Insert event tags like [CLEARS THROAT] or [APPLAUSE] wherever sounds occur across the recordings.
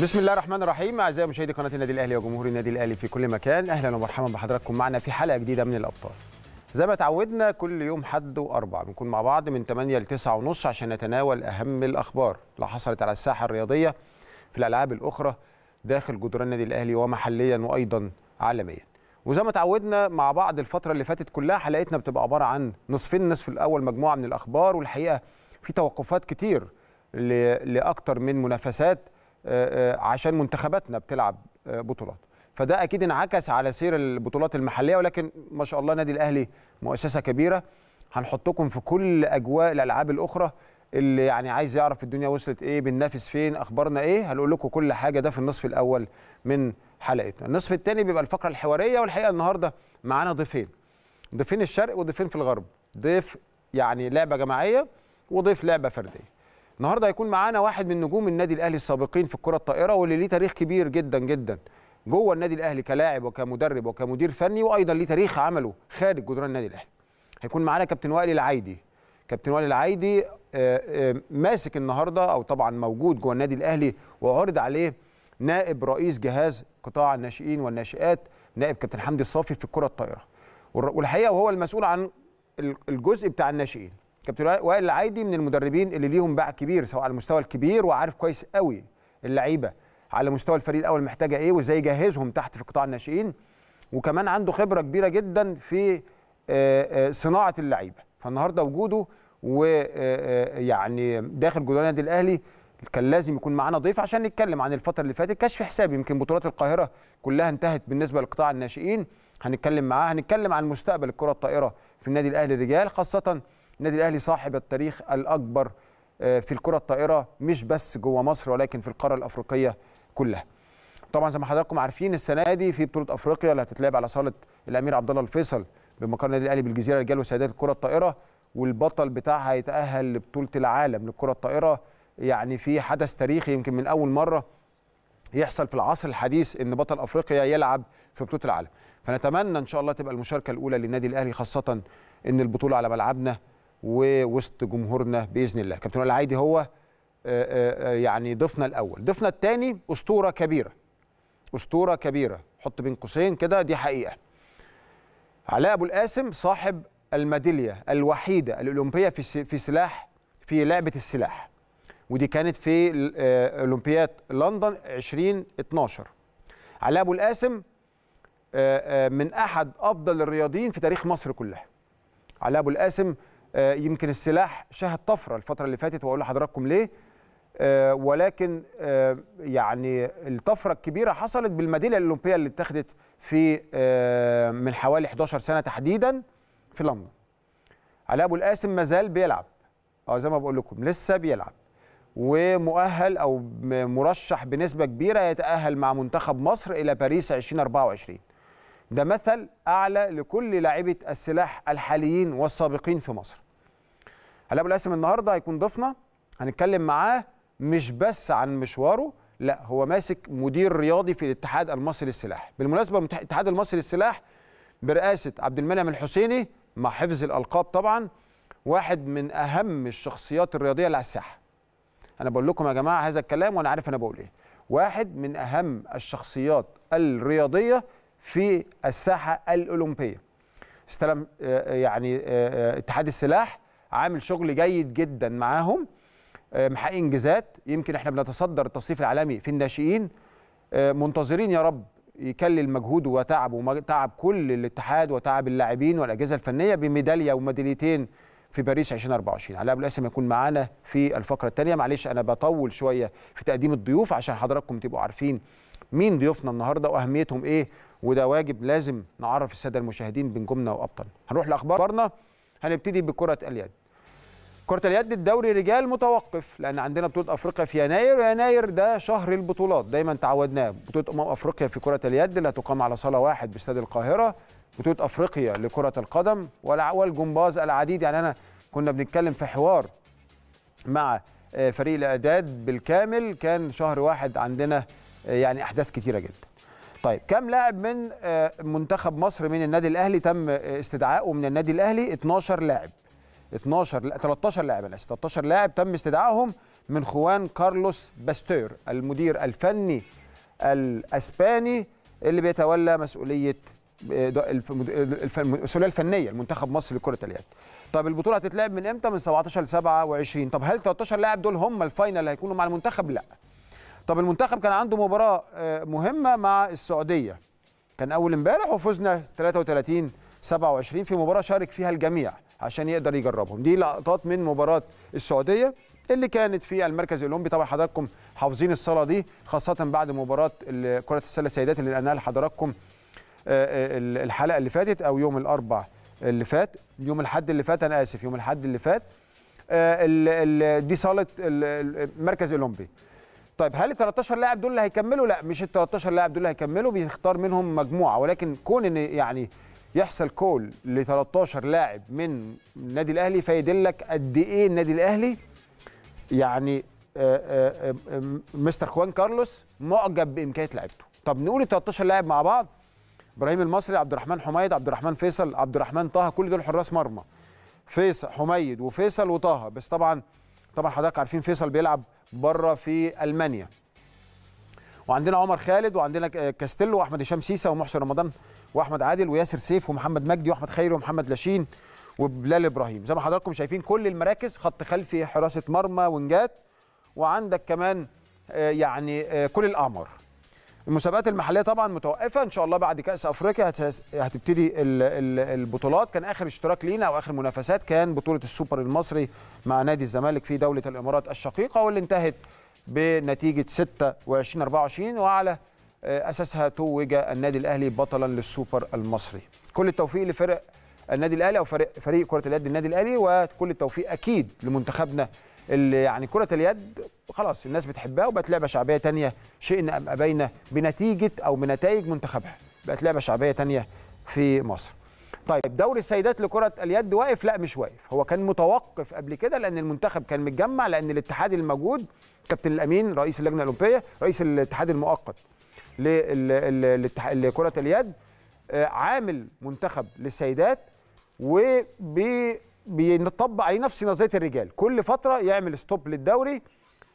بسم الله الرحمن الرحيم. أعزائي مشاهدي قناة النادي الأهلي وجمهور النادي الأهلي في كل مكان أهلا ومرحبا بحضراتكم معنا في حلقة جديدة من الأبطال. زي ما تعودنا كل يوم حد وأربع بنكون مع بعض من 8 ل 9 ونص عشان نتناول أهم الأخبار اللي حصلت على الساحة الرياضية في الألعاب الأخرى داخل جدران النادي الأهلي ومحليا وأيضا عالميا. وزي ما تعودنا مع بعض الفترة اللي فاتت كلها حلقتنا بتبقى عبارة عن نصفين النصف الأول مجموعة من الأخبار والحقيقة في توقفات كتير لأكتر من منافسات. عشان منتخباتنا بتلعب بطولات. فده أكيد انعكس على سير البطولات المحلية ولكن ما شاء الله النادي الأهلي مؤسسة كبيرة. هنحطكم في كل أجواء الألعاب الأخرى. اللي يعني عايز يعرف الدنيا وصلت إيه بننافس فين أخبارنا إيه هنقول لكم كل حاجة. ده في النصف الأول من حلقتنا. النصف الثاني بيبقى الفقرة الحوارية والحقيقة النهارده معانا ضيفين. ضيفين الشرق وضيفين في الغرب. ضيف يعني لعبة جماعية وضيف لعبة فردية. النهارده هيكون معانا واحد من نجوم النادي الأهلي السابقين في الكره الطائرة واللي ليه تاريخ كبير جدا جدا. جوه النادي الأهلي كلاعب وكمدرب وكمدير فني وأيضا ليه تاريخ عمله خارج جدران النادي الأهلي. هيكون معانا كابتن وائل العايدي. كابتن وائل العايدي ماسك النهارده أو طبعا موجود جوه النادي الأهلي وعرض عليه نائب رئيس جهاز قطاع الناشئين والناشئات نائب كابتن حمدي الصافي في الكره الطائرة. والحقيقة وهو المسؤول عن الجزء بتاع الناشئين. كابتن وائل العايدي من المدربين اللي ليهم باع كبير سواء على المستوى الكبير وعارف كويس قوي اللعيبة. على مستوى الفريق الأول محتاجة إيه وإزاي يجهزهم تحت في قطاع الناشئين. وكمان عنده خبرة كبيرة جدا في صناعة اللعيبة. فالنهاردة وجوده ويعني داخل جدران النادي الأهلي كان لازم يكون معانا ضيف عشان نتكلم عن الفترة اللي فاتت. كشف حساب يمكن بطولات القاهرة كلها انتهت بالنسبة لقطاع الناشئين. هنتكلم معاه هنتكلم عن مستقبل الكرة الطائرة في النادي الأهلي الرجال خاصة النادي الأهلي صاحب التاريخ الأكبر في الكرة الطائرة مش بس جوه مصر ولكن في القارة الأفريقية كلها. طبعا زي ما حضراتكم عارفين السنة دي في بطولة أفريقيا اللي هتتلعب على صالة الأمير عبد الله الفيصل بمقر النادي الأهلي بالجزيرة رجال وسيدات الكرة الطائرة والبطل بتاعها هيتأهل لبطولة العالم للكرة الطائرة يعني في حدث تاريخي يمكن من أول مرة يحصل في العصر الحديث إن بطل أفريقيا يلعب في بطولة العالم. فنتمنى إن شاء الله تبقى المشاركة الأولى للنادي الأهلي خاصة إن البطولة على ملعبنا ووسط جمهورنا بإذن الله. كابتن العايدي هو يعني ضيفنا الأول. ضيفنا الثاني أسطورة كبيرة. أسطورة كبيرة. حط بين قوسين كده دي حقيقة. علاء أبو القاسم صاحب الميدالية الوحيدة الأولمبية في في سلاح في لعبة السلاح. ودي كانت في أولمبياد لندن 2012 علاء أبو القاسم من أحد أفضل الرياضيين في تاريخ مصر كلها. علاء أبو القاسم يمكن السلاح شهد طفرة الفترة اللي فاتت وأقول لحضراتكم ليه. ولكن يعني الطفرة الكبيرة حصلت بالميدالية الأولمبية اللي اتخذت في من حوالي 11 سنة تحديدا في لندن. علاء أبو القاسم ما زال بيلعب. آه زي ما بقول لكم لسه بيلعب. ومؤهل أو مرشح بنسبة كبيرة يتأهل مع منتخب مصر إلى باريس 2024 ده مثل أعلى لكل لاعيبه السلاح الحاليين والسابقين في مصر. علاء ابو القاسم النهارده هيكون ضيفنا هنتكلم معاه مش بس عن مشواره لا هو ماسك مدير رياضي في الاتحاد المصري للسلاح. بالمناسبة الاتحاد المصري للسلاح برئاسة عبد المنعم الحسيني مع حفظ الألقاب طبعا واحد من أهم الشخصيات الرياضية اللي على الساحة. أنا بقول لكم يا جماعة هذا الكلام وأنا عارف أنا بقول إيه. واحد من أهم الشخصيات الرياضية في الساحة الأولمبية استلم يعني اتحاد السلاح عامل شغل جيد جدا معاهم محقق إنجازات. يمكن إحنا بنتصدر التصنيف العالمي في الناشئين. منتظرين يا رب يكلل مجهوده وتعبه وتعب كل الاتحاد وتعب اللاعبين والأجهزة الفنية بميدالية وميداليتين في باريس 2024 علاء ابو القاسم يكون معانا في الفقرة الثانية معلش أنا بطول شوية في تقديم الضيوف عشان حضراتكم تبقوا عارفين مين ضيوفنا النهارده وأهميتهم إيه وده واجب لازم نعرف السادة المشاهدين بنجومنا وابطال هنروح لأخبارنا. هنبتدي بكرة اليد. كرة اليد الدوري رجال متوقف لأن عندنا بطولة أفريقيا في يناير ويناير ده شهر البطولات دايما تعودناه. بطولة أمم أفريقيا في كرة اليد اللي هتقام على صالة واحد باستاد القاهرة. بطولة أفريقيا لكرة القدم والجمباز العديد. يعني أنا كنا بنتكلم في حوار مع فريق الإعداد بالكامل. كان شهر واحد عندنا يعني أحداث كتيرة جدا. طيب كم لاعب من منتخب مصر من النادي الأهلي تم استدعائه من النادي الأهلي؟ 12 لاعب. 12 13 لاعب أنا 13 لاعب تم استدعائهم من خوان كارلوس باستور المدير الفني الأسباني اللي بيتولى مسؤولية المسؤولية الفنية لمنتخب مصر لكرة اليد. طب البطولة هتتلعب من إمتى؟ من 17 ل 27 طب هل 13 لاعب دول هم الفاينل هيكونوا مع المنتخب؟ لا. طب المنتخب كان عنده مباراة مهمة مع السعودية. كان أول امبارح وفزنا 33 27 في مباراة شارك فيها الجميع عشان يقدر يجربهم. دي لقطات من مباراة السعودية اللي كانت في المركز الأولمبي. طبعا حضراتكم حافظين الصاله دي خاصة بعد مباراة كرة السلة السيدات اللي نقلناها لحضراتكم الحلقة اللي فاتت أو يوم الأربع اللي فات. يوم الأحد اللي فات أنا آسف يوم الأحد اللي فات دي صالة المركز الأولمبي. طيب هل ال 13 لاعب دول اللي هيكملوا؟ لا مش ال 13 لاعب دول اللي هيكملوا بيختار منهم مجموعة. ولكن كون إن يعني يحصل كول ل 13 لاعب من النادي الأهلي فيدلك قد إيه النادي الأهلي يعني آآ آآ مستر خوان كارلوس معجب بامكانيات لعيبته. طب نقول ال 13 لاعب مع بعض إبراهيم المصري عبد الرحمن حميد عبد الرحمن فيصل عبد الرحمن طه كل دول حراس مرمى. فيصل حميد وفيصل وطه بس طبعا طبعا حضرتك عارفين فيصل بيلعب بره في ألمانيا. وعندنا عمر خالد وعندنا كاستيلو وأحمد هشام سيسا ومحسن رمضان وأحمد عادل وياسر سيف ومحمد مجدي وأحمد خيري ومحمد لاشين وبلال إبراهيم. زي ما حضراتكم شايفين كل المراكز خط خلفي حراسة مرمى ونجات وعندك كمان يعني كل الأعمار. المسابقات المحلية طبعا متوقفة إن شاء الله بعد كأس أفريقيا هتبتدي البطولات. كان آخر اشتراك لينا أو آخر منافسات كان بطولة السوبر المصري مع نادي الزمالك في دولة الإمارات الشقيقة واللي انتهت بنتيجة 26 24 وعلى أساسها توج النادي الأهلي بطلا للسوبر المصري. كل التوفيق لفرق النادي الأهلي أو فريق فريق كرة اليد النادي الأهلي وكل التوفيق أكيد لمنتخبنا اللي يعني كرة اليد خلاص الناس بتحبها وبقت لعبة شعبية تانية شئنا أم أبينا بنتيجة أو بنتائج منتخبها. بقت لعبة شعبية تانية في مصر. طيب دوري السيدات لكرة اليد واقف؟ لا مش واقف. هو كان متوقف قبل كده لأن المنتخب كان متجمع لأن الاتحاد الموجود كابتن الأمين رئيس اللجنة الأولمبية رئيس الاتحاد المؤقت لكرة اليد عامل منتخب للسيدات وبي بيطبق عليه نفس نظرية الرجال. كل فترة يعمل ستوب للدوري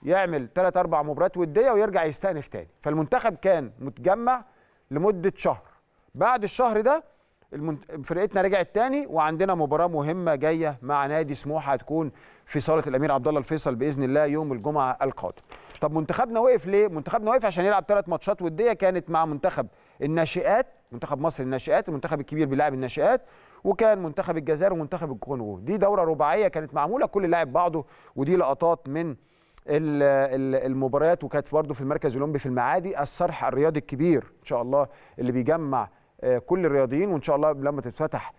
يعمل ثلاث أربع مباريات ودية ويرجع يستأنف تاني. فالمنتخب كان متجمع لمدة شهر. بعد الشهر ده المنت... فرقتنا رجعت تاني وعندنا مباراة مهمة جاية مع نادي سموحة هتكون في صالة الأمير عبد الله الفيصل بإذن الله يوم الجمعة القادم. طب منتخبنا وقف ليه؟ منتخبنا وقف عشان يلعب ثلاث ماتشات ودية كانت مع منتخب الناشئات منتخب مصر الناشئات المنتخب الكبير بيلعب الناشئات وكان منتخب الجزائر ومنتخب الكونغو. دي دورة رباعية كانت معمولة كل لاعب بعضه ودي لقطات من المباريات وكانت برضه في المركز الأولمبي في المعادي الصرح الرياضي الكبير إن شاء الله اللي بيجمع كل الرياضيين وإن شاء الله لما تتفتح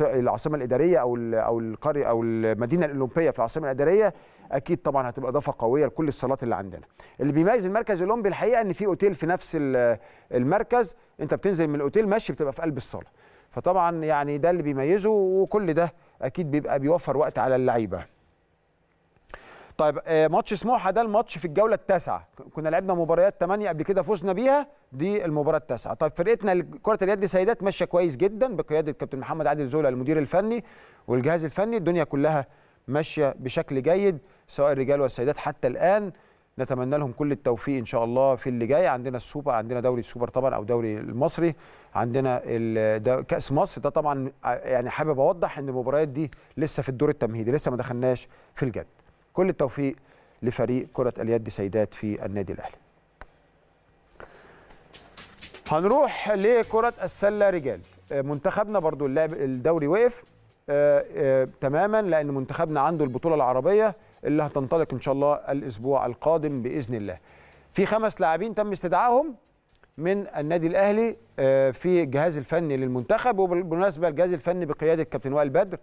العاصمة الإدارية أو أو القرية أو المدينة الأولمبية في العاصمة الإدارية أكيد طبعا هتبقى إضافة قوية لكل الصالات اللي عندنا. اللي بيميز المركز الأولمبي الحقيقة إن في أوتيل في نفس المركز أنت بتنزل من الأوتيل ماشي بتبقى في قلب الصالة. فطبعا يعني ده اللي بيميزه وكل ده أكيد بيبقى بيوفر وقت على اللعيبة. طيب ماتش سموحة ده الماتش في الجولة التاسعة. كنا لعبنا مباريات 8 قبل كده فزنا بيها دي المباراة التاسعة. طيب فرقتنا كرة اليد سيدات ماشية كويس جدا بقيادة كابتن محمد عادل زولا المدير الفني والجهاز الفني. الدنيا كلها ماشية بشكل جيد سواء الرجال والسيدات حتى الآن. نتمنى لهم كل التوفيق إن شاء الله في اللي جاي. عندنا السوبر عندنا دوري السوبر طبعا أو دوري المصري. عندنا كأس مصر. ده طبعا يعني حابب أوضح إن المباريات دي لسه في الدور التمهيدي لسه ما دخلناش في الجد. كل التوفيق لفريق كرة اليد سيدات في النادي الأهلي. هنروح لكرة السلة رجال. منتخبنا برضو اللعب الدوري وقف. آآ آآ تماما لأن منتخبنا عنده البطولة العربية اللي هتنطلق إن شاء الله الأسبوع القادم بإذن الله. في خمس لاعبين تم استدعائهم من النادي الأهلي في الجهاز الفني للمنتخب. وبالمناسبة الجهاز الفني بقيادة كابتن وائل بدر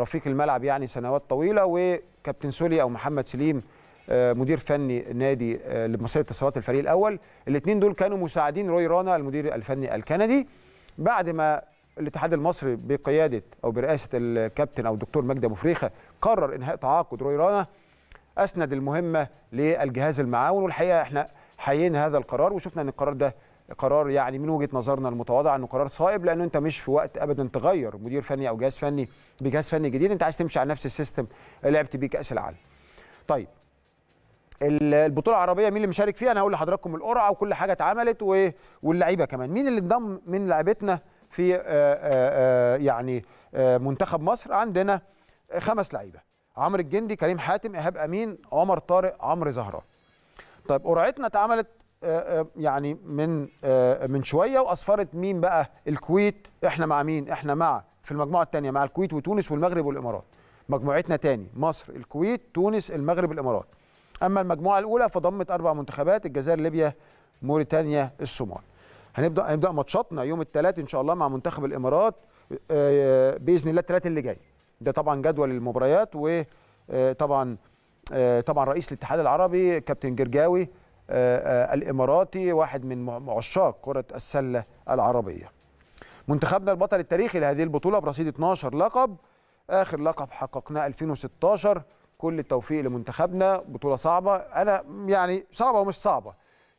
رفيق الملعب يعني سنوات طويلة وكابتن سولي أو محمد سليم مدير فني نادي لمصير اتصالات الفريق الأول. الاثنين دول كانوا مساعدين روي رانا المدير الفني الكندي بعد ما الاتحاد المصري بقيادة أو برئاسة الكابتن أو الدكتور مجدي أبو فريخة قرر إنهاء تعاقد روي رانا أسند المهمة للجهاز المعاون. والحقيقة إحنا حيينا هذا القرار وشفنا إن القرار ده قرار يعني من وجهة نظرنا المتواضعه إنه قرار صائب لأنه أنت مش في وقت ابدا تغير. مدير فني أو جهاز فني بجهاز فني جديد أنت عايز تمشي على نفس السيستم اللي لعبت بيه كأس العالم. طيب ال- البطولة العربية مين اللي مشارك فيها؟ أنا هقول لحضراتكم القرعة وكل حاجة اتعملت واللعيبة كمان. مين اللي انضم من لعيبتنا في آه، آه، آه، يعني منتخب مصر؟ عندنا خمس لعيبة. عمرو الجندي كريم حاتم إيهاب أمين عمر طارق عمرو زهران طيب قرعتنا اتعملت يعني من آه، من شوية واصفرت مين بقى؟ الكويت. إحنا مع مين؟ إحنا مع في المجموعة الثانية مع الكويت وتونس والمغرب والإمارات. مجموعتنا تاني مصر الكويت تونس المغرب الإمارات. أما المجموعة الأولى فضمت أربع منتخبات الجزائر ليبيا موريتانيا الصومال. هنبدأ هنبدأ ماتشاتنا يوم الثلاث إن شاء الله مع منتخب الإمارات آه، بإذن الله الثلاث اللي جاي. ده طبعا جدول المباريات وطبعا طبعا رئيس الاتحاد العربي كابتن جرجاوي آه، آه، الإماراتي واحد من عشاق كرة السلة العربية. منتخبنا البطل التاريخي لهذه البطولة برصيد 12 لقب. آخر لقب حققناه 2016 كل التوفيق لمنتخبنا. بطولة صعبة. أنا يعني صعبة ومش صعبة.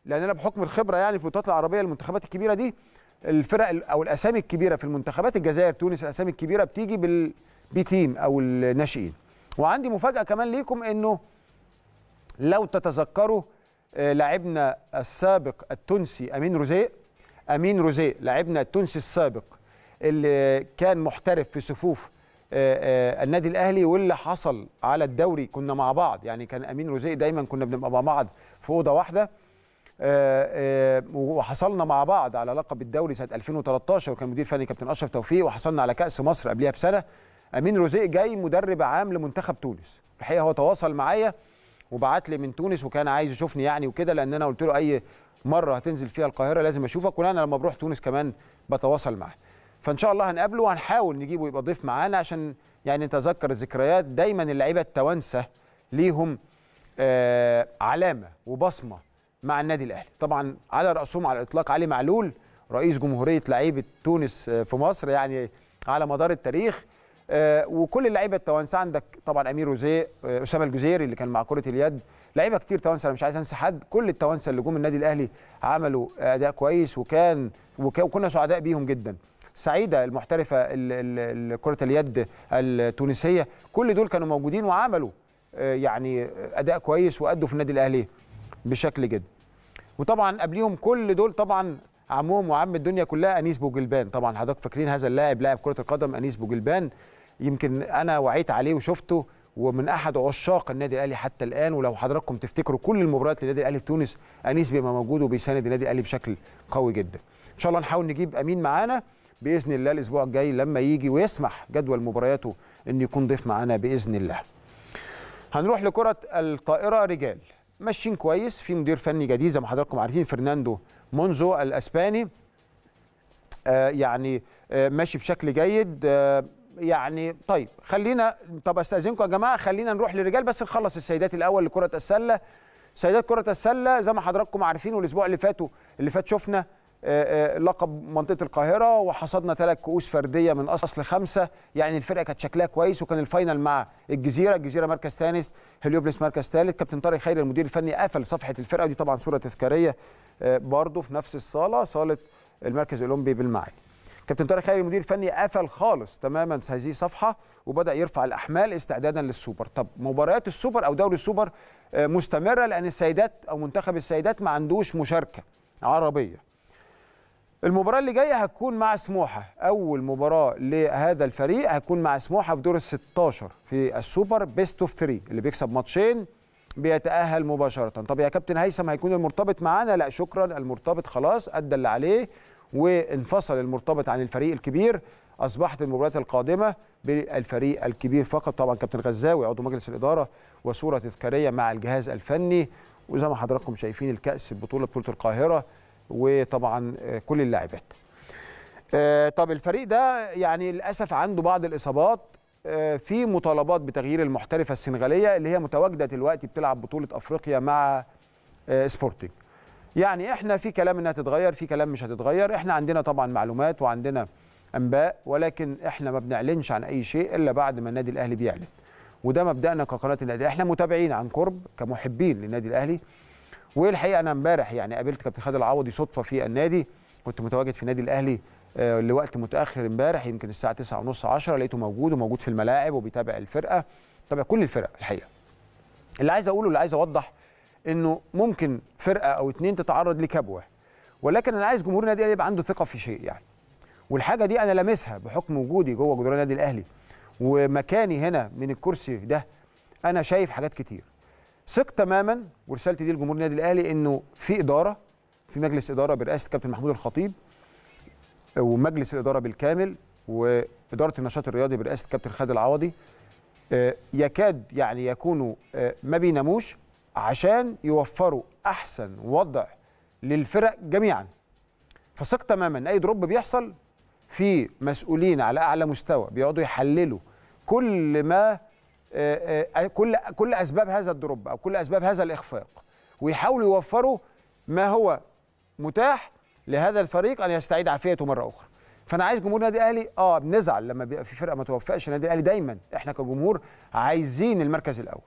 لأن أنا بحكم الخبرة يعني في البطولات العربية المنتخبات الكبيرة دي الفرق ال- أو الأسامي الكبيرة في المنتخبات الجزائر تونس الأسامي الكبيرة بتيجي بال B team أو الناشئين. وعندي مفاجأة كمان ليكم إنه لو تتذكروا آه، لاعبنا السابق التونسي أمين روزيه. أمين روزيه لاعبنا التونسي السابق اللي كان محترف في صفوف آه، آه، النادي الأهلي واللي حصل على الدوري. كنا مع بعض يعني كان أمين روزيه دايما كنا بنبقى مع بعض في أوضة واحدة. آه، آه، وحصلنا مع بعض على لقب الدوري سنة 2013 وكان مدير فني كابتن أشرف توفيق. وحصلنا على كأس مصر قبلها بسنة. أمين روزيه جاي مدرب عام لمنتخب تونس. الحقيقة هو تواصل معايا وبعت لي من تونس وكان عايز يشوفني يعني وكده لأن أنا قلت له أي مرة هتنزل فيها القاهرة لازم أشوفك وأنا لما بروح تونس كمان بتواصل معاه. فإن شاء الله هنقابله وهنحاول نجيبه يبقى ضيف معانا عشان يعني نتذكر الذكريات. دايما اللعيبة التوانسة ليهم آه علامة وبصمة مع النادي الأهلي. طبعا على رأسهم على الإطلاق علي معلول رئيس جمهورية لعيبة تونس آه، في مصر يعني على مدار التاريخ. وكل اللعيبة التوانسة عندك طبعا أمير روزيه آه، أسامة الجزيري اللي كان مع كرة اليد. لعيبة كتير توانسة أنا مش عايز أنسى حد. كل التوانسة اللي جم النادي الأهلي عملوا أداء كويس وكان وك- وكنا سعداء بيهم جدا. سعيدة المحترفة ال- ال- ال- كرة اليد التونسية كل دول كانوا موجودين وعملوا آه، يعني أداء كويس وأدوا في النادي الأهلي بشكل جد. وطبعا قبليهم كل دول طبعا عمهم وعم الدنيا كلها أنيس بوجلبان. طبعا حضرتك فاكرين هذا اللاعب لاعب كرة القدم أنيس بوجلبان. يمكن أنا وعيت عليه وشفته ومن أحد عشاق النادي الأهلي حتى الآن. ولو حضراتكم تفتكروا كل المباريات للنادي الأهلي في تونس أنيس بيبقى موجود وبيساند النادي الأهلي بشكل قوي جدا. إن شاء الله نحاول نجيب أمين معانا بإذن الله الأسبوع الجاي لما يجي ويسمح جدول مبارياته إن يكون ضيف معانا بإذن الله. هنروح لكرة الطائرة رجال ماشيين كويس في مدير فني جديد زي ما حضراتكم عارفين فرناندو مونزو الأسباني. آه يعني آه ماشي بشكل جيد. آه يعني طيب خلينا طب أستأذنكم يا جماعة خلينا نروح للرجال بس نخلص السيدات الأول لكرة السلة. سيدات كرة السلة زي ما حضراتكم عارفين والأسبوع اللي فاتوا اللي فات شفنا آه، آه، لقب منطقة القاهرة وحصدنا ثلاث كؤوس فردية من أصل خمسة. يعني الفرقة كانت شكلها كويس وكان ال final مع الجزيرة الجزيرة مركز ثالث هليوبوليس مركز ثالث. كابتن طارق خيري المدير الفني قفل صفحة الفرقة. ودي طبعا صورة تذكارية آه، برضه في نفس الصالة صالة المركز الأولمبي بالمعادي. كابتن طارق خيري المدير الفني قفل خالص تماما هذه الصفحة وبدأ يرفع الأحمال استعدادا للسوبر. طب مباريات السوبر أو دوري السوبر آه، مستمرة لأن السيدات أو منتخب السيدات ما عندوش مشاركة عربية. المباراة اللي جاية هتكون مع سموحة. أول مباراة لهذا الفريق هتكون مع سموحة في دور ال 16 في السوبر best of 3 اللي بيكسب ماتشين بيتأهل مباشرة. طب يا كابتن هيثم هيكون المرتبط معانا؟ لا شكرا المرتبط خلاص أدى اللي عليه. وانفصل المرتبط عن الفريق الكبير أصبحت المباريات القادمة بالفريق الكبير فقط. طبعا كابتن غزاوي عضو مجلس الإدارة وصورة تذكارية مع الجهاز الفني. وزي ما حضراتكم شايفين الكأس البطولة بطولة القاهرة وطبعا آه، كل اللاعبات. آه، طب الفريق ده يعني للأسف عنده بعض الإصابات آه، في مطالبات بتغيير المحترفة السنغالية اللي هي متواجدة دلوقتي بتلعب بطولة أفريقيا مع سبورتنج. يعني إحنا في كلام إنها تتغير في كلام مش هتتغير. إحنا عندنا طبعا معلومات وعندنا أنباء ولكن إحنا ما بنعلنش عن أي شيء إلا بعد ما النادي الأهلي بيعلن. وده مبدأنا كقناة النادي. إحنا متابعين عن قرب كمحبين للنادي الأهلي. والحقيقة أنا إمبارح يعني قابلت كابتن خالد العوضي صدفة في النادي. كنت متواجد في النادي الأهلي آه، لوقت متأخر إمبارح يمكن الساعة 9:30 10 لقيته موجود وموجود في الملاعب وبيتابع الفرقة تابع كل الفرق الحقيقة. اللي عايز أقوله اللي عايز أوضح إنه ممكن فرقة أو اتنين تتعرض لكبوة. ولكن أنا عايز جمهور النادي الأهلي يبقى عنده ثقة في شيء يعني. والحاجة دي أنا لامسها بحكم وجودي جوه جدران النادي الأهلي ومكاني هنا من الكرسي ده أنا شايف حاجات كتير. ثق تماما ورسالتي دي لجمهور النادي الأهلي إنه في إدارة في مجلس إدارة برئاسة كابتن محمود الخطيب ومجلس الاداره بالكامل وإدارة النشاط الرياضي برئاسة كابتن خالد العوضي. آه، يكاد يعني يكونوا آه، ما بيناموش. عشان يوفروا أحسن وضع للفرق جميعا. فثق تماما. أي drop بيحصل في مسؤولين على أعلى مستوى بيقعدوا يحللوا كل ما آه، آه، كل كل أسباب هذا ال drop أو كل أسباب هذا الإخفاق. ويحاولوا يوفروا ما هو متاح لهذا الفريق أن يستعيد عافيته مرة أخرى. فأنا عايز جمهور النادي الاهلي آه بنزعل لما بيبقى في فرقة ما توفقش. النادي الاهلي دايما إحنا كجمهور عايزين المركز الأول.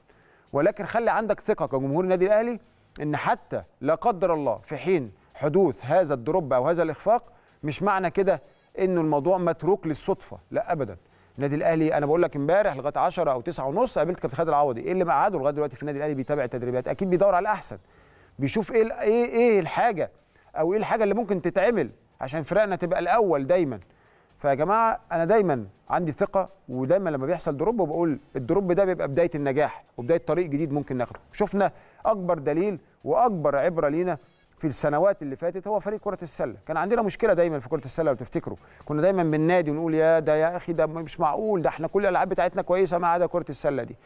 ولكن خلي عندك ثقة كجمهور النادي الأهلي إن حتى لا قدر الله في حين حدوث هذا الدروب أو هذا الإخفاق مش معنى كده إنه الموضوع متروك للصدفة لا ابدا. النادي الأهلي أنا بقول لك إمبارح لغاية 10 أو 9 ونص قابلت كابتن خالد العوضي. إيه اللي مقعده لغاية دلوقتي في النادي الأهلي؟ بيتابع التدريبات أكيد بيدور على الأحسن. بيشوف إيه إيه إيه الحاجة أو إيه الحاجة اللي ممكن تتعمل عشان فرقنا تبقى الأول دايما. فيا جماعة أنا دايما عندي ثقة ودايما لما بيحصل drop بقول ال drop ده بيبقى بداية النجاح وبداية طريق جديد ممكن ناخده. شفنا أكبر دليل وأكبر عبرة لينا في السنوات اللي فاتت هو فريق كرة السلة. كان عندنا مشكلة دايما في كرة السلة لو تفتكروا. كنا دايما بننادي ونقول يا ده يا أخي ده مش معقول ده إحنا كل الألعاب بتاعتنا كويسة ما عدا كرة السلة دي.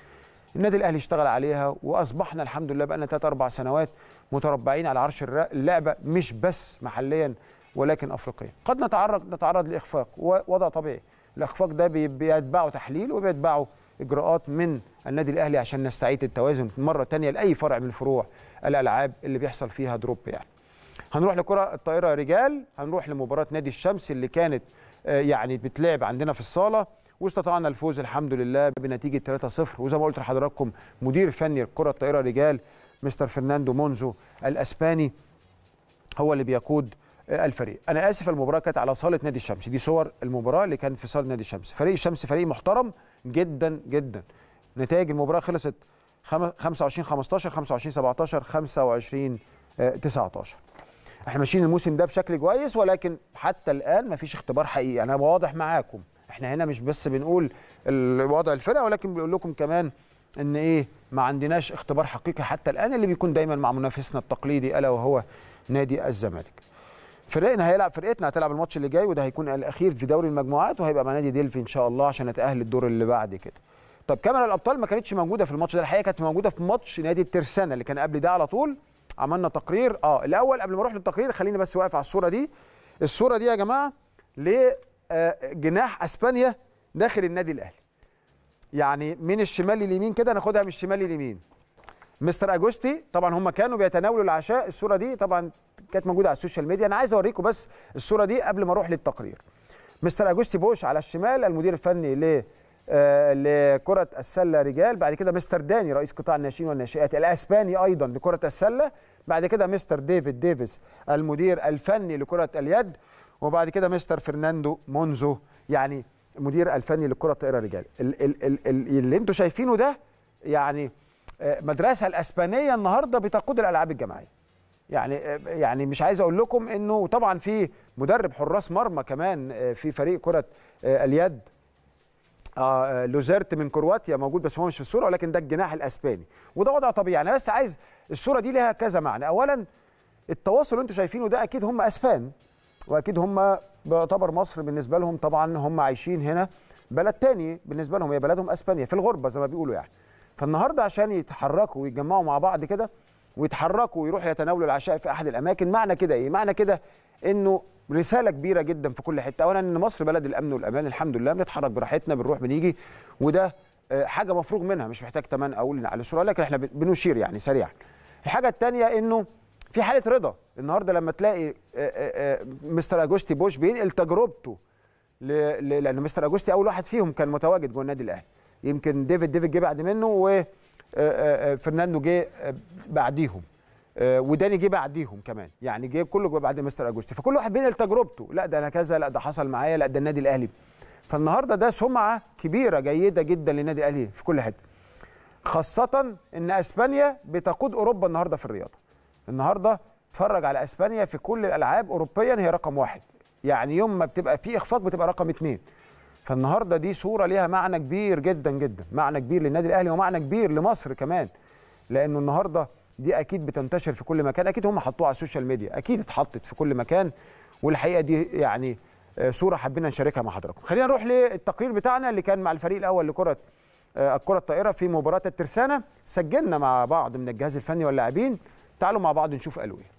النادي الأهلي اشتغل عليها وأصبحنا الحمد لله بقى لنا 3 4 سنوات متربعين على عرش اللعبة مش بس محليا ولكن افريقيا قد نتعرض نتعرض لإخفاق ووضع طبيعي. الإخفاق ده بي- بيتبعه تحليل وبيتبعه إجراءات من النادي الأهلي عشان نستعيد التوازن مرة تانية لأي فرع من فروع الألعاب اللي بيحصل فيها دروب يعني. هنروح لكرة الطائرة رجال. هنروح لمباراة نادي الشمس اللي كانت آه، يعني بتلعب عندنا في الصالة. واستطعنا الفوز الحمد لله بنتيجة 3-0 وزي ما قلت لحضراتكم مدير فني الكرة الطائرة رجال مستر فرناندو مونزو الأسباني هو اللي بيقود الفريق. أنا آسف المباراه كانت على صالة نادي الشمس. دي صور المباراة اللي كانت في صالة نادي الشمس. فريق الشمس فريق محترم جدا جدا. نتائج المباراة خلصت خم- 25 15 25 17 25 آه، 19 إحنا ماشيين الموسم ده بشكل كويس ولكن حتى الآن مفيش اختبار حقيقي. أنا واضح معاكم. إحنا هنا مش بس بنقول وضع الفرقة ولكن بنقول لكم كمان إن إيه ما عندناش اختبار حقيقي حتى الآن اللي بيكون دايما مع منافسنا التقليدي ألا وهو نادي الزمالك. فريقنا هيلعب فرقتنا هتلعب الماتش اللي جاي وده هيكون الأخير في دوري المجموعات وهيبقى مع نادي ديلفي إن شاء الله عشان نتأهل الدور اللي بعد كده. طب كاميرا الأبطال ما كانتش موجودة في الماتش ده الحقيقة كانت موجودة في ماتش نادي الترسانة اللي كان قبل ده على طول. عملنا تقرير آه الأول قبل ما أروح للتقرير خليني بس واقف على الصورة دي. الصورة دي يا جماعة لجناح أسبانيا داخل النادي الأهلي. يعني من الشمال لليمين كده ناخدها من الشمال لليمين. مستر اجوستي طبعا هم كانوا بيتناولوا العشاء الصورة دي طبعا كانت موجودة على ال social media. أنا عايز أوريكم بس الصورة دي قبل ما أروح للتقرير. مستر اجوستي بوش على الشمال المدير الفني ل آه، لكرة السلة رجال. بعد كده مستر داني رئيس قطاع الناشئين والناشئات الأسباني أيضا لكرة السلة. بعد كده مستر ديفيد ديفيس المدير الفني لكرة اليد. وبعد كده مستر فرناندو مونزو يعني المدير الفني لكرة الطائرة رجال ال- ال- ال- ال- اللي أنتم شايفينه ده يعني آه، مدرسة الأسبانية النهارده بتقود الألعاب الجماعية. يعني يعني مش عايز أقول لكم إنه وطبعا في مدرب حراس مرمى كمان آه، في فريق كرة آه، اليد. آه، لوزيرت من كرواتيا موجود بس هو مش في الصورة ولكن ده الجناح الأسباني. وده وضع طبيعي. أنا بس عايز الصورة دي لها كذا معنى. اولا التواصل اللي أنتم شايفينه ده أكيد هم أسبان وأكيد هم بيعتبر مصر بالنسبة لهم طبعا هم عايشين هنا. بلد تاني بالنسبة لهم هي بلدهم أسبانيا في الغربة زي ما بيقولوا يعني. فالنهاردة عشان يتحركوا ويتجمعوا مع بعض كده ويتحركوا ويروحوا يتناولوا العشاء في أحد الأماكن معنى كده إيه؟ معنى كده إنه رسالة كبيرة جدا في كل حتة. اولا إن مصر بلد الأمن والأمان الحمد لله بنتحرك براحتنا بنروح بنيجي وده آه، حاجة مفروغ منها مش محتاج كمان أقول على الصورة لكن إحنا بنشير يعني سريعا. الحاجة الثانية إنه في حالة رضا. النهارده لما تلاقي آه، آه، مستر اجوستي بوش بينقل تجربته. لأن مستر اجوستي أول واحد فيهم كان متواجد جوه النادي الأهلي. يمكن ديفيد ديفيد جه بعد منه وفرناندو جه آه، بعديهم. آه، وداني جه بعديهم كمان. يعني جه كله جه بعد مستر اجوستي فكل واحد بينقل تجربته لا ده أنا كذا لا ده حصل معايا لا ده النادي الأهلي. فالنهاردة ده سمعة كبيرة جيدة جدا للنادي الأهلي في كل حتة. خاصة إن إسبانيا بتقود أوروبا النهارده في الرياضة. النهارده اتفرج على إسبانيا في كل الألعاب اوروبيا هي رقم واحد. يعني يوم ما بتبقى في إخفاق بتبقى رقم اثنين فالنهارده دي صورة ليها معنى كبير جدا جدا. معنى كبير للنادي الأهلي ومعنى كبير لمصر كمان. لأنه النهارده دي أكيد بتنتشر في كل مكان. أكيد هم حطوها على ال social media. أكيد اتحطت في كل مكان. والحقيقة دي يعني آه، صورة حبينا نشاركها مع حضراتكم. خلينا نروح للتقرير بتاعنا اللي كان مع الفريق الأول لكرة آه، الكرة الطائرة في مباراة الترسانة. سجلنا مع بعض من الجهاز الفني واللاعبين. تعالوا مع بعض نشوف قالوا إيه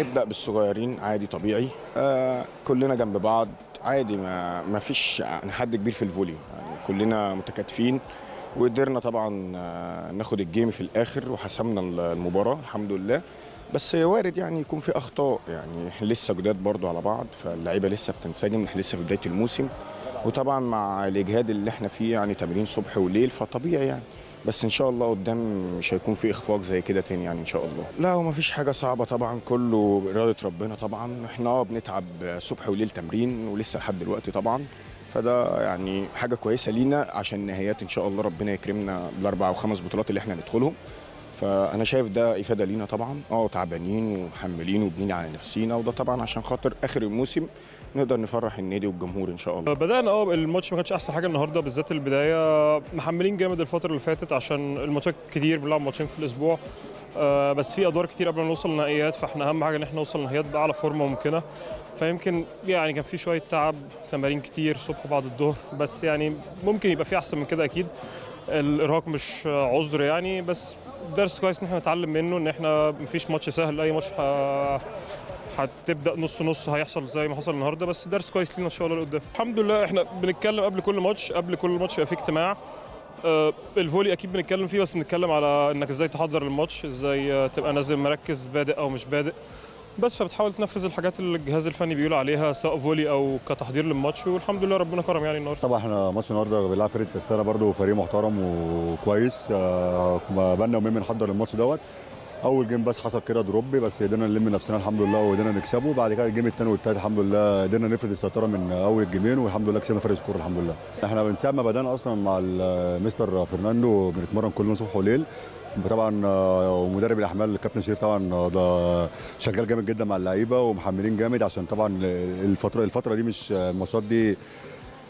نبدأ بالصغيرين عادي طبيعي. آه كلنا جنب بعض عادي ما, ما فيش يعني حد كبير في الفولي يعني كلنا متكاتفين. وقدرنا طبعا آه ناخد الجيم في الآخر وحسمنا المباراة الحمد لله. بس وارد يعني يكون في أخطاء. يعني إحنا لسه جداد برضو على بعض فاللعيبة لسه بتنسجم إحنا لسه في بداية الموسم. وطبعا مع الإجهاد اللي إحنا فيه يعني تمرين صبح وليل فطبيعي يعني. بس إن شاء الله قدام مش هيكون في إخفاق زي كده تاني يعني إن شاء الله. لا هو مفيش حاجة صعبة طبعا كله بإرادة ربنا طبعا. إحنا آه بنتعب صبح وليل تمرين ولسه لحد دلوقتي طبعا. فده يعني حاجة كويسة لينا عشان نهايات إن شاء الله ربنا يكرمنا بالأربع أو خمس بطولات اللي إحنا ندخلهم فأنا شايف ده إفادة لينا طبعا. آه تعبانين ومحملين وبنيجي على نفسينا وده طبعا عشان خاطر آخر الموسم نقدر نفرح النادي والجمهور إن شاء الله. بدأنا آه الماتش ما كانش أحسن حاجة النهارده بالذات البداية. محملين جامد الفترة اللي فاتت عشان الماتشات كتير بنلعب ماتشين في الأسبوع. آه، بس في أدوار كتير قبل ما نوصل للنهائيات فإحنا أهم حاجة إن إحنا نوصل للنهائيات بأعلى فورمة ممكنة. فيمكن يعني كان في شوية تعب تمارين كتير صبح بعد الظهر. بس يعني ممكن يبقى في أحسن من كده أكيد. الإرهاق مش عذر يعني بس درس كويس إن إحنا نتعلم منه إن إحنا مفيش ماتش سهل أي ماتش ه- هتبدأ نص نص هيحصل زي ما حصل النهارده بس درس كويس لينا إن شاء الله لقدام. الحمد لله إحنا بنتكلم قبل كل ماتش قبل كل ماتش يبقى في اجتماع. آه، ال volley أكيد بنتكلم فيه بس بنتكلم على إنك إزاي تحضر الماتش إزاي تبقى نازل مركز بادئ أو مش بادئ. بس فبتحاول تنفذ الحاجات اللي الجهاز الفني بيقول عليها سواء volley أو كتحضير للماتش والحمد لله ربنا كرم يعني النهارده. طبعا إحنا ماتش النهارده بنلعب فرقه ترسانه برضه فريق محترم وكويس. آه، كنا بقالنا يومين بنحضر الماتش دوت. أول game بس حصل كده drop بس قدرنا نلم نفسنا الحمد لله وقدرنا نكسبه. بعد كده ال game الثاني والثالث الحمد لله قدرنا نفرد السيطرة من أول الجيمين والحمد لله كسبنا فرق score الحمد لله. إحنا من ساعة ما بدأنا أصلا مع المستر فرناندو بنتمرن كل يوم صبح وليل. طبعا آه، ومدرب الأحمال الكابتن شريف طبعا آه، ده شغال جامد جدا مع اللعيبة ومحملين جامد عشان طبعا الفترة الفترة دي مش الماتشات دي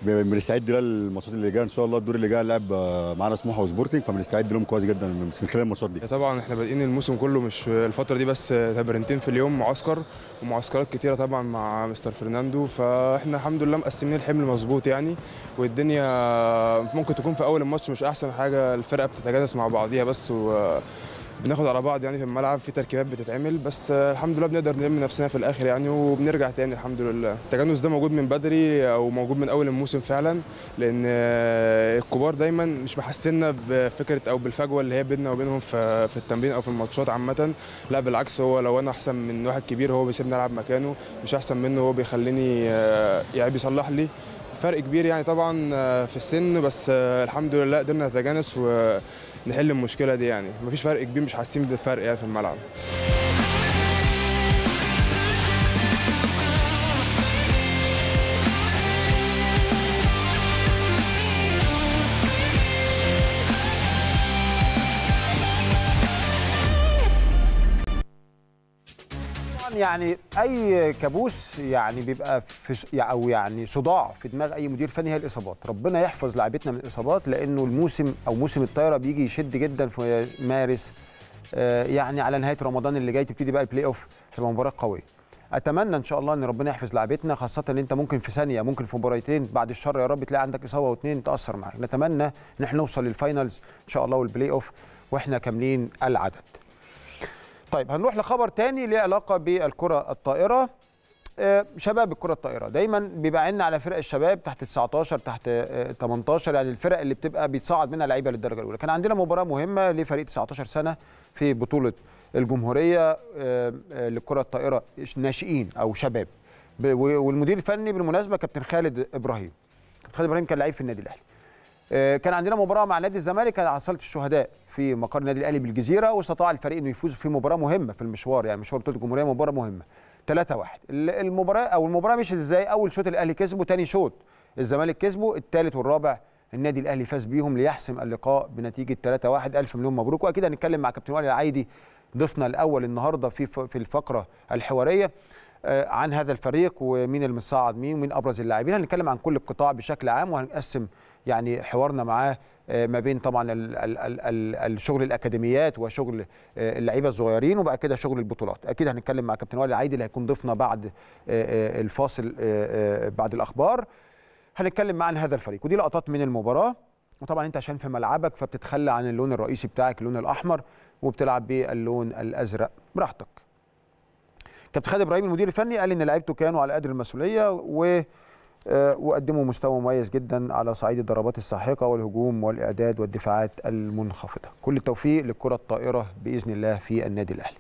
بنستعد لها الماتشات اللي جاية. إن شاء الله الدور اللي جاي لعب آه، معانا سموحه وسبورتنج فبنستعد لهم كويس جدا من خلال الماتشات دي. طبعا إحنا بادئين الموسم كله مش الفترة دي بس تمرينتين في اليوم معسكر ومعسكرات كتيرة طبعا مع مستر فرناندو. فإحنا الحمد لله مقسمين الحمل مظبوط يعني والدنيا ممكن تكون في أول الماتش مش أحسن حاجة الفرقة بتتجانس مع بعضيها بس و بناخد على بعض يعني في الملعب في تركيبات بتتعمل بس الحمد لله بنقدر نلم نفسنا في الآخر يعني وبنرجع تاني الحمد لله. التجانس ده موجود من بدري أو موجود من أول الموسم فعلا لأن الكبار دايما مش محسنا بفكرة أو بالفجوة اللي هي بيننا وبينهم في التمرين أو في الماتشات عامة. لا بالعكس هو لو أنا أحسن من واحد كبير هو بيسيبني ألعب مكانه مش أحسن منه هو بيخليني يعني بيصلح لي. فرق كبير يعني طبعا في السن بس الحمد لله قدرنا نتجانس ونحل المشكلة دي يعني. مفيش فرق كبير مش حاسين بالفرق يعني في الملعب. يعني أي كابوس يعني بيبقى في أو يعني صداع في دماغ أي مدير فني هي الإصابات. ربنا يحفظ لاعبتنا من الإصابات لأنه الموسم أو موسم الطايرة بيجي يشد جدا في مارس آه، يعني على نهاية رمضان اللي جاي تبتدي بقى ال playoff هتبقى مباراة قوية. أتمنى إن شاء الله إن ربنا يحفظ لاعبتنا خاصة إن أنت ممكن في ثانية ممكن في مباراتين بعد الشر يا رب تلاقي عندك إصابة واثنين تأثر معاك. نتمنى إن إحنا نوصل لل finals إن شاء الله وال playoff وإحنا كاملين العدد. طيب هنروح لخبر تاني ليه علاقة بالكرة الطائرة. آه، شباب الكرة الطائرة دايما بيبقى عندنا على فرق الشباب تحت 19 تحت آه، 18 يعني الفرق اللي بتبقى بيتصعد منها لعيبه للدرجة الأولى. كان عندنا مباراة مهمة لفريق 19 سنة في بطولة الجمهورية آه، آه، للكرة الطائرة ناشئين أو شباب. والمدير الفني بالمناسبة كابتن خالد إبراهيم. كابتن خالد إبراهيم كان لعيب في النادي الأهلي. آه، كان عندنا مباراة مع نادي الزمالك على صاله الشهداء في مقر النادي الأهلي بالجزيرة واستطاع الفريق إنه يفوز في مباراة مهمة في المشوار يعني مشوار بطوله الجمهوريه مباراة مهمة. 3 1 المباراة أو المباراة مشيت إزاي؟ أول شوط الأهلي كسبه ثاني شوط الزمالك كسبه الثالث والرابع النادي الأهلي فاز بيهم ليحسم اللقاء بنتيجة 3 1 ألف مليون مبروك. وأكيد هنتكلم مع كابتن وائل العايدي ضيفنا الأول النهارده في في الفقرة الحوارية آه، عن هذا الفريق ومين المصعد مين ومين أبرز اللاعبين. هنتكلم عن كل القطاع بشكل عام وهنقسم يعني حوارنا معاه آه، ما بين طبعا ال ال ال ال الشغل الأكاديميات وشغل آه، اللعيبة الصغيرين وبعد كده شغل البطولات. أكيد هنتكلم مع كابتن وائل العايدي اللي هيكون ضيفنا بعد آه، الفاصل بعد الأخبار. هنتكلم معاه عن هذا الفريق ودي لقطات من المباراة. وطبعا أنت عشان في ملعبك فبتتخلى عن اللون الرئيسي بتاعك اللون الأحمر وبتلعب باللون الأزرق. براحتك. كابتن خالد إبراهيم المدير الفني قال إن لعيبته كانوا على قدر المسؤولية و وقدموا مستوى مميز جدا على صعيد الضربات الساحقة والهجوم والإعداد والدفاعات المنخفضة. كل التوفيق للكرة الطائرة بإذن الله في النادي الأهلي.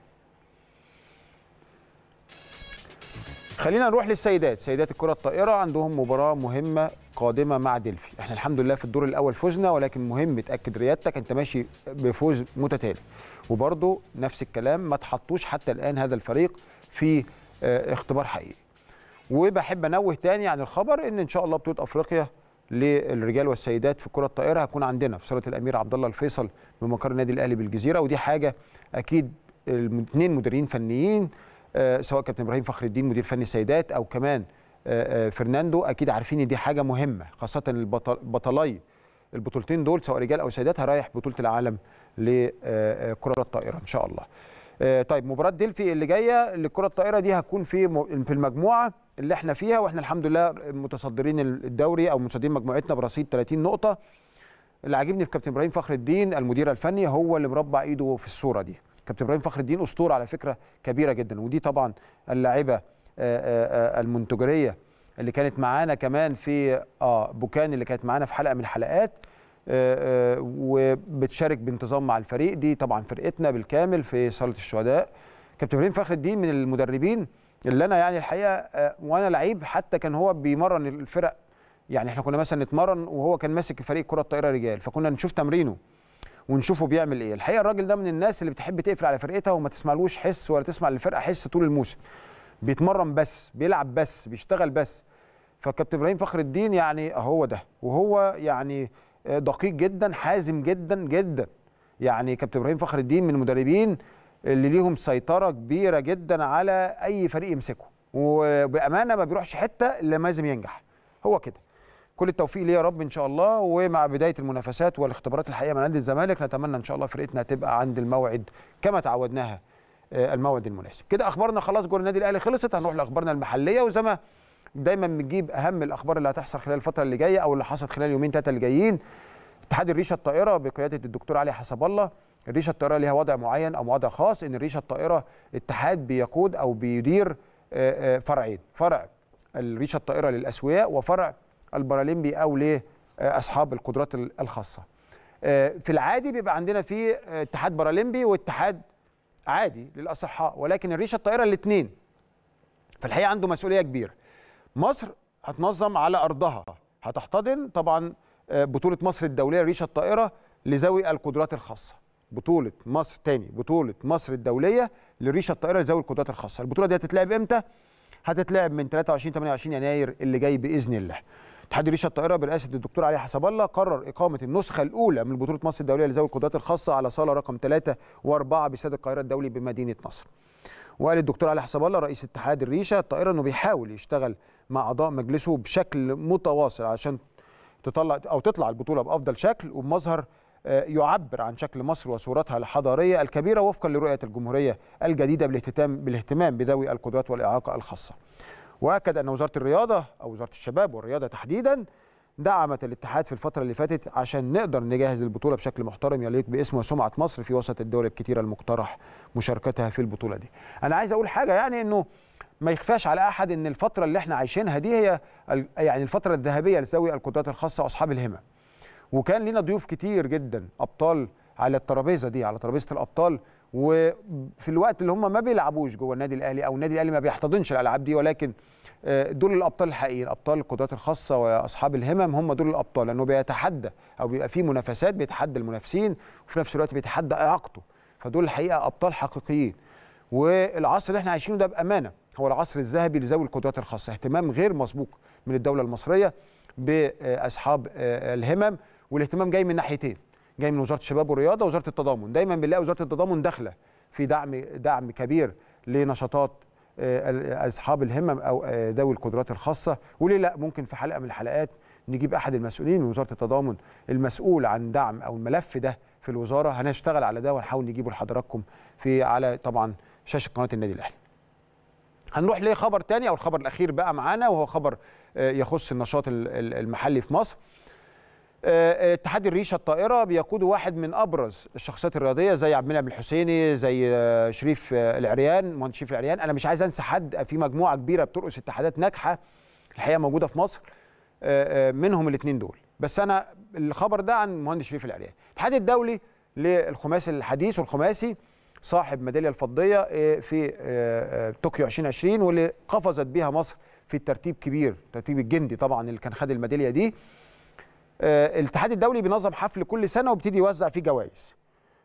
خلينا نروح للسيدات. سيدات الكرة الطائرة عندهم مباراة مهمة قادمة مع ديلفي إحنا الحمد لله في الدور الأول فزنا ولكن مهم تاكد ريادتك أنت ماشي بفوز متتالي. وبرضه نفس الكلام ما تحطوش حتى الآن هذا الفريق في آه، اختبار حقيقي. وبحب انوه تاني عن الخبر ان ان شاء الله بطولة افريقيا للرجال والسيدات في الكره الطائرة هتكون عندنا في صالة الأمير عبد الله الفيصل بمقر النادي الأهلي بالجزيرة. ودي حاجة أكيد الاثنين مديرين فنيين آه، سواء كابتن إبراهيم فخر الدين مدير فني السيدات أو كمان آه، آه، فرناندو أكيد عارفين إن دي حاجة مهمة خاصة البطل بطلاي البطولتين دول سواء رجال أو سيدات هرايح بطولة العالم لكره الطائرة إن شاء الله. طيب مباراة ديلفي اللي جاية للكره الطائرة دي هتكون في في المجموعة اللي إحنا فيها وإحنا الحمد لله متصدرين الدوري أو متصدرين مجموعتنا برصيد 30 نقطة. اللي عاجبني في كابتن إبراهيم فخر الدين المدير الفني هو اللي مربع إيده في الصورة دي. كابتن إبراهيم فخر الدين أسطورة على فكرة كبيرة جدا ودي طبعا اللاعبة آه، آه، آه، المنتجرية اللي كانت معانا كمان في آه بوكان اللي كانت معانا في حلقة من الحلقات. آه، آه، وبتشارك بانتظام مع الفريق دي طبعا فرقتنا بالكامل في صالة الشهداء. كابتن إبراهيم فخر الدين من المدربين اللي أنا يعني الحقيقة آه، وأنا لعيب حتى كان هو بيمرن الفرق. يعني إحنا كنا مثلا نتمرن وهو كان ماسك فريق كرة الطائرة رجال فكنا نشوف تمرينه ونشوفه بيعمل إيه. الحقيقة الراجل ده من الناس اللي بتحب تقفل على فرقتها وما تسمعلوش حس ولا تسمع للفرقة حس طول الموسم. بيتمرن بس بيلعب بس بيشتغل بس. فكابتن إبراهيم فخر الدين يعني هو ده. وهو يعني آه، دقيق جدا حازم جدا جدا. يعني كابتن إبراهيم فخر الدين من المدربين اللي ليهم سيطرة كبيرة جدا على أي فريق يمسكه. وبأمانة ما بيروحش حتة إلا لازم ينجح. هو كده. كل التوفيق ليه يا رب إن شاء الله. ومع بداية المنافسات والاختبارات الحقيقة من نادي الزمالك نتمنى إن شاء الله فرقتنا تبقى عند الموعد كما تعودناها آه، الموعد المناسب. كده أخبارنا خلاص. جوه النادي الأهلي خلصت. هنروح لأخبارنا المحلية. وزي ما دايما بنجيب أهم الأخبار اللي هتحصل خلال الفترة اللي جاية أو اللي حصلت خلال اليومين ثلاثة اللي جايين. اتحاد الريشه الطائرة بقيادة الدكتور علي حسب الله. الريشه الطائرة ليها وضع معين أو وضع خاص إن الريشه الطائرة اتحاد بيقود أو بيدير آه، آه، فرعين. فرع الريشه الطائرة للأسوياء وفرع البارالمبي أو لاصحاب القدرات ال- الخاصة. آه، في العادي بيبقى عندنا في آه، اتحاد بارالمبي واتحاد عادي للأصحاء ولكن الريشه الطائرة الاثنين فالحقيقة عنده مسؤولية كبيرة. مصر هتنظم على أرضها. هتحتضن طبعا آه، بطولة مصر الدولية ريشة الطائرة لذوي القدرات الخاصة. بطولة مصر تاني بطولة مصر الدولية لريشة الطائرة لذوي القدرات الخاصة. البطولة دي هتتلعب إمتى؟ هتتلعب من 23 28 يناير اللي جاي بإذن الله. اتحاد ريشة الطائرة برئاسه الدكتور علي حسب الله قرر إقامة النسخة الأولى من بطولة مصر الدولية لذوي القدرات الخاصة على صالة رقم 3 و4 باستاد القاهرة الدولي بمدينة نصر. وقال الدكتور علي حسب الله رئيس اتحاد الريشة الطائرة إنه بيحاول يشتغل مع اعضاء مجلسه بشكل متواصل عشان تطلع أو تطلع البطولة بأفضل شكل وبمظهر آه، يعبر عن شكل مصر وصورتها الحضارية الكبيرة وفقا لرؤية الجمهورية الجديدة بالاهتمام بالاهتمام بذوي القدرات والإعاقة الخاصة. وأكد أن وزارة الرياضة أو وزارة الشباب والرياضة تحديدا دعمت الاتحاد في الفترة اللي فاتت عشان نقدر نجهز البطولة بشكل محترم يليق باسم وسمعه مصر في وسط الدول الكتيره المقترح مشاركتها في البطولة دي. أنا عايز أقول حاجة يعني إنه ما يخفاش على أحد إن الفترة اللي إحنا عايشينها دي هي يعني الفترة الذهبية لذوي القدرات الخاصة وأصحاب الهمم. وكان لنا ضيوف كتير جدا أبطال على الترابيزة دي على ترابيزة الأبطال. وفي الوقت اللي هم ما بيلعبوش جوه النادي الأهلي أو النادي الأهلي ما بيحتضنش الألعاب دي ولكن آه، دول الأبطال الحقيقيين أبطال القدرات الخاصة وأصحاب الهمم هم دول الأبطال. لأنه بيتحدى أو بيبقى في منافسات بيتحدى المنافسين وفي نفس الوقت بيتحدى إعاقته. فدول الحقيقة أبطال حقيقيين. والعصر اللي إحنا عايشينه ده بأمانة هو العصر الذهبي لذوي القدرات الخاصة. اهتمام غير مسبوق من الدولة المصرية بأصحاب آه، الهمم والاهتمام جاي من ناحيتين. جاي من وزارة الشباب والرياضة ووزارة التضامن. دايما بنلاقي وزارة التضامن داخلة في دعم دعم كبير لنشاطات آه، أصحاب الهمم أو آه، ذوي القدرات الخاصة. وليه لأ؟ ممكن في حلقة من الحلقات نجيب أحد المسؤولين من وزارة التضامن المسؤول عن دعم أو الملف ده في الوزارة. هنشتغل على ده ونحاول نجيبه لحضراتكم في على طبعا شاشة قناة النادي الأهلي. هنروح لخبر تاني أو الخبر الأخير بقى معانا وهو خبر آه، يخص النشاط ال- ال- المحلي في مصر. آه، اتحاد الريشه الطائرة بيقوده واحد من أبرز الشخصيات الرياضية زي عبد المنعم الحسيني زي آه، شريف آه، العريان مهندس شريف العريان. أنا مش عايز أنسى حد في مجموعة كبيرة بترقص اتحادات ناجحة الحقيقة موجودة في مصر آه، آه، منهم الاثنين دول. بس أنا الخبر ده عن مهندس شريف العريان. الاتحاد الدولي للخماسي الحديث والخماسي صاحب ميدالية الفضية آه، في آه، آه، طوكيو 2020 واللي قفزت بيها مصر في الترتيب كبير ترتيب الجندي طبعا اللي كان خد الميدالية دي. الاتحاد الدولي بينظم حفل كل سنة وبيبتدي يوزع فيه جوائز.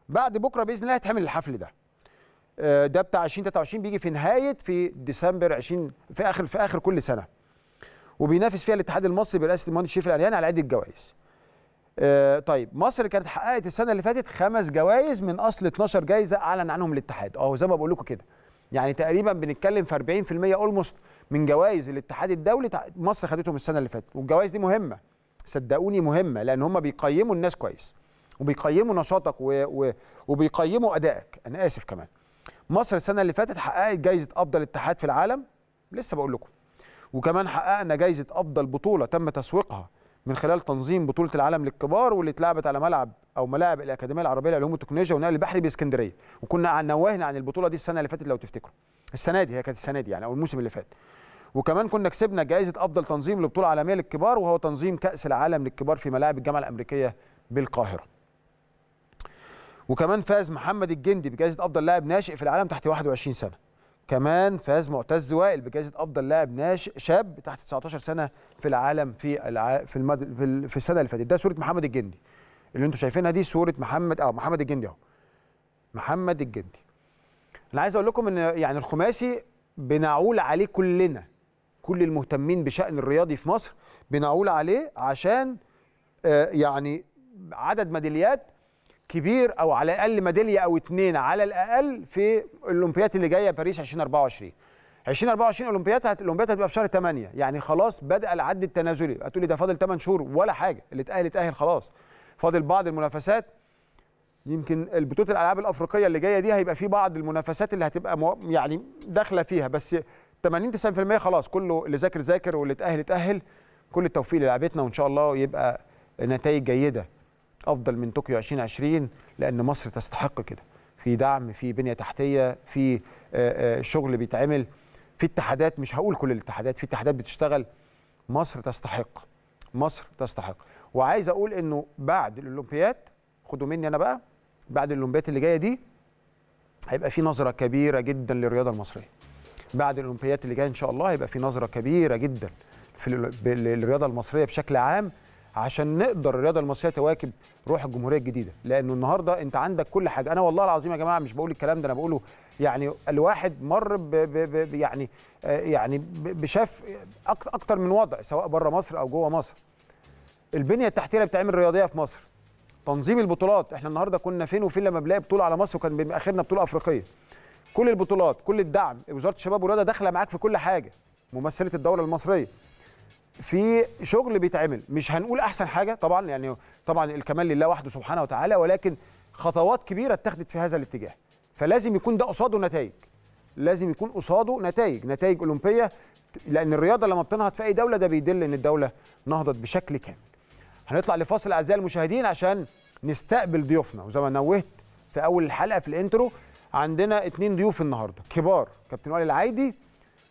بعد بكرة بإذن الله هيتعمل الحفل ده. ده بتاع 2023 بيجي في نهاية في ديسمبر 20 في آخر في آخر كل سنة. وبينافس فيها الاتحاد المصري برئاسة المهندس شريف العريان على عدة جوائز. طيب مصر كانت حققت السنة اللي فاتت خمس جوائز من أصل 12 جايزة أعلن عنهم الاتحاد. آه زي ما بقول لكم كده. يعني تقريبا بنتكلم في 40% اولموست من جوائز الاتحاد الدولي مصر خدتهم السنة اللي فاتت. والجوائز دي مهمة. صدقوني مهمة لأن هم بيقيموا الناس كويس. وبيقيموا نشاطك و... و... وبيقيموا أدائك. أنا آسف كمان. مصر السنة اللي فاتت حققت جائزه أفضل اتحاد في العالم. لسه بقول لكم. وكمان حققنا جائزه أفضل بطولة تم تسويقها من خلال تنظيم بطولة العالم للكبار واللي اتلعبت على ملعب أو ملاعب الأكاديمية العربية للعلوم والتكنولوجيا والنقل البحري بإسكندرية. وكنا عن نوهنا عن البطولة دي السنة اللي فاتت لو تفتكروا. السنة دي هي كانت السنة دي يعني أو الموسم اللي فات. وكمان كنا كسبنا جائزة أفضل تنظيم لبطولة عالمية للكبار وهو تنظيم كأس العالم للكبار في ملاعب الجامعة الأمريكية بالقاهرة. وكمان فاز محمد الجندي بجائزة أفضل لاعب ناشئ في العالم تحت 21 سنة. كمان فاز معتز وائل بجائزة أفضل لاعب ناشئ شاب تحت 19 سنة في العالم في الع... في, المد... في, ال... في السنة اللي فاتت. ده صورة محمد الجندي. اللي أنتم شايفينها دي صورة محمد آه محمد الجندي أهو. محمد الجندي. أنا عايز أقول لكم إن يعني الخماسي بنعول عليه كلنا كل المهتمين بشأن الرياضي في مصر بنعول عليه عشان آه، يعني عدد ميداليات كبير أو على الأقل ميدالية أو اتنين على الأقل في الأولمبياد اللي جاية باريس 2024 2024 أولمبياد هت... هتبقى في شهر 8 يعني خلاص بدأ العد التنازلي. هتقولي ده فاضل 8 شهور ولا حاجة. اللي اتأهل اتأهل خلاص. فاضل بعض المنافسات. يمكن البطولة الألعاب الأفريقية اللي جاية دي هيبقى في بعض المنافسات اللي هتبقى مو... يعني داخلة فيها. بس 80 90% خلاص. كله اللي ذاكر ذاكر واللي اتأهل اتأهل. كل التوفيق للاعبتنا وإن شاء الله يبقى نتائج جيدة. أفضل من طوكيو 2020 لأن مصر تستحق كده. في دعم في بنية تحتية في آه، آه، شغل بيتعمل في اتحادات مش هقول كل الاتحادات في اتحادات بتشتغل. مصر تستحق مصر تستحق. وعايز أقول إنه بعد الأولمبياد خدوا مني أنا بقى بعد الأولمبياد اللي جاية دي هيبقى في نظرة كبيرة جدا للرياضة المصرية. بعد الأولمبياد اللي جاية إن شاء الله هيبقى في نظرة كبيرة جدا في ال- ب- للرياضة المصرية بشكل عام عشان نقدر الرياضة المصرية تواكب روح الجمهورية الجديدة. لأنه النهارده أنت عندك كل حاجة. أنا والله العظيم يا جماعة مش بقول الكلام ده أنا بقوله يعني الواحد مر ب ب ب يعني آه، يعني بشاف أكتر من وضع سواء بره مصر أو جوه مصر. البنية التحتية اللي بتعمل رياضيه في مصر تنظيم البطولات. إحنا النهارده كنا فين وفين لما بنلاقي بطولة على مصر وكان بيبقى آخرنا بطولة أفريقية. كل البطولات كل الدعم وزارة الشباب والرياضة داخلة معاك في كل حاجة. ممثلة الدولة المصرية. في شغل بيتعمل. مش هنقول أحسن حاجة طبعا يعني طبعا الكمال لله وحده سبحانه وتعالى ولكن خطوات كبيرة اتخذت في هذا الاتجاه. فلازم يكون ده قصاده نتائج. لازم يكون قصاده نتائج نتائج أولمبية لأن الرياضة لما بتنهض في أي دولة ده بيدل إن الدولة نهضت بشكل كامل. هنطلع لفاصل أعزائي المشاهدين عشان نستقبل ضيوفنا. وزي ما نوهت في أول الحلقة في الإنترو عندنا اتنين ضيوف النهارده. كبار كابتن وائل العايدي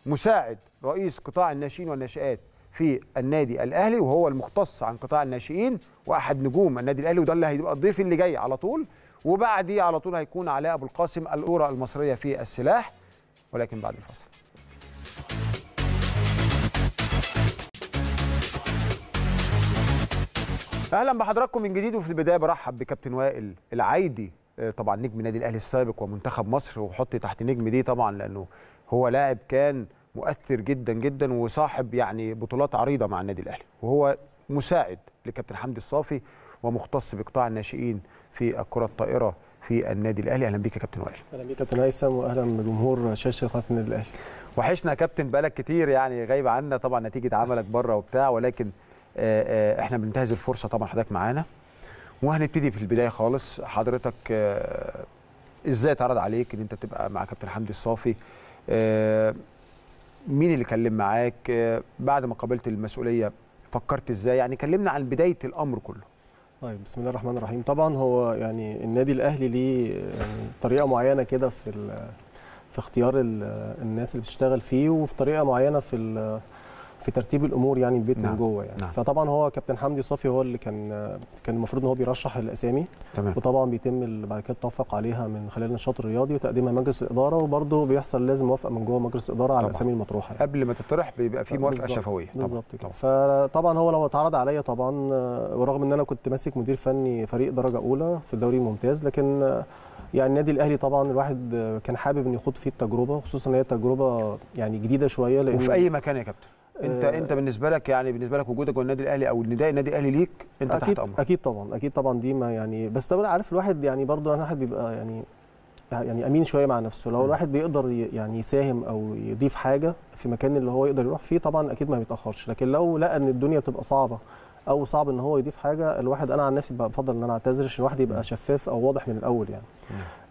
مساعد رئيس قطاع الناشئين والناشئات في النادي الأهلي وهو المختص عن قطاع الناشئين وأحد نجوم النادي الأهلي وده اللي هيبقى الضيف اللي جاي على طول. وبعديه على طول هيكون علاء أبو القاسم الأورا المصرية في السلاح. ولكن بعد الفاصل. أهلا بحضراتكم من جديد وفي البداية برحب بكابتن وائل العايدي آه، طبعا نجم النادي الأهلي السابق ومنتخب مصر وحط تحت نجم دي طبعا لأنه هو لاعب كان مؤثر جدا جدا وصاحب يعني بطولات عريضة مع النادي الأهلي وهو مساعد لكابتن حمدي الصافي ومختص بقطاع الناشئين في الكرة الطائرة في النادي الأهلي. أهلا بيك يا كابتن وائل. أهلا بيك كابتن هيثم واهلا بجمهور شاشة قناة النادي الأهلي. وحشنا يا كابتن بقالك كتير يعني غايب عنا. طبعا نتيجة عملك بره وبتاع ولكن آه، آه، إحنا بننتهز الفرصة طبعا حضرتك معانا. وهنبتدي في البداية خالص. حضرتك آه، إزاي اتعرض عليك إن أنت تبقى مع كابتن حمدي الصافي؟ مين اللي كلم معاك؟ آه، بعد ما قابلت المسؤولية فكرت إزاي؟ يعني كلمنا عن بداية الأمر كله. طيب بسم الله الرحمن الرحيم. طبعا هو يعني النادي الأهلي ليه يعني طريقة معينة كده في في اختيار ال- الناس اللي بتشتغل فيه وفي طريقة معينة في في ترتيب الأمور يعني البيت نعم، من جوه يعني. نعم. فطبعا هو كابتن حمدي صافي هو اللي كان كان المفروض إن هو بيرشح الأسامي. تمام. وطبعا بيتم بعد كده التوافق عليها من خلال النشاط الرياضي وتقديمها مجلس الإدارة. وبرضه بيحصل لازم موافقه من جوه مجلس الإدارة على. الأسامي المطروحة يعني. قبل ما تطرح بيبقى في موافقة شفويه طبعا. بالظبط كده. طبعا. فطبعا هو لو اتعرض عليا طبعا ورغم إن أنا كنت ماسك مدير فني فريق درجة أولى في الدوري الممتاز لكن يعني النادي الأهلي طبعا الواحد كان حابب إن يخوض فيه التجربة خصوصا إن هي تجربة يعني جديدة شوية لأن وفي أي مكان يا كابتن؟ انت آه، انت بالنسبة لك يعني بالنسبة لك وجودك جوه النادي الأهلي أو نداء النادي الأهلي ليك انت أكيد تحت أمرك. أكيد طبعا أكيد طبعا دي ما يعني بس طبعا عارف الواحد يعني برضه الواحد بيبقى يعني يعني أمين شوية مع نفسه. لو. الواحد بيقدر يعني يساهم أو يضيف حاجة في مكان اللي هو يقدر يروح فيه طبعا أكيد ما بيتأخرش. لكن لو لقى إن الدنيا بتبقى صعبة أو صعب إن هو يضيف حاجة الواحد أنا عن نفسي بفضل إن أنا أعتذر عشان الواحد يبقى شفاف أو واضح من الأول يعني.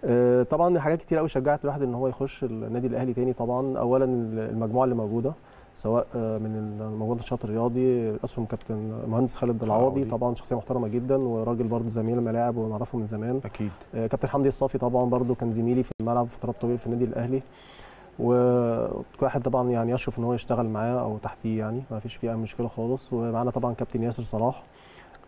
آه، طبعا حاجات كتير قوي شجعت الواحد إن هو يخش النادي الأهلي تاني طبعا. اولا المجموعة اللي موجودة. سواء آه، من المجموعه النشاط الرياضي أسهم كابتن مهندس خالد العوضي. طبعا شخصية محترمة جدا وراجل برضه زميل ملاعب ونعرفه من زمان. أكيد. آه، كابتن حمدي الصافي طبعا برضه كان زميلي في الملعب فترات طويلة في النادي الأهلي. وواحد طبعا يعني يشرف إن هو يشتغل معاه أو تحتيه يعني ما فيش فيه أي مشكلة خالص. ومعانا طبعا كابتن ياسر صلاح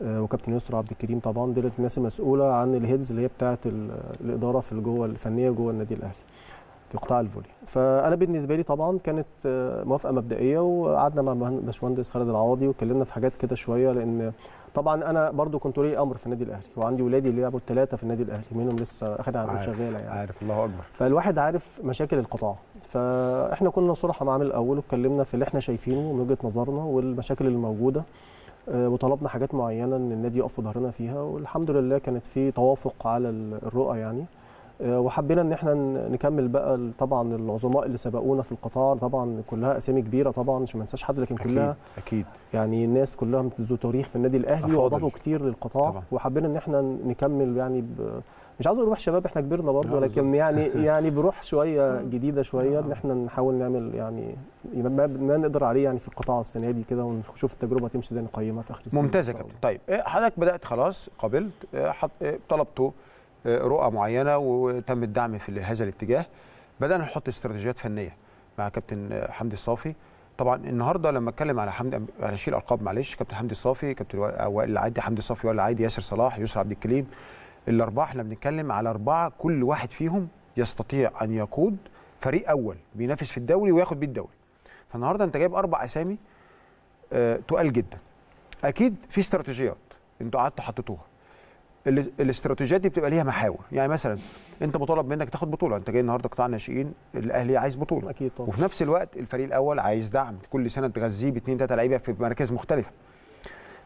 آه، وكابتن يسر عبد الكريم طبعا دول الناس المسؤولة عن الهيدز اللي هي بتاعة ال- الإدارة في جوه الفنية جوة النادي الأهلي. في قطاع الفولي. فأنا بالنسبة لي طبعا كانت آه، موافقة مبدئية وقعدنا مع مهن- باشمهندس خالد العوضي واتكلمنا في حاجات كده شوية لأن طبعا أنا برضو كنت ولي أمر في النادي الأهلي وعندي ولادي اللي لعبوا الثلاثه في النادي الأهلي منهم لسه أخد عارف، شغالة يعني. عارف الله أكبر. فالواحد عارف مشاكل القطاع. فإحنا كنا صراحة معاه من الأول واتكلمنا في اللي إحنا شايفينه من وجهة نظرنا والمشاكل اللي موجوده آه، وطلبنا حاجات معينة إن النادي يقف ظهرنا فيها والحمد لله كانت في توافق على ال- الرؤى يعني. وحبينا إن إحنا نكمل بقى طبعا العظماء اللي سبقونا في القطاع طبعا كلها أسامي كبيرة طبعا عشان ما ننساش حد لكن أكيد كلها أكيد. يعني الناس كلها ذو تاريخ في النادي الأهلي. وأضافوا كتير للقطاع. وحبينا إن إحنا نكمل يعني ب... مش عاوز أقول روح شباب إحنا كبرنا برضه آه، ولكن يعني [LAUGHS] يعني بروح شوية جديدة شوية إن إحنا نحاول نعمل يعني ما, ما نقدر عليه يعني في القطاع السنة دي كده ونشوف التجربة تمشي إزاي نقيمها في آخر السنة. ممتاز يا كابتن. طيب إيه، حضرتك بدأت خلاص قابلت إيه، رؤى معينة وتم الدعم في هذا الاتجاه. بدأنا نحط استراتيجيات فنية مع كابتن حمدي الصافي. طبعا النهارده لما أتكلم على حمدي اشيل القاب معلش كابتن حمدي الصافي كابتن وائل- العادي حمدي الصافي وائل العادي ياسر صلاح يسرى عبد الكريم الأربعة إحنا بنتكلم على أربعة كل واحد فيهم يستطيع أن يقود فريق أول بينافس في الدوري وياخد بيه الدوري. فالنهاردة أنت جايب أربع أسامي آه، تقال جدا. أكيد في استراتيجيات أنتوا قعدتوا حطيتوها. الاستراتيجيات دي بتبقى ليها محاور. يعني مثلا أنت مطالب منك تاخد بطولة. أنت جاي النهارده قطاع ناشئين الأهلي عايز بطولة. أكيد طبعا. وفي نفس الوقت الفريق الأول عايز دعم. كل سنة تغذيه باثنين ثلاثة لعيبة في مراكز مختلفة.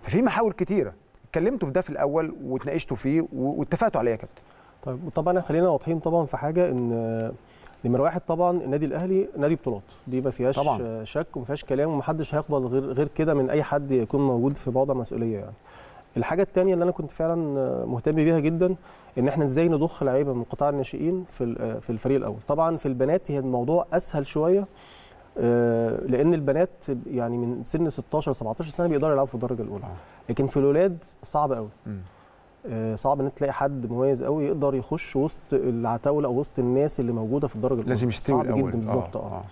ففي محاور كتيرة. اتكلمتوا في ده في الأول واتناقشتوا فيه واتفقتوا عليه يا كابتن. طيب طبعا خلينا واضحين طبعا في حاجة إن نمرة واحد طبعا النادي الأهلي نادي بطولات. دي ما فيهاش طبعاً. شك وما فيهاش كلام ومحدش هيقبل غير غير كده من أي حد يكون موجود في موضع مسؤوليه يعني. الحاجة الثانية اللي أنا كنت فعلا آه، مهتم بيها جدا إن إحنا إزاي نضخ لعيبة من قطاع الناشئين في آه، في الفريق الأول طبعا في البنات هي الموضوع أسهل شوية آه، لأن البنات يعني من سن 16 17 سنة بيقدروا يلعبوا في الدرجة الأولى آه. لكن في الولاد صعب قوي. آه، صعب إن أنت تلاقي حد مميز قوي يقدر يخش وسط العتاولة أو وسط الناس اللي موجودة في الدرجة الأولى لازم يستوي الأول جدا بالظبط آه, آه.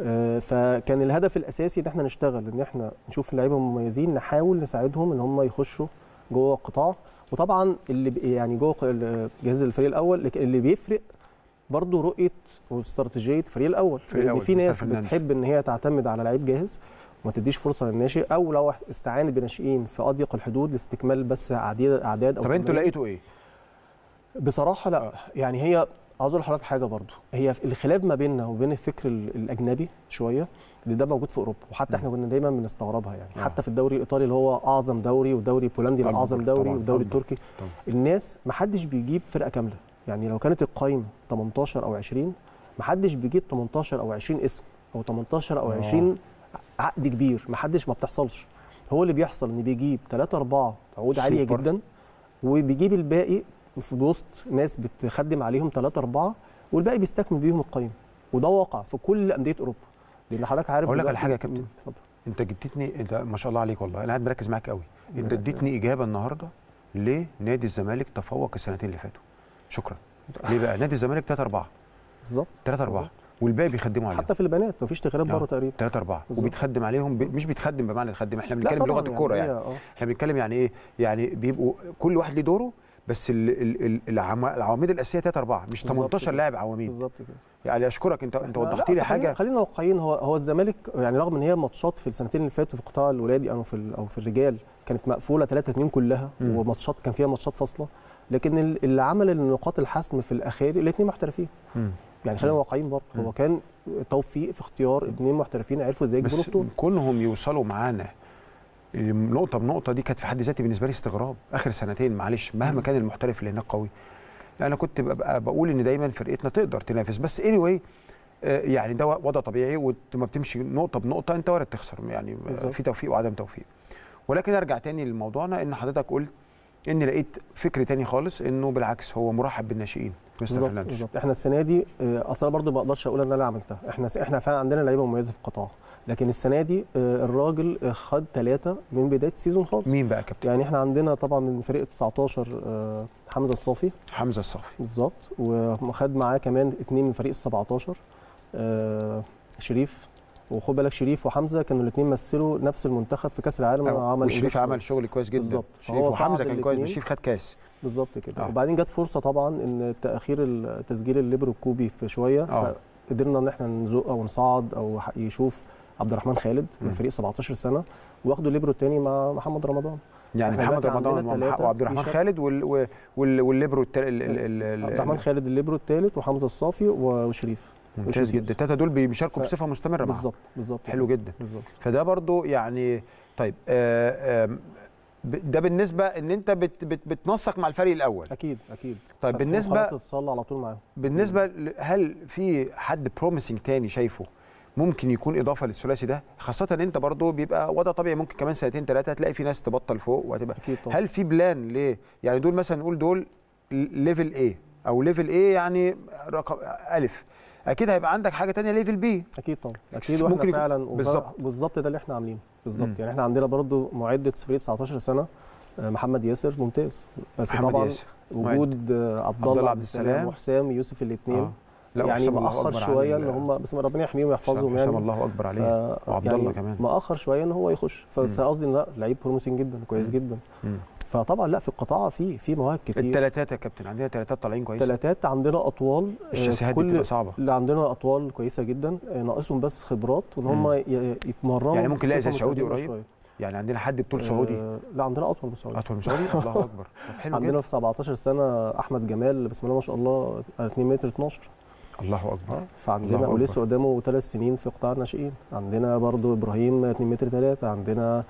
آه. فكان الهدف الأساسي إن إحنا نشتغل إن إحنا نشوف اللعيبه المميزين نحاول نساعدهم إن هم يخشوا جوه القطاع وطبعا اللي يعني جوه جهاز الفريق الأول اللي بيفرق برضه رؤية واستراتيجية الفريق الأول لأن في ناس. بتحب إن هي تعتمد على لعيب جاهز وما تديش فرصة للناشئ أو لو استعانت بناشئين في أضيق الحدود لاستكمال بس اعداد أعداد أو طب أنتوا. لقيتوا إيه؟ بصراحة لا يعني هي عاوز أقول لحضرتك حاجة برضو هي الخلاف ما بيننا وبين الفكر ال- الأجنبي شوية ده موجود في أوروبا وحتى إحنا كنا دايما بنستغربها يعني آه. حتى في الدوري الإيطالي اللي هو أعظم دوري والدوري البولندي أكبر الأعظم دوري والدوري. التركي طبعاً. الناس ما حدش بيجيب فرقة كاملة يعني لو كانت القايمة 18 أو 20 ما حدش بيجيب 18 أو 20 اسم أو 18 أو آه. 20 عقد كبير ما حدش ما بتحصلش هو اللي بيحصل إن بيجيب 3 4 عقود عالية. جدا وبيجيب الباقي في وسط ناس بتخدم عليهم 3 4 والباقي بيستكمل بيهم القايمة وده واقع في كل أندية أوروبا لأن حضرتك عارف أقول لك على حاجة يا كابتن. اتفضل. انت جدتني انت ما شاء الله عليك والله أنا قاعد مركز معاك قوي. انت اديتني إجابة النهارده ليه نادي الزمالك تفوق السنتين اللي فاتوا. شكرا. [LAUGHS] ليه بقى؟ نادي الزمالك 3 4 بالظبط. 3 4 والباقي بيخدموا عليهم. حتى في البنات مفيش تغييرات آه. بره تقريبا. 3 4 بالظبط. وبيتخدم عليهم ب... مش بيتخدم بمعنى تخدم إحنا بنتكلم بلغة الكورة يعني. هي- آه. إحنا بنتكلم يعني إيه؟ يعني بيبقوا كل واحد ليه دوره بس. العواميد الأساسية 3 4 مش بالظبط 18 كده. لاعب عواميد بالظبط كده يعني أشكرك انت أنت وضحت لي حاجة خلينا واقعيين هو هو الزمالك يعني رغم إن هي ماتشات في السنتين اللي فاتوا في القطاع الولادي أو في أو في الرجال كانت مقفولة 3 2 كلها. وماتشات كان فيها ماتشات فاصلة لكن ال- اللي عمل النقاط الحسم في الأخير الاثنين محترفين مم. يعني خلينا. واقعيين برضه. هو كان توفيق في اختيار اثنين محترفين عرفوا إزاي يجيبوا بس كونهم يوصلوا معانا نقطة بنقطة دي كانت في حد ذاتي بالنسبة لي استغراب. آخر سنتين معلش مهما كان المحترف اللي هناك قوي. أنا كنت ببقى بقول إن دايما فرقتنا تقدر تنافس. بس اني anyway آه، يعني ده وضع طبيعي وما بتمشي نقطة بنقطة أنت وارد تخسر. يعني بالظبط. في توفيق وعدم توفيق. ولكن أرجع تاني لموضوعنا. إن حضرتك قلت إن لقيت فكر تاني خالص إنه بالعكس هو مرحب بالناشئين. مستر فرنانديز إحنا السنة دي آه، أصلا برضه ما أقدرش أقول إن أنا عملتها إحنا إحنا فعلا عندنا لعيبة مميزة في القطاع لكن السنة دي آه، الراجل آه، خد ثلاثة من بداية ال season خالص. مين بقى كابتن؟ يعني إحنا عندنا طبعا من فريق 19 آه، حمزة الصافي. حمزة الصافي. بالظبط. وخد معاه كمان اثنين من فريق ال 17 آه، شريف. وخد بالك شريف وحمزة كانوا الاثنين مثلوا نفس المنتخب في كأس العالم وعمل وشريف إنجاز عمل شغل كويس جدا. بالظبط. شريف وحمزة كان كويس شريف خد كاس. بالظبط كده. آه. آه. وبعدين جت فرصة طبعا إن تأخير تسجيل الليبرو الكوبي في شوية. آه. فقدرنا إن إحنا نزق أو نصعد أو يشوف عبد الرحمن خالد من. فريق 17 سنة واخدوا الليبرو الثاني مع محمد رمضان. يعني محمد رمضان وعبد الرحمن. خالد وال وال- وال والليبرو. عبد الرحمن خالد الليبرو الثالث وحمزة الصافي وشريف. ممتاز. جدا. التلاتة دول بي- بيشاركوا ف- بصفة مستمرة معاهم. بالظبط بالظبط. حلو جدا. بالظبط. فده برضو يعني طيب آه ده بالنسبة إن أنت بت بت بتنسق مع الفريق الأول. أكيد أكيد. طيب بالنسبة اتصال على طول معاهم. بالنسبة هل في حد promising تاني شايفه؟ ممكن يكون إضافة للثلاثي ده خاصة إن أنت برضو بيبقى وضع طبيعي ممكن كمان سنتين ثلاثة هتلاقي في ناس تبطل فوق وهتبقى هل في plan ليه يعني دول مثلا نقول دول level A أو level A يعني رقم ألف. أكيد هيبقى عندك حاجة تانية level B أكيد طبعا. أكيد وإحنا ممكن فعلا بالظبط. بالظبط ده اللي إحنا عاملينه. بالظبط. يعني إحنا عندنا برضو معدة فريق 19 سنة آه، محمد ياسر ممتاز. بس محمد طبعا ياسر. وجود عبد الله عبد السلام. وحسام يوسف الاثنين. آه. لا يعني مأخر شوية إن هم بس ربنا يحميهم ويحفظهم يعني. الله أكبر عليه ف- وعبد الله يعني كمان. مأخر شوية إن هو يخش. بس. قصدي لا لعيب promising جدا كويس. جدا. مم. فطبعا لا في القطاع في في مواهب كتير. التلاتات يا كابتن عندنا تلاتات طالعين كويس ثلاثات عندنا أطوال آه، الشاسيهات دي بتبقى صعبة. اللي عندنا أطوال كويسة جدا. آه، ناقصهم بس خبرات وان. هم يتمرنوا يعني ممكن نلاقي زي بصفة سعودي قريب؟ يعني عندنا حد بطول سعودي؟ آه، لا عندنا أطول من سعودي. أطول من سعودي؟ [LAUGHS] الله أكبر. طب حلو عندنا جدا. في 17 سنة أحمد جمال بسم الله ما شاء الله 2 متر 12 الله أكبر. الله فعندنا أكبر. ولسه قدامه ثلاث سنين في قطاع الناشئين. عندنا برضو إبراهيم 2 متر 3 عندنا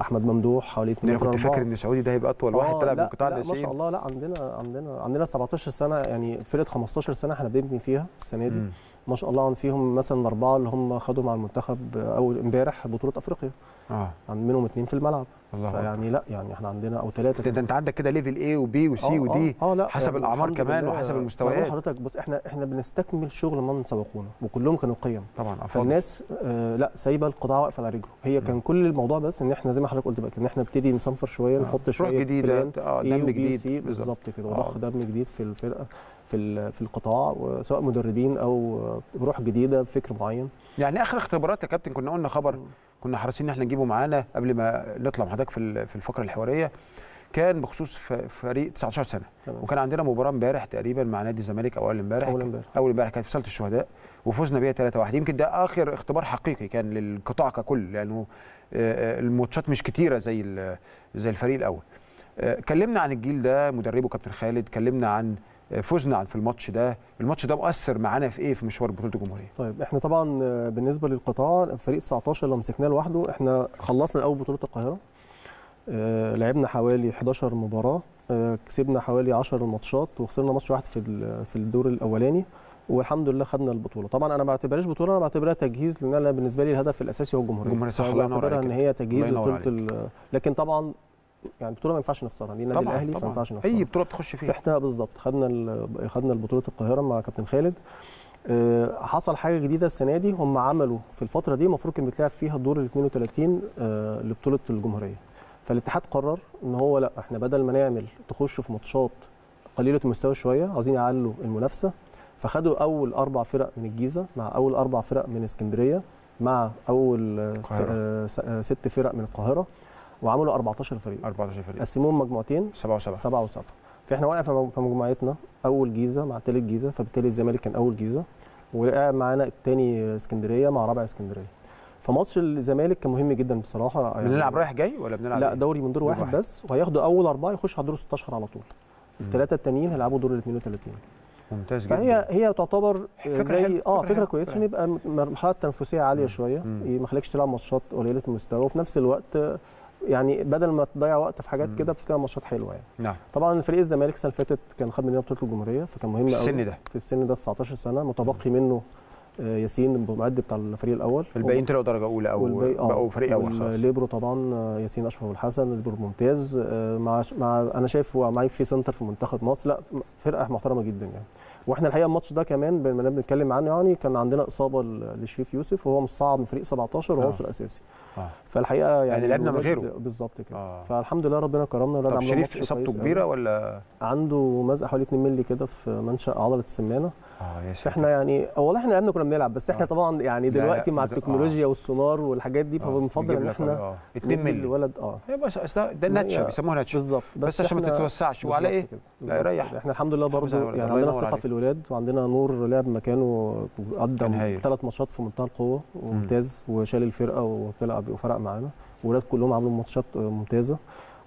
أحمد ممدوح حوالي 2 أنا متر كنت 4 فاكر إن السعودي ده هيبقى أطول واحد طلع من قطاع لا ما شاء الناشئين. الله لا عندنا عندنا عندنا 17 سنة يعني فرقة 15 سنة إحنا بنبني فيها السنة دي. مم. ما شاء الله عن فيهم مثلا اربعه اللي هم خدوا مع المنتخب أول امبارح بطولة أفريقيا. آه. عن منهم اثنين في الملعب. الله فيعني لا يعني إحنا عندنا أو ثلاثة ده أنت عندك كده level A و B و C و D آه لا حسب يعني الأعمار الحمد كمان. وحسب المستويات. لحضرتك بص إحنا إحنا بنستكمل شغل من سبقونا وكلهم كانوا قيم. طبعا أفضل. فالناس آه لا سايبة القطاع واقفة على رجله. هي كان كل الموضوع بس إن إحنا زي ما حضرتك قلت بقى إن إحنا نبتدي نصنفر شوية آه. نحط روح شوية جديدة A دم جديد. بالظبط كده آه. وضخ دم جديد في الفرقة. في في القطاع سواء مدربين أو بروح جديدة بفكر معين. يعني آخر اختبارات يا كابتن كنا قلنا خبر كنا حريصين إن إحنا نجيبه معانا قبل ما نطلع مع حضرتك في في الفقرة الحوارية. كان بخصوص فريق 19 سنة. تمام. وكان عندنا مباراة امبارح تقريبا مع نادي الزمالك أو أول امبارح. أول امبارح. أول امبارح كانت في صالة الشهداء وفزنا بيها 3-1 يمكن ده آخر اختبار حقيقي كان للقطاع ككل لأنه آه، آه، الماتشات مش كتيرة زي زي الفريق الأول. آه، كلمنا عن الجيل ده مدربه كابتن خالد كلمنا عن عن- في الماتش ده. الماتش ده مؤثر معانا في إيه؟ في مشوار بطولة الجمهورية. طيب إحنا طبعا آه، بالنسبة للقطاع فريق 19 اللي مسكناه لوحده إحنا خلصنا أول بطولة القاهرة. آه، لعبنا حوالي 11 مباراة. آه، كسبنا حوالي 10 ماتشات وخسرنا ماتش واحد في في الدور الأولاني والحمد لله خدنا البطولة. طبعا أنا ما بعتبرهاش بطولة أنا بعتبرها تجهيز لأن أنا بالنسبة لي الهدف الأساسي هو الجمهورية. الجمهورية، صح، الله ينور إن. هي تجهيز لكن طبعا يعني البطولة ما ينفعش نخسرها دي النادي طبعا الأهلي طبعا. ينفعش نخسرها. أي بطولة بتخش فيها. فإحنا بالظبط خدنا خدنا البطولة القاهرة مع كابتن خالد. آه، حصل حاجة جديدة السنة دي هم عملوا في الفترة دي المفروض كان بيتلعب فيها الدور ال 32 آه، لبطولة الجمهورية. فالاتحاد قرر إن هو لأ إحنا بدل ما نعمل تخش في ماتشات قليلة المستوى شوية عاوزين يعلوا المنافسة. فخدوا أول أربع فرق من الجيزة مع أول أربع فرق من اسكندرية مع أول آه، ست فرق من القاهرة. وعملوا 14 فريق. 14 فريق. قسموهم مجموعتين. 7 و7 سبعة وسبعة. فإحنا واقع في مج- في مجموعتنا أول جيزة مع تالت جيزة فبالتالي الزمالك كان أول جيزة. وقاعد معانا التاني اسكندرية مع رابع اسكندرية. فماتش الزمالك كان مهم جدا بصراحة. بنلعب رايح جاي ولا بنلعب لا إيه؟ دوري من دور واحد, واحد. بس. وهياخدوا أول أربعة يخش على دور 16 على طول. الثلاثه التانيين هيلعبوا دور ال 32 ممتاز جدا. فهي هي تعتبر فكرة زي آه فكرة كويسة. عشان يبقى م- مرحلة تنافسية عالية. شوية. ما خليكش تلعب ماتشات قليلة المستوى. وفي نفس الوقت يعني بدل ما تضيع وقت في حاجات. كده بتلعب ماتشات حلوة يعني. نعم. طبعا فريق الزمالك السنة اللي فاتت كان خد مننا بطولة الجمهورية فكان مهم في قوي السن ده. في السن ده 19 سنة. متبقي منه آه، ياسين المعد بتاع الفريق الأول. الباقيين طلعوا درجة أولى أو آه، بقوا فريق أول خلاص. والليبرو طبعا آه، ياسين أشرف الحسن الليبرو ممتاز. مع مع أنا شايف هو معايا في سنتر في منتخب مصر. لا فرقة محترمة جدا يعني. وإحنا الحقيقة الماتش ده كمان بما بنتكلم عنه يعني كان عندنا إصابة لشريف يوسف وهو مصعد من فريق 17 وهو آه. عنصر اساسي آه. فالحقيقة يعني, يعني لعبنا من غيره. بالظبط كده آه. فالحمد لله ربنا كرمنا الولاد طب شريف إصابته كبيرة. ولا عنده مزق حوالي 2 مللي كده في منشأ عضلة السمانة آه يا فإحنا يعني والله إحنا لعبنا كنا بنلعب بس إحنا آه. طبعا يعني دلوقتي مع آه. التكنولوجيا والسونار والحاجات دي آه، فبنفضل إن إحنا آه 2 ندي مللي الولد آه هي بس ده ناتشا بيسموها ناتشا بالظبط بس عشان ما تتوسعش وعلى إيه لا يريح. إحنا الحمد لله برضه. يعني عندنا ثقة. في الولاد وعندنا نور لعب مكانه كان قدم. ثلاث ماتشات في منتهى القوة وممتاز وشال الفرقة وطلع وفرق معانا. والولاد كلهم عملوا ماتشات ممتازة.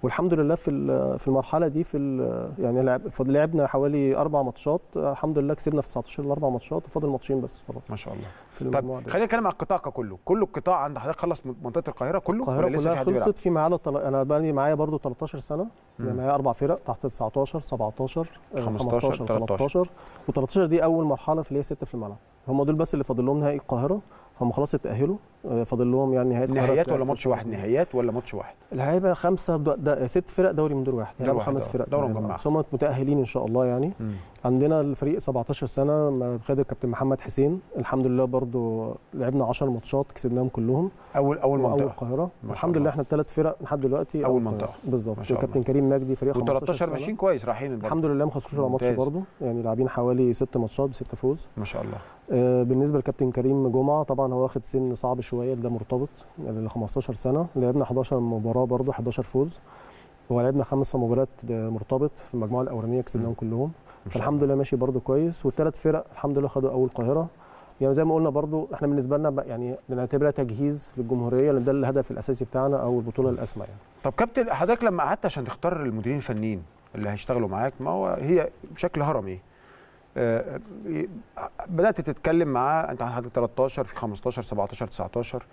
والحمد لله في ال- في المرحلة دي في ال- يعني لعب لعبنا حوالي أربع ماتشات. الحمد لله كسبنا في 19 الاربع ماتشات وفاضل ماتشين بس خلاص. ما شاء الله. في دي. خلينا نتكلم عن القطاع ككله. كل القطاع عند حضرتك خلص منطقة القاهرة؟ كله؟ القاهرة ولا لسه كلها في حد بيلعب؟ خلصت؟ في معانا طل... أنا بقى لي معايا برضو 13 سنة. يعني معايا أربع فرق تحت 19 17 آه، 15 13 و13 دي أول مرحلة في اللي هي سته في الملعب. هم دول بس اللي فاضل لهم نهائي القاهرة. هم خلاص اتأهلوا فاضل لهم يعني القاهرة نهائيات ولا ماتش واحد 2022. نهائيات ولا ماتش واحد الهيبة خمسة. ده ست فرق دوري من دور واحد يعني خمس. فرق. مجمعة. بس هم متأهلين إن شاء الله يعني مم. عندنا الفريق 17 سنة بقياده الكابتن محمد حسين. الحمد لله برضو لعبنا 10 ماتشات كسبناهم كلهم. اول أول منطقة. القاهرة. شاء الحمد. لله إحنا الثلاث فرق لحد دلوقتي. أول القاهرة. منطقة. بالظبط. الكابتن كريم مجدي فريق 15 و13 سنة. ماشيين كويس رايحين الحمد لله. ما خسروش ولا ماتش. برضه يعني لاعبين حوالي ست ماتشات بست فوز. ما شاء الله. آه بالنسبة لكابتن كريم جمعة طبعا هو واخد سن صعب شوية ده مرتبط ل 15 سنة. لعبنا 11 مباراة برضه 11 فوز. ولعبنا خمس مباريات مرتبط. في المجموعة الأولانية كسبناهم كلهم. فالحمد لله ماشي برضه كويس. والثلاث فرق الحمد لله خدوا أول القاهرة. يعني زي ما قلنا برضو إحنا بالنسبة لنا يعني بنعتبرها تجهيز للجمهورية لأن ده الهدف الأساسي بتاعنا أو البطولة الأسمى يعني. طب كابتن حضرتك لما قعدت عشان تختار المديرين الفنيين اللي هيشتغلوا معاك ما هو هي بشكل هرمي آه، آه، بدأت تتكلم معاه أنت حضرتك 13 في 15 17 19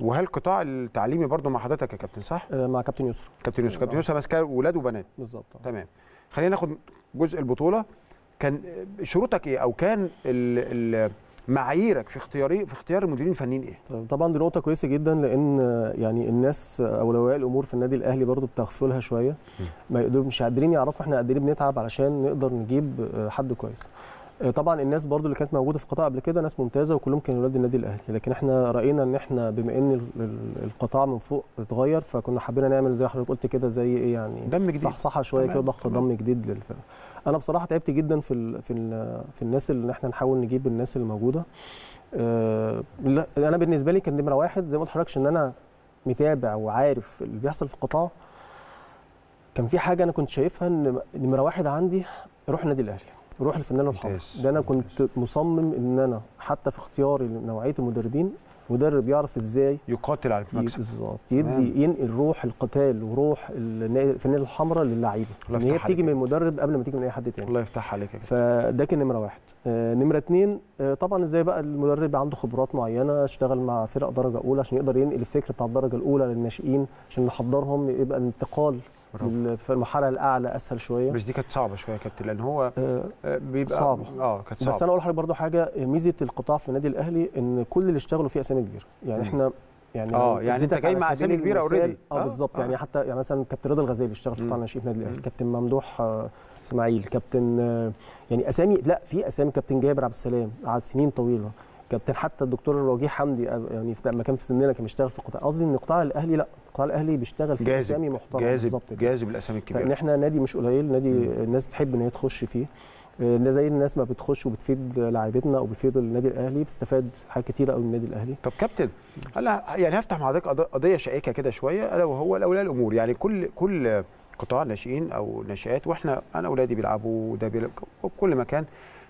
وهل القطاع التعليمي برضه مع حضرتك يا كابتن صح؟ آه، مع كابتن يسرا كابتن يوسف. كابتن يوسف ماسكه ولاد وبنات. بالظبط. تمام. خلينا ناخد جزء البطولة كان شروطك إيه أو كان ال ال معاييرك في اختياري في اختيار المديرين الفنيين إيه؟ طبعا دي نقطة كويسة جدا لأن يعني الناس أولوياء الأمور في النادي الأهلي برضو بتغفلها شوية ما يقدروا مش قادرين يعرفوا إحنا قد إيه بنتعب علشان نقدر نجيب حد كويس. طبعا الناس برضو اللي كانت موجودة في القطاع قبل كده ناس ممتازة وكلهم كانوا ولاد النادي الأهلي. لكن إحنا رأينا إن إحنا بما ال- القطاع من فوق اتغير فكنا حابين نعمل زي حضرتك قلت كده زي إيه يعني دم جديد. صح صح شوية كده ضغط. دم جديد للفرقه أنا بصراحة تعبت جدا في ال في ال في الناس اللي إحنا نحاول نجيب الناس اللي موجودة. أه لا أنا بالنسبة لي كان نمرة واحد زي ما قلت لحضرتك إن أنا متابع وعارف اللي بيحصل في القطاع. كان في حاجة أنا كنت شايفها إن نمرة واحد عندي روح النادي الأهلي. روح الفنان الحر ده أنا كنت مصمم إن أنا حتى في اختياري لنوعية المدربين مدرب يعرف إزاي يقاتل على المكسب. بالظبط. يدي ينقل روح القتال وروح الفنانة الحمراء للعيبة. ان هي يفتح عليك. بتيجي من المدرب قبل ما تيجي من أي حد تاني. الله يفتح عليك فده كان نمرة واحد. آه نمرة اتنين آه طبعا إزاي بقى المدرب عنده خبرات معينة اشتغل مع فرق درجة أولى عشان يقدر ينقل الفكر بتاع الدرجة الأولى للناشئين عشان نحضرهم يبقى الانتقال في المرحلة الأعلى أسهل شوية بس دي كانت صعبة شوية يا كابتن لأن هو آه آه، بيبقى صعبة. آه كانت صعبة بس أنا أقول لحضرتك برضو حاجة ميزة القطاع في النادي الأهلي إن كل اللي اشتغلوا فيه أسامي كبيرة يعني مم. إحنا يعني آه، لو يعني اديتك جاي مع أسامي كبيرة المثال- already. آه آه، بالظبط آه. يعني حتى يعني مثلا كابتن رضا الغزالي اشتغل في. قطاع الناشئين في النادي الأهلي. كابتن ممدوح آه، إسماعيل كابتن آه، يعني أسامي لا في أسامي كابتن جابر عبد السلام قعد سنين طويلة كابتن حتى الدكتور وجيه حمدي يعني في- لما كان في سننا كان بيشتغل في القطاع قصدي إن قطاع الأهلي لأ قطاع الأهلي بيشتغل في جاذب أسامي محترمة جاذب. جاذب الأسامي الكبيرة إحنا نادي مش قليل نادي. الناس بتحب إن هي تخش فيه آه، زي الناس ما بتخش وبتفيد لاعيبتنا أو بتفيد النادي الأهلي بتستفاد حاجات كتيرة قوي من النادي الأهلي طب كابتن هلا يعني هفتح مع حضرتك قض- قضية شائكة كده شوية ألا وهو الاولياء الأمور يعني كل كل قطاع ناشئين أو ناشئات وإحنا أنا اولادي بيلعبوا وده بيلعب في كل مكان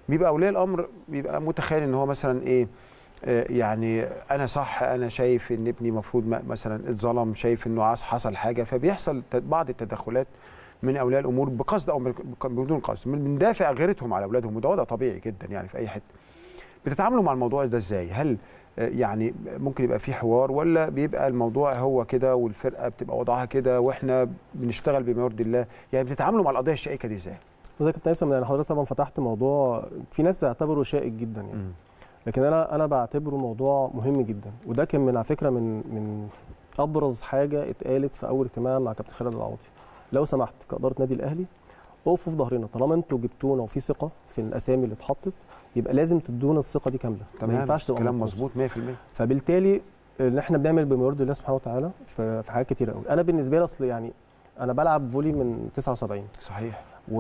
بيبقى أولياء الأمر بيبقى متخيل إن هو مثلا إيه آه، يعني أنا صح أنا شايف إن ابني المفروض مثلا اتظلم شايف إنه حصل حاجة فبيحصل بعض التدخلات من أولياء الأمور بقصد أو بدون قصد من من دافع غيرتهم على أولادهم وده وضع طبيعي جدا يعني في أي حتة. بتتعاملوا مع الموضوع ده إزاي؟ هل آه، يعني ممكن يبقى في حوار ولا بيبقى الموضوع هو كده والفرقة بتبقى وضعها كده وإحنا بنشتغل بما يرضي الله؟ يعني بتتعاملوا مع القضية الشائكة دي إزاي؟ وزي كابتن هيثم يعني حضرتك طبعا فتحت موضوع في ناس بتعتبره شائك جدا يعني. لكن أنا أنا بعتبره موضوع مهم جدا وده كان من على فكرة من من أبرز حاجة اتقالت في أول اجتماع مع كابتن خالد العوضي. لو سمحت كإدارة نادي الأهلي اقفوا في ظهرنا. طالما أنتوا جبتونا وفي ثقة في الأسامي اللي اتحطت يبقى لازم تدونا الثقة دي كاملة. ما تمام ينفعش تبقى كلام. مظبوط 100% فبالتالي ان إحنا بنعمل بما يرضي الله سبحانه وتعالى في في حاجات كتير قوي أنا بالنسبة لي أصل يعني أنا بلعب فولي من 79 صحيح. و...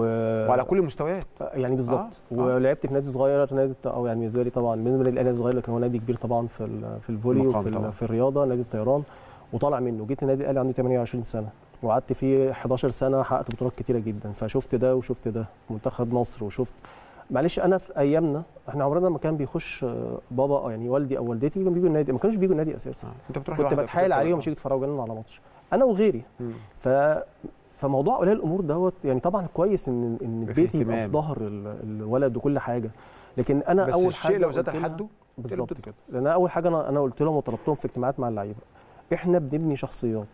وعلى كل المستويات. يعني بالظبط. آه، آه. ولعبت في نادي صغير نادي أو يعني بالنسبة لي طبعا بالنسبة للنادي الاهلي صغير لكن هو نادي كبير طبعا في ال- في الفولي وفي طبعاً. في الرياضة نادي الطيران وطالع منه. جيت النادي الأهلي عندي 28 سنة وقعدت فيه 11 سنة حققت بطولات كتيرة جدا. فشفت ده وشفت ده منتخب مصر وشفت. معلش أنا في أيامنا إحنا عمرنا ما كان بيخش آه، بابا أو يعني والدي أو والدتي كانوا بيجوا النادي ما كانوش بيجوا النادي أساسا. أنت بتروح كنت بتحايل عليهم. مش يجي يتفرجوا لنا على ماتش أنا وغيري. ف فموضوع اولياء الأمور دوت يعني طبعا كويس إن إن البيت يبقى في. ظهر ال- الولد وكل حاجة. لكن أنا بس أول الشيء حاجة لو زاد حده بالظبط كده. لأن أول حاجة أنا أنا قلت لهم وطلبتهم في اجتماعات مع اللعيبة إحنا بنبني شخصيات.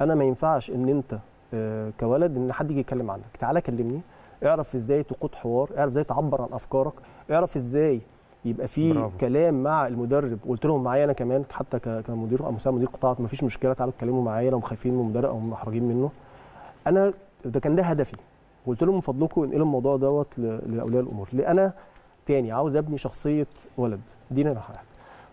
أنا ما ينفعش إن أنت آه، كولد إن حد يجي يتكلم عنك. تعالى كلمني. اعرف إزاي تقود حوار اعرف إزاي تعبر عن أفكارك اعرف إزاي يبقى في. كلام مع المدرب. قلت لهم معايا أنا كمان حتى كمدير أو مساعد مدير قطاع ما فيش مشكلة تعالوا اتكلموا معايا لو خايفين من المدرب أو محرجين منه. أنا ده كان ده هدفي. قلت لهم من فضلكم انقلوا الموضوع دوت لأولياء الأمور. لأن أنا تاني عاوز أبني شخصية ولد. دي نمره واحد.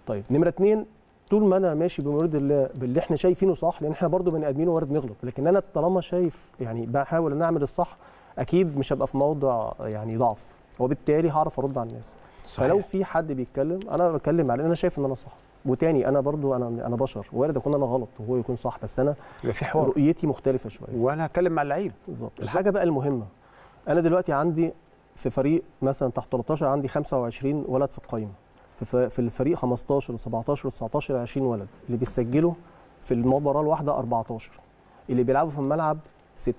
طيب نمرة اتنين طول ما أنا ماشي يرضي الله باللي إحنا شايفينه صح لأن إحنا برضو بني آدمين وارد نغلط لكن أنا طالما شايف يعني بحاول إن أعمل الصح أكيد مش هبقى في موضع يعني ضعف. وبالتالي هعرف أرد على الناس. صحيح. فلو في حد بيتكلم أنا بتكلم على أنا شايف إن أنا صح. وتاني أنا برضو أنا أنا بشر وارد أكون أنا غلط وهو يكون صح بس أنا في حوار. رؤيتي مختلفة شوية. وأنا هتكلم مع اللعيب بالظبط. الحاجة بقى المهمة أنا دلوقتي عندي في فريق مثلا تحت 13 عندي 25 ولد في القايمة. في في الفريق 15 و17 و19 20 ولد. اللي بيسجلوا في المباراة الواحدة 14 اللي بيلعبوا في الملعب 6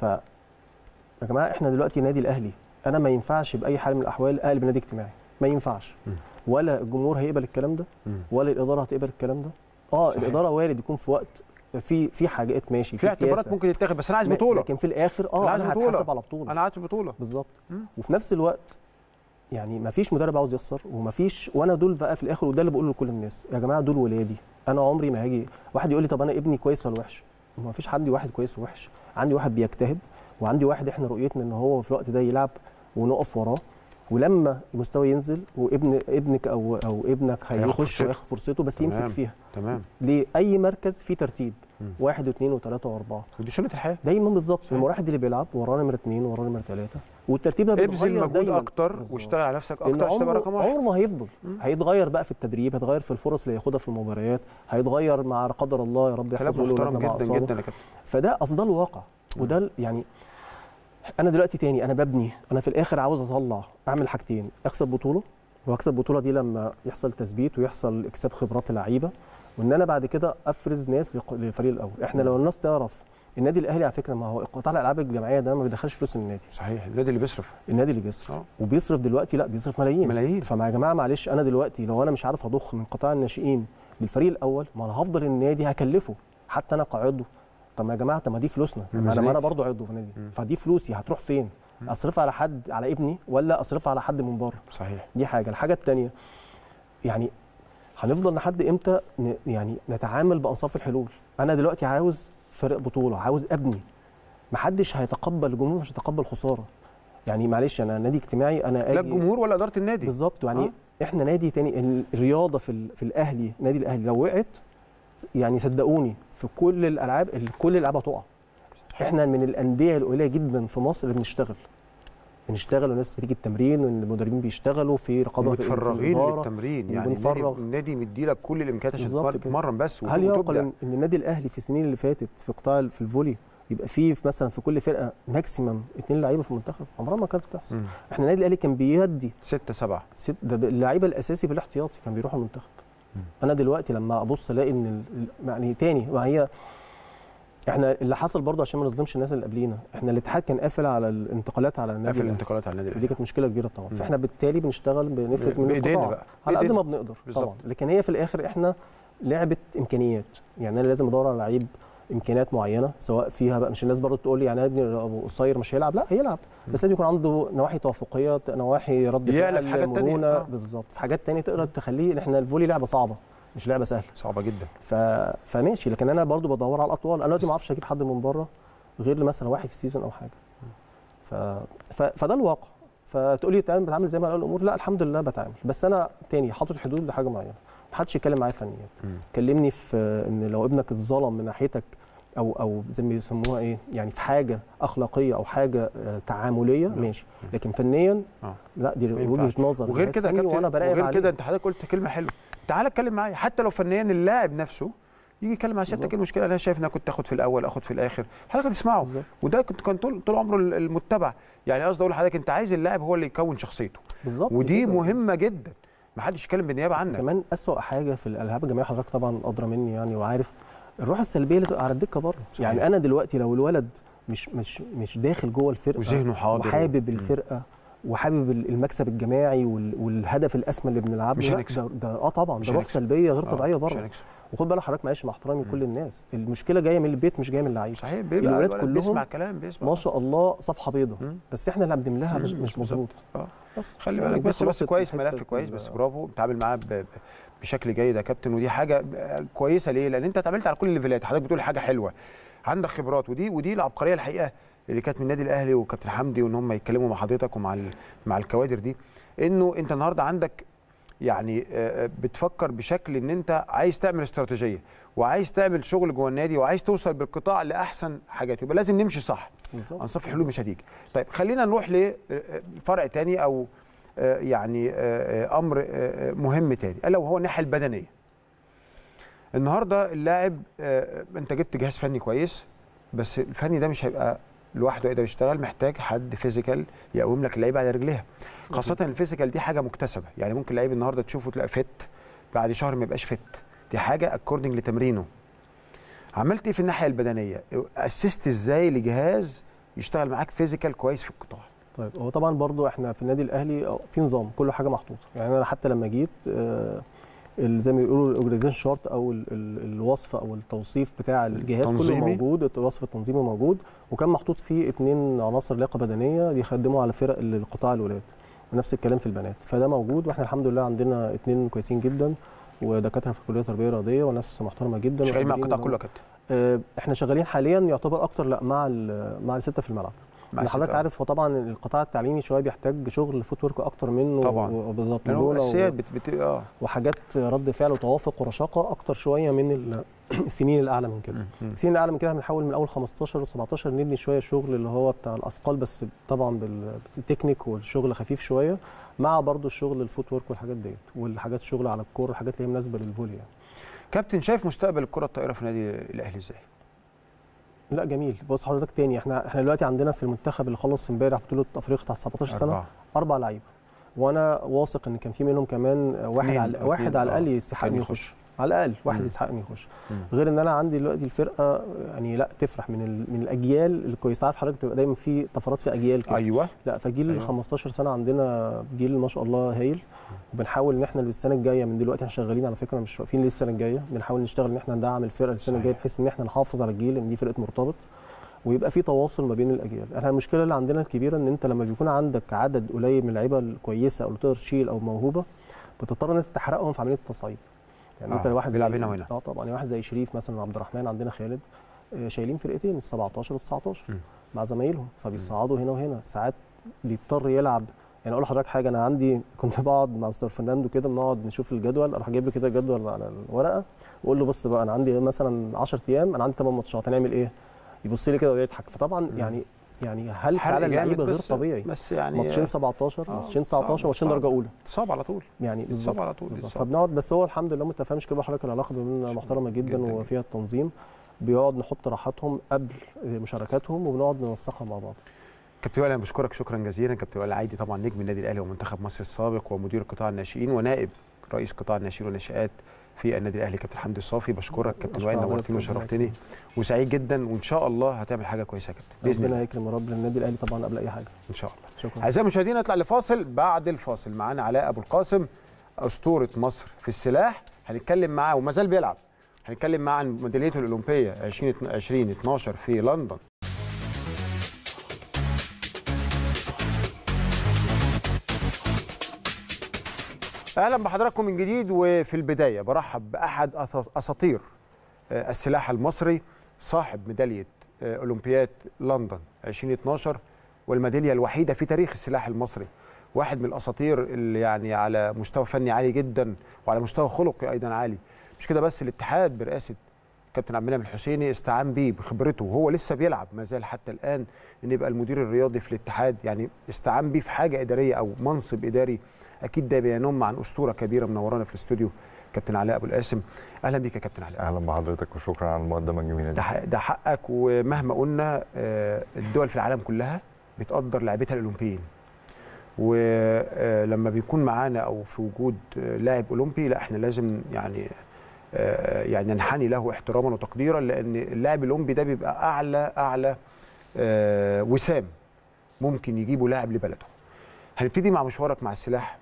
ف يا جماعة إحنا دلوقتي نادي الأهلي. أنا ما ينفعش بأي حال من الأحوال أقلب نادي اجتماعي. ما ينفعش. ولا الجمهور هيقبل الكلام ده. ولا الإدارة هتقبل الكلام ده آه صحيح. الإدارة وارد يكون في وقت في في حاجات ماشي في اعتبارات. ممكن يتاخد بس أنا عايز بطولة لكن في الآخر أنا آه أنا, بطولة. هتحاسب على بطولة أنا عايز بطولة بالظبط. وفي نفس الوقت يعني ما فيش مدرب عاوز يخسر وما فيش وأنا دول بقى في الآخر وده اللي بقوله لكل الناس يا جماعة دول ولادي أنا عمري ما هاجي واحد يقول لي طب أنا ابني كويس ولا وحش ما فيش عندي واحد كويس ووحش عندي واحد بيجتهد وعندي واحد إحنا رؤيتنا إن هو في الوقت ده يلعب ونقف وراه ولما المستوى ينزل وابن ابنك أو أو ابنك هيخش. وياخد فرصته بس تمام. يمسك فيها تمام ليه اي مركز فيه ترتيب مم. واحد واثنين وثلاثة وأربعة ودي سنه الحياة دايما بالظبط. المراحل اللي بيلعب وراه نمرة اثنين وراه نمرة ثلاثة والترتيب ده ابذل مجهود أكتر. واشتغل على نفسك أكتر عشان تبقى رقم واحد عمره ما هيفضل مم. هيتغير بقى في التدريب هيتغير في الفرص اللي هياخدها في المباريات هيتغير مع قدر الله يا رب كلام يحفظه له محترم جدا. جدا يا كابتن فده أصل ده الواقع وده يعني أنا دلوقتي تاني أنا ببني أنا في الآخر عاوز اطلع اعمل حاجتين اكسب بطولة واكسب البطوله دي لما يحصل تثبيت ويحصل اكساب خبرات لعيبة وان أنا بعد كده افرز ناس للفريق الأول. إحنا لو الناس تعرف النادي الأهلي على فكرة ما هو قطاع الألعاب الجماعية ده ما بيدخلش فلوس النادي. صحيح النادي اللي بيصرف. النادي اللي بيصرف. آه. وبيصرف دلوقتي لا بيصرف ملايين. ملايين. فمع يا جماعة معلش أنا دلوقتي لو أنا مش عارف أضخ من قطاع الناشئين للفريق الأول ما أنا هفضل النادي هكلفه حتى أنا كعضو طب ما يا جماعة طب ما دي فلوسنا. ما أنا ما أنا. برضه عضو في النادي فدي فلوسي هتروح فين؟ أصرفها على حد على ابني ولا أصرفها على حد من بره؟ صحيح. دي حاجة. الحاجة الثانية يعني هنفضل لحد إمتى يعني نتعامل بأنصاف الحلول؟ أنا دلوقتي عاوز فرق بطولة عاوز أبني. محدش هيتقبل الجمهور مش هيتقبل خسارة. يعني معلش أنا نادي اجتماعي أنا لا الجمهور ولا إدارة النادي. بالظبط. يعني آه. إحنا نادي تاني ال- الرياضة في في الأهلي نادي الأهلي لو وقعت يعني صدقوني في كل الألعاب ال- كل الالعاب هتقع إحنا من الأندية القليلة جدا في مصر اللي بنشتغل بنشتغل والناس بتيجي التمرين والمدربين بيشتغلوا في رقابة متفرغين. للتمرين يعني النادي وبنفرغ. النادي مديلك كل الإمكانيات عشان. تتمرن بس هل يعقل. ان النادي الأهلي في السنين اللي فاتت في قطاع في الفولي يبقى فيه في مثلا في كل فرقة ماكسيمم اثنين لعيبة في المنتخب عمرها ما كانت بتحصل. إحنا النادي الأهلي كان بيدي ستة سبعة ست ده ب- اللعيبة الأساسي في الاحتياطي كان بيروحوا المنتخب. أنا دلوقتي لما أبص ألاقي إن يعني تاني ما هي إحنا اللي حصل برضه عشان ما نظلمش الناس اللي قبلينا إحنا الاتحاد كان قافل على الانتقالات على النادي قافل. الانتقالات على النادي الأهلي كانت مشكلة كبيرة طبعا مم. فإحنا بالتالي بنشتغل بنفرز من القطاع بقى. على قد. ما بنقدر بالظبط. طبعا لكن هي في الآخر إحنا لعبة إمكانيات يعني أنا لازم أدور على لعيب إمكانيات معينة سواء فيها بقى مش الناس برضه تقول لي يعني ابني ابو قصير مش هيلعب؟ لا هيلعب. بس لازم يكون عنده نواحي توافقية نواحي رد فعل في حاجات تانية. مرونة. آه. بالظبط. في حاجات تانية تقدر تخليه إحنا الفولي لعبة صعبة مش لعبة سهلة. صعبة جدا. ف... فماشي. لكن أنا برضو بدور على الاطوال أنا دلوقتي ما أعرفش أجيب حد من بره غير مثلا واحد في ال season أو حاجة. ف... ف... فده الواقع. فتقول لي تعمل بتعامل زي ما قال الأمور؟ لا الحمد لله بتعامل. بس أنا تاني حاطط حدود لحاجة معينة. ما حدش يتكلم معايا فنيا. كلمني في إن لو ابنك اتظلم من ناحيتك أو أو زي ما بيسموها إيه يعني في حاجة أخلاقية أو حاجة آه، تعاملية ماشي. لكن فنيا آه. لا دي وجهة. نظر. وغير كده يا فني كابتن وأنا وغير. كده أنت حضرتك قلت كلمة حلوة. تعالى اتكلم معايا. حتى لو فنيا اللاعب نفسه يجي يتكلم مع سيادتك. إيه المشكلة؟ أنا شايف إن أنا كنت آخد في الأول آخد في الآخر. حضرتك بالظبط. وده كنت كان طول طول عمره المتبع. يعني قصدي أقول لحضرتك أنت عايز اللاعب هو اللي يكون شخصيته. بالظبط ودي كده. مهمة جدا. ما حدش يتكلم بالنيابه عنك. كمان أسوأ حاجة في الألعاب الجماعيه حضرتك طبعا أدرى مني يعني وعارف الروح السلبية اللي تبقى على الدكة بره صحيح. يعني أنا دلوقتي لو الولد مش مش مش داخل جوه الفرقة وذهنه حاضر وحابب. الفرقة وحابب ال- المكسب الجماعي وال- والهدف الأسمى اللي بنلعبه مش هنكسب. ده, ده آه طبعا ده روح. سلبية غير آه، طبيعية بره. وخد بالك حضرتك معلش مع احترامي لكل الناس المشكلة جاية من البيت مش جاية من اللعيبه صحيح بيبقى الولاد كلهم بيسمع كلام بيسمع ما شاء الله صفحة بيضاء مم. بس إحنا اللي قدم لها مش, مم، مش بالظبط. مظبوط آه بس خلي يعني بالك دي بس بس كويس ملف كويس بس برافو بتعامل معاه بشكل جيد يا كابتن ودي حاجة كويسة ليه؟ لأن أنت اتعاملت على كل الليفلات حضرتك بتقول حاجة حلوة عندك خبرات ودي ودي العبقرية الحقيقة اللي كانت من النادي الأهلي وكابتن حمدي وإن هم يتكلموا مع حضرتك ومع مع الكوادر دي إنه أنت النهارده عندك يعني آه، آه، بتفكر بشكل إن أنت عايز تعمل استراتيجية وعايز تعمل شغل جوه النادي وعايز توصل بالقطاع لأحسن حاجات يبقى لازم نمشي صح. انصاف الحلول مش هتيجي طيب خلينا نروح لفرع تاني أو آه، يعني آه، آه، أمر آه، آه، مهم تاني. الا وهو الناحيه البدنية. النهارده اللاعب آه، أنت جبت جهاز فني كويس بس الفني ده مش هيبقى لوحده يقدر يشتغل محتاج حد physical يقوم لك اللعيبة على رجليها. خاصة ال physical دي حاجة مكتسبة. يعني ممكن لعيب النهارده تشوفه تلاقيه fit بعد شهر ما يبقاش fit دي حاجة according لتمرينه. عملت إيه في الناحية البدنية؟ أسست إزاي لجهاز يشتغل معاك physical كويس في القطاع؟ طيب هو طبعا برضو إحنا في النادي الأهلي في نظام كل حاجة محطوطة. يعني أنا حتى لما جيت آه، زي ما بيقولوا ال organization chart أو ال- ال- الوصف أو التوصيف بتاع الجهاز كله تنظيمي. موجود الوصف التنظيمي موجود وكان محطوط فيه اثنين عناصر لياقة بدنية بيخدموا على فرق القطاع الولاد ونفس الكلام في البنات. فده موجود وإحنا الحمد لله عندنا اثنين كويسين جدا ودكاترة في كليه تربية رياضية وناس محترمة جدا شغالين مع القطاع كله يا كابتن إحنا شغالين حاليا يعتبر أكتر لأ مع مع الستة في الملعب. حضرتك. عارف هو طبعا القطاع التعليمي شوية بيحتاج شغل footwork أكتر منه طبعاً. بالظبط الاساسيات بت... بت... آه وحاجات رد فعل وتوافق ورشاقة أكتر شوية من ال- [CLEARS THROAT] السنين الأعلى من كده. السنين الأعلى من كده بنحاول من اول 15 و17 نبني شوية شغل اللي هو بتاع الأثقال بس طبعا بال- بالتكنيك والشغل خفيف شوية مع برضو الشغل ال footwork والحاجات ديت والحاجات شغل على الكوره الحاجات اللي هي مناسبة لل volley يعني. كابتن شايف مستقبل الكرة الطائرة في نادي الأهلي إزاي؟ لا جميل بص حضرتك تاني إحنا إحنا دلوقتي عندنا في المنتخب اللي خلص امبارح بطولة افريقيا تحت 17 سنة. أربع لعيبة وأنا واثق إن كان في منهم كمان واحد على واحد على آه. الاقل يستحق كان إنه يخش. على الأقل واحد انه يخش. غير إن أنا عندي دلوقتي الفرقة يعني لأ تفرح من ال... من الأجيال الكويسة. عارف حضرتك بتبقى دايما في طفرات في أجيال كده. أيوه. لأ فجيل أيوة. أيوة. 15 سنة عندنا جيل ما شاء الله هايل. وبنحاول إن إحنا السنة الجاية من دلوقتي إحنا شغالين على فكرة مش واقفين للسنه الجاية. بنحاول نشتغل إن إحنا ندعم الفرقة السنة. الجاية بحيث إن إحنا نحافظ على الجيل إن دي فرقة مرتبط. ويبقى في تواصل ما بين الأجيال. إحنا المشكلة اللي عندنا الكبيرة إن أنت لما بيكون عندك عدد قليل من اللعيبة الكويسة أو اللي تقدر تشيل أو موهوبة بتضطر إن أنت تحرقهم في عملية التصعيد. يعني أنت آه، واحد بيلعب هنا وهنا. آه طبعا. يعني واحد زي شريف مثلا عبد الرحمن عندنا خالد آه، شايلين فرقتين ال 17 وال 19 م. مع زمايلهم. فبيصعدوا هنا وهنا. ساعات بيضطر يلعب. يعني أقول لحضرتك حاجة أنا عندي [LAUGHS] كنت بقعد مع مستر فرناندو كده بنقعد نشوف الجدول أروح جايب له كده جدول على الورقة وأقول له بص بقى أنا عندي مثلا 10 أيام أنا عندي 8 ماتشات هنعمل إيه؟ يبص لي كده ويضحك. فطبعا يعني يعني هل فعلا اللعيبه غير بس- طبيعي؟ بس يعني ماتشين 17 آه، ماتشين صعب- 19 ماتشين. درجة أولى. اتصاب على طول. يعني اتصاب على طول. فبنقعد بس هو الحمد لله ما تفهمش كده حضرتك العلاقه بيننا محترمة جدا, جداً. وفيها التنظيم. بيقعد نحط راحاتهم قبل مشاركاتهم وبنقعد ننسقها مع بعض. كابتن وائل أنا بشكرك شكرا جزيلا. كابتن وائل عايدي طبعا نجم النادي الأهلي ومنتخب مصر السابق ومدير قطاع الناشئين ونائب رئيس قطاع الناشئين والناشئات في النادي الأهلي كابتن حمدي الصافي. بشكرك كابتن وائل نورتني وشرفتني. وسعيد جدا وإن شاء الله هتعمل حاجة كويسة يا كابتن. بإذن الله. يكرم يا رب النادي الأهلي طبعا قبل أي حاجة. إن شاء الله. شكرا. أعزائي المشاهدين نطلع لفاصل. بعد الفاصل معانا علاء أبو القاسم أسطورة مصر في السلاح. هنتكلم معاه وما زال بيلعب. هنتكلم معاه عن ميداليته الأولمبية 2012 في لندن. أهلا بحضراتكم من جديد وفي البداية برحب بأحد أساطير آه، السلاح المصري صاحب ميدالية آه، أولمبياد لندن 2012 والميدالية الوحيدة في تاريخ السلاح المصري. واحد من الأساطير اللي يعني على مستوى فني عالي جدا وعلى مستوى خلقي أيضا عالي. مش كده بس الاتحاد برئاسة كابتن عبد المنعم الحسيني استعان بيه بخبرته وهو لسه بيلعب ما زال حتى الآن إن يبقى المدير الرياضي في الاتحاد يعني استعان بيه في حاجة إدارية أو منصب إداري أكيد ده بينم عن أسطورة كبيرة منورانا في الاستوديو كابتن علاء أبو القاسم. أهلا بيك يا كابتن علاء. أهلا بحضرتك وشكرا على المقدمة الجميلة ده دي ده حقك ومهما قلنا آه، الدول في العالم كلها بتقدر لعيبتها الأولمبيين. ولما بيكون معانا أو في وجود آه، لاعب أولمبي لا إحنا لازم يعني آه، يعني ننحني له احتراما وتقديرا لأن اللاعب الأولمبي ده بيبقى أعلى أعلى آه، وسام ممكن يجيبوا لاعب لبلده. هنبتدي مع مشوارك مع السلاح. آه،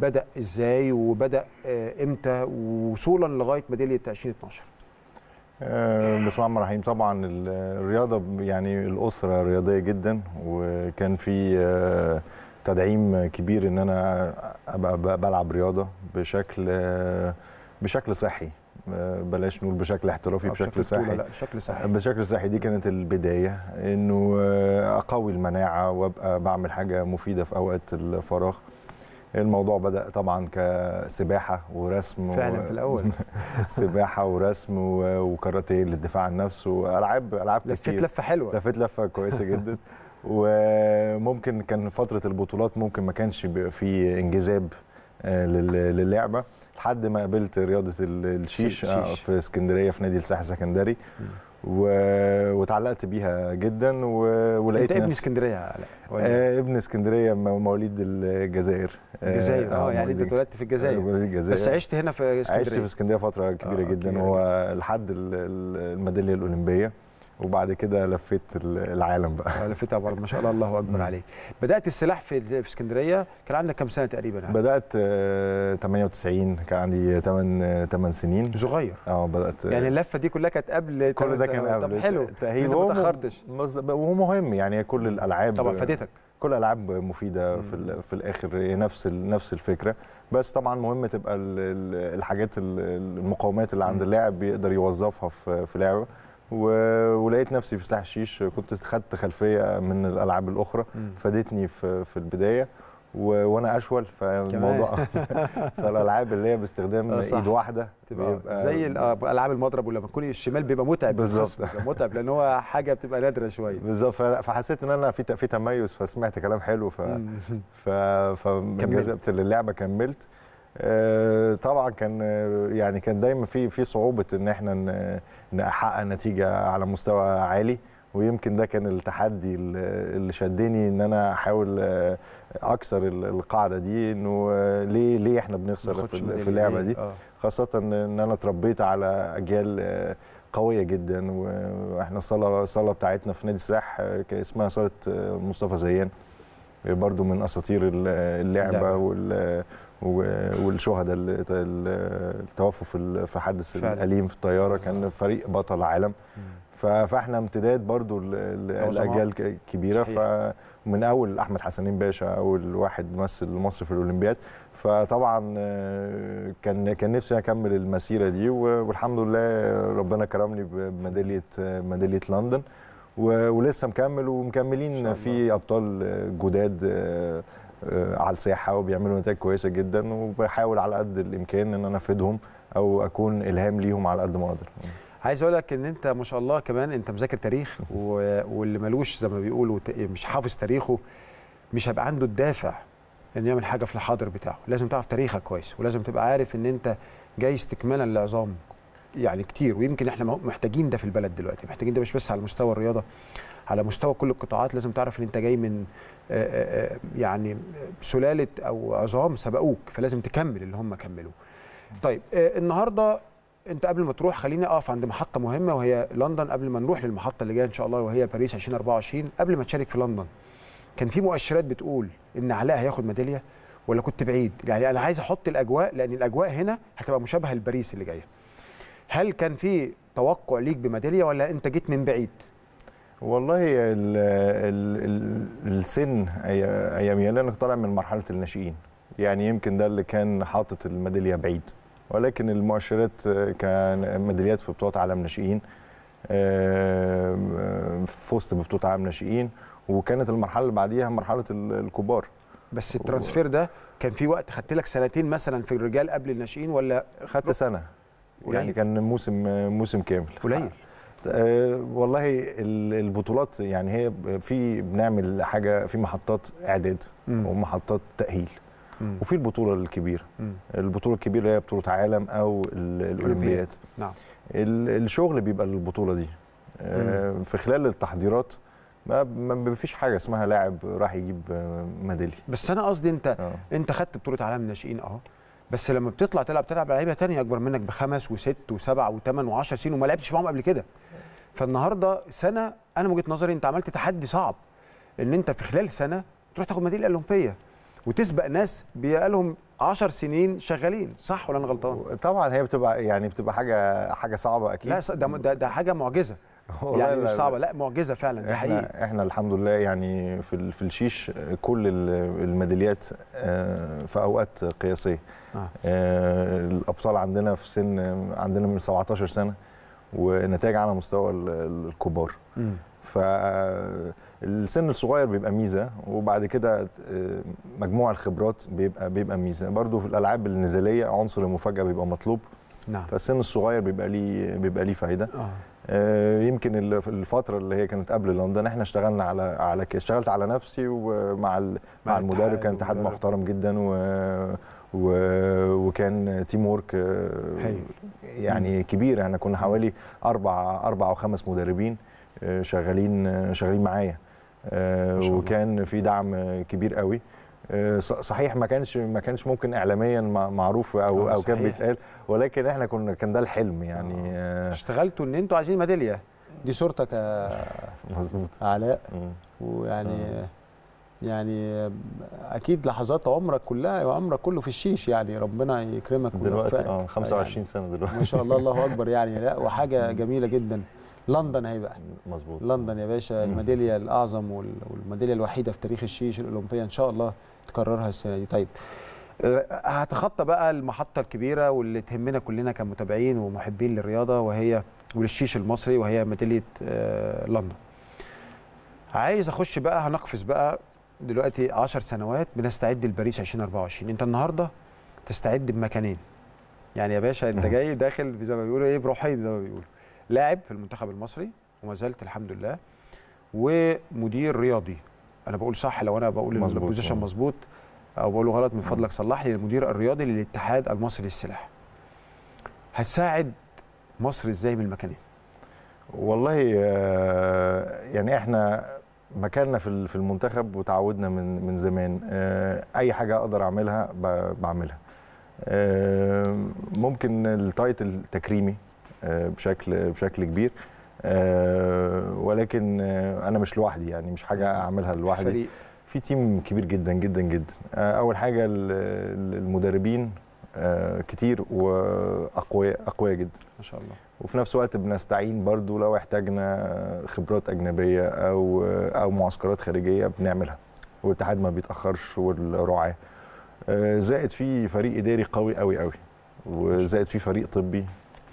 بدأ إزاي وبدأ آه، إمتى وصولا لغاية ميدالية 2012 آه، بسم الله الرحمن الرحيم. طبعا ال- الرياضة يعني الأسرة رياضية جدا وكان في آه، تدعيم كبير إن أنا أبقى بلعب رياضة بشكل آه، بشكل صحي. آه، بلاش نقول بشكل احترافي بشكل صحي. لا بشكل صحي. بشكل صحي. دي كانت البداية إنه آه، أقوي المناعة وأبقى بعمل حاجة مفيدة في أوقات الفراغ. الموضوع بدأ طبعا كسباحة ورسم و- فعلا في الأول. [LAUGHS] سباحة ورسم و- وكاراتيه للدفاع عن النفس والعاب ألعاب لفيت كتير. لفة حلوة. لفيت لفة كويسة [LAUGHS] جدا. وممكن كان فترة البطولات ممكن ما كانش بيبقى في انجذاب آه، لل- للعبة. لحد ما قابلت رياضة ال- الشيش آه، الشيش. في اسكندرية في نادي الساحل السكندري. و... وتعلقت بيها جدا و... ولقيت أنت ابن اسكندرية يا علاء ولا آه ابن اسكندرية مواليد الجزائر. الجزائر. آه يعني أنت اتولدت في الجزائر. مواليد الجزائر. بس عشت هنا في عشت في اسكندرية. اسكندرية فترة كبيرة آه، جدا. هو لحد ال- ال- الميدالية الأولمبية. وبعد كده لفيت ال- العالم بقى. آه، لفيتها بره ما شاء الله الله أكبر عليك. بدأت السلاح في في اسكندرية؟ كان عندك كام سنة تقريبا؟ يعني؟ بدأت آه، 98 كان عندي 8 8 سنين. صغير. آه بدأت يعني اللفة دي كلها كانت قبل كل ده كان طب قبل حلو تأهيل. ما تأخرتش. وهو مهم يعني كل الألعاب. طبعا فادتك. كل الالعاب مفيدة في في الآخر. نفس نفس الفكرة. بس طبعا مهم تبقى ال- ال- الحاجات ال- المقومات اللي عند. اللاعب بيقدر يوظفها في في لعبه ولقيت نفسي في سلاح الشيش كنت خدت خلفية من الألعاب الأخرى فادتني في في البداية و- وأنا أشول فالموضوع [LAUGHS] فالألعاب اللي هي باستخدام آه،. إيد واحدة بيبقى- زي ال- آه، ألعاب المضرب ولما تكون الشمال بيبقى متعب بالظبط. متعب لأن هو حاجة بتبقى نادرة شوية بالظبط فحسيت إن أنا في في تميز فسمعت كلام حلو ف. ف فانجذبت للعبة كملت آه، طبعا كان آه، يعني كان دايما في في صعوبة إن إحنا نحقق نتيجة على مستوى عالي ويمكن ده كان التحدي ال- اللي شدني إن أنا أحاول آه، أكسر ال- القاعدة دي إنه آه، ليه ليه إحنا بنخسر في اللعبة؟ دي آه. خاصة إن أنا اتربيت على أجيال آه، قوية جدا وإحنا الصالة الصالة بتاعتنا في نادي السلاح آه، اسمها صالة آه، مصطفى زيان آه، برضو من أساطير ال- اللعبة والشهداء اللي توفوا في حادث فعلا. الأليم في الطيارة كان فريق بطل عالم فاحنا امتداد برضو ل- ل- عظماء. لأجيال ك- كبيرة صحيح. فمن أول أحمد حسنين باشا أول واحد مثل مصر في الأولمبياد فطبعا كان كان نفسي أكمل المسيرة دي والحمد لله ربنا كرمني بميدالية ميدالية لندن ولسه مكمل ومكملين. في أبطال جداد على الساحه وبيعملوا نتائج كويسة جدا وبحاول على قد الإمكان إن أنا أفيدهم أو أكون إلهام ليهم على قد ما أقدر. عايز أقول لك إن أنت ما شاء الله كمان أنت مذاكر تاريخ. واللي ملوش زي ما بيقولوا مش حافظ تاريخه مش هيبقى عنده الدافع ان يعمل حاجة في الحاضر بتاعه. لازم تعرف تاريخك كويس ولازم تبقى عارف إن أنت جاي استكمالا لعظام يعني كتير. ويمكن إحنا محتاجين ده في البلد دلوقتي محتاجين ده مش بس على مستوى الرياضة. على مستوى كل القطاعات لازم تعرف إن أنت جاي من آه، آه، آه، يعني سلالة أو عظام سبقوك فلازم تكمل اللي هم كملوا طيب النهارده أنت قبل ما تروح خليني أقف عند محطة مهمة وهي لندن قبل ما نروح للمحطة اللي جاية إن شاء الله وهي باريس 2024 قبل ما تشارك في لندن كان في مؤشرات بتقول إن علاء هياخد ميدالية ولا كنت بعيد؟ يعني أنا عايز أحط الأجواء لأن الأجواء هنا هتبقى مشابهة لباريس اللي جاية. هل كان في توقع ليك بميدالية ولا أنت جيت من بعيد؟ والله ال ال ال السن أي- ايامي أنا طالع من مرحلة الناشئين. يعني يمكن ده اللي كان حاطط الميدالية بعيد. ولكن المؤشرات كان ميداليات في بطولات عالم ناشئين آه، فزت ببطولة عالم ناشئين وكانت المرحلة اللي بعديها مرحلة ال- الكبار. بس الترانسفير ده كان في وقت خدت لك سنتين مثلا في الرجال قبل الناشئين ولا؟ خدت سنة. يعني كان موسم موسم كامل. قليل. آه، والله ال- البطولات يعني هي في بنعمل حاجة في محطات إعداد مم. ومحطات تأهيل. مم. وفي البطولة الكبيرة. مم. البطولة الكبيرة هي بطولة عالم أو ال- الأولمبياد. نعم. ال- الشغل بيبقى للبطولة دي. آه، في خلال التحضيرات ما ما فيش حاجة اسمها لاعب راح يجيب آه، ميداليه بس أنا قصدي أنت آه. أنت خدت بطولة عالم الناشئين آه. بس لما بتطلع تلعب تلعب لعيبة تانية أكبر منك بخمس وست وسبع وثمان وعشر سنين وما لعبتش معاهم قبل كده. فالنهارده سنة أنا من وجهة نظري أنت عملت تحدي صعب. إن أنت في خلال سنة تروح تاخد ميداليه اولمبيه وتسبق ناس بقالهم 10 سنين شغالين صح ولا أنا غلطان؟ طبعا هي بتبقى يعني بتبقى حاجة حاجة صعبة أكيد. لا ده ده, ده حاجة معجزة. [LAUGHS] يعني مش صعبة لا معجزة فعلا دي حقيقه إحنا الحمد لله يعني في في الشيش كل ال- الميداليات آه، في أوقات قياسية. آه. آه، الأبطال عندنا في سن عندنا من 17 سنة. ونتائج على مستوى ال- ال- الكبار. فالسن الصغير بيبقى ميزة وبعد كده آه، مجموع الخبرات بيبقى بيبقى ميزة. برضو في الألعاب النزاليه عنصر المفاجأة بيبقى مطلوب. نعم. فالسن الصغير بيبقى ليه بيبقى ليه فايدة. آه. آه، يمكن الفترة اللي هي كانت قبل لندن إحنا اشتغلنا على على كده اشتغلت على نفسي ومع مع مع المدرب كان اتحاد. محترم جدا و وكان teamwork آه، هايل. يعني كبير. إحنا كنا حوالي أربع أربع أو خمس مدربين آه، شغالين آه، شغالين معايا. وكان في دعم كبير قوي. صحيح ما كانش ما كانش ممكن اعلاميا مع- معروف أو أو كان. بيتقال. ولكن إحنا كنا كان ده الحلم يعني اشتغلتوا إن أنتوا عايزين ميدالية. دي صورتك يا مظبوط. علاء. ويعني يعني أكيد لحظات عمرك كلها وعمرك كله في الشيش يعني ربنا يكرمك دلوقتي آه 25 سنة دلوقتي. ما شاء الله الله [LAUGHS] أكبر يعني. لا وحاجة جميلة جدا. لندن هيبقى مظبوط. لندن يا باشا الميدالية الأعظم وال- والميدالية الوحيدة في تاريخ الشيش الأولمبية إن شاء الله تكررها السنة دي. طيب أه، هتخطى بقى المحطة الكبيرة واللي تهمنا كلنا كمتابعين ومحبين للرياضة وهي وللشيش المصري وهي ميدالية أه، لندن. عايز أخش بقى هنقفز بقى دلوقتي 10 سنوات بنستعد لباريس 2024 انت النهارده تستعد بمكانين. يعني يا باشا انت جاي داخل زي ما بيقولوا إيه بروحين زي ما بيقولوا. لاعب في المنتخب المصري وما زلت الحمد لله ومدير رياضي. أنا بقول صح لو أنا بقول ال position آه. مظبوط أو بقوله غلط من فضلك صلح لي المدير الرياضي للاتحاد المصري للسلاح. هتساعد مصر إزاي من المكانين؟ والله آه، يعني إحنا مكاننا في في المنتخب وتعودنا من من زمان. آه، أي حاجة أقدر أعملها بعملها. آه، ممكن ال title تكريمي آه، بشكل بشكل كبير. ولكن أنا مش لوحدي يعني مش حاجة أعملها لوحدي. فريق. في تيم كبير جدا جدا جدا. أول حاجة ال- ال- المدربين كتير واقوياء أقوياء جدا. ما شاء الله. وفي نفس الوقت بنستعين برضو لو احتاجنا خبرات أجنبية أو أو معسكرات خارجية بنعملها. والاتحاد ما بيتأخرش والرعاة آه، زائد في فريق إداري قوي قوي قوي وزائد في فريق طبي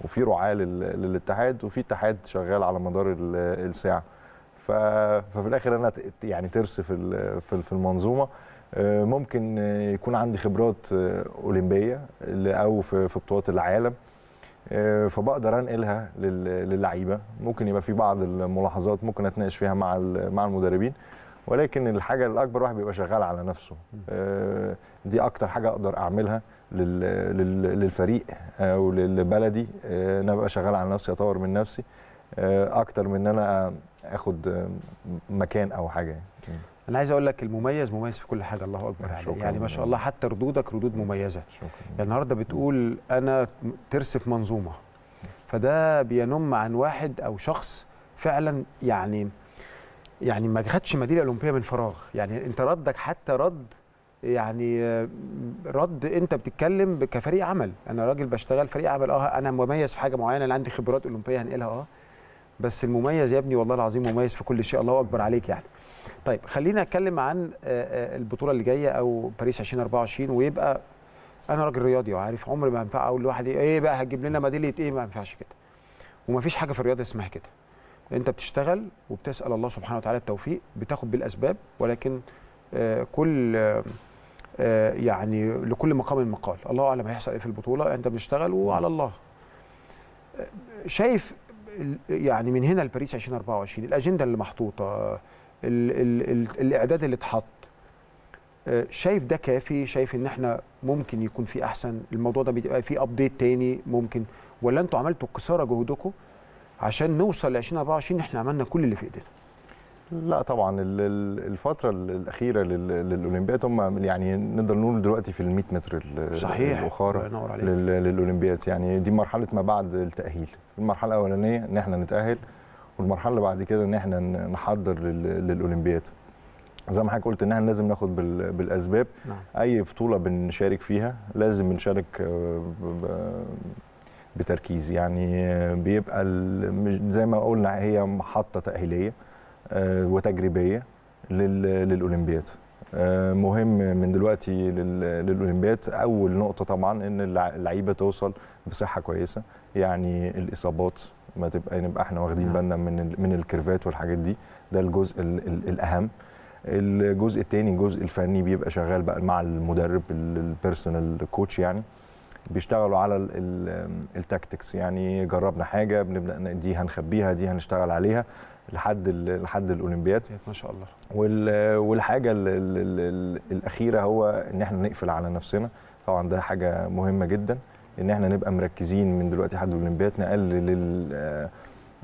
وفي رعاة لل- للاتحاد وفي اتحاد شغال على مدار ال- الساعة. ففي الآخر أنا يعني ترس في في المنظومة. آه، ممكن يكون عندي خبرات آه، أولمبية أو في بطولات العالم. فبقدر أنقلها لل- للعيبة. ممكن يبقى في بعض الملاحظات ممكن أتناقش فيها مع مع المدربين ولكن الحاجة الاكبر واحد بيبقى شغال على نفسه. آه، دي أكتر حاجة أقدر أعملها لل- لل- للفريق أو لبلدي آه، أنا ابقى شغال على نفسي أطور من نفسي. آه، أكتر من إن أنا آخد آه، مكان أو حاجة يعني. أنا عايز أقول لك المميز مميز في كل حاجة الله أكبر عليه شكراً. يعني ما شاء الله حتى ردودك ردود مميزة. يعني النهارده بتقول أنا ترس في منظومة. فده بينم عن واحد أو شخص فعلا يعني يعني ما خدش ميدالية أولمبية من فراغ. يعني أنت ردك حتى رد يعني رد أنت بتتكلم كفريق عمل. أنا راجل بشتغل فريق عمل. آه أنا مميز في حاجة معينة. أنا عندي خبرات أولمبية هنقلها. آه بس المميز يا ابني والله العظيم مميز في كل شيء. الله أكبر عليك يعني. طيب خلينا أتكلم عن آه، آه، البطولة اللي جاية أو باريس 2024 ويبقى أنا راجل رياضي وعارف عمري ما ينفع أقول لواحد إيه بقى هتجيب لنا ميدالية إيه؟ ما ينفعش كده. ومفيش حاجة في الرياضة اسمها كده. أنت بتشتغل وبتسأل الله سبحانه وتعالى التوفيق بتاخد بالأسباب ولكن آه، كل يعني لكل مقام مقال. الله أعلم هيحصل إيه في البطولة. أنت بتشتغل وعلى الله. شايف يعني من هنا لباريس 2024 الأجندة اللي محطوطة ال ال ال الإعداد اللي اتحط. آه، شايف ده كافي؟ شايف إن إحنا ممكن يكون في أحسن؟ الموضوع ده بيبقى فيه ابديت تاني ممكن؟ ولا أنتوا عملتوا قصارى جهودكم عشان نوصل ل 2024 إحنا عملنا كل اللي في إيدينا. لا طبعا ال- ال- الفترة الأخيرة لل- للأولمبياد هم يعني نقدر نقول دلوقتي في ال 100 متر صحيح. الله الاخاره ينور عليك. لل- للأولمبياد. يعني دي مرحلة ما بعد التأهيل. المرحلة الأولانية إن إحنا نتأهل. والمرحله اللي بعد كده إن إحنا نحضر لل- للأولمبياد. زي ما حضرتك قلت إن إحنا لازم ناخد بال- بالأسباب. نعم. أي بطولة بنشارك فيها لازم بنشارك آه، بتركيز. يعني آه، بيبقى زي ما قلنا هي محطة تأهيلية آه، وتجريبية لل- للأولمبياد. مهم من دلوقتي لل- للأولمبياد أول نقطة طبعا إن اللعيبة توصل بصحة كويسة. يعني الإصابات ما تبقى نبقى إحنا واخدين نعم. بالنا من من ال curve ات والحاجات دي. ده الجزء ال- ال- الأهم. الجزء الثاني الجزء الفني بيبقى شغال بقى مع المدرب ال personal coach يعني. بيشتغلوا على ال- ال- التاكتكس يعني جربنا حاجة بنبدأ دي هنخبيها دي هنشتغل عليها لحد لحد الأولمبياد. ما شاء الله. وال- والحاجة ال ال ال ال الأخيرة هو إن إحنا نقفل على نفسنا. طبعا ده حاجة مهمة جدا. إن إحنا نبقى مركزين من دلوقتي لحد الأولمبياد نقلل ال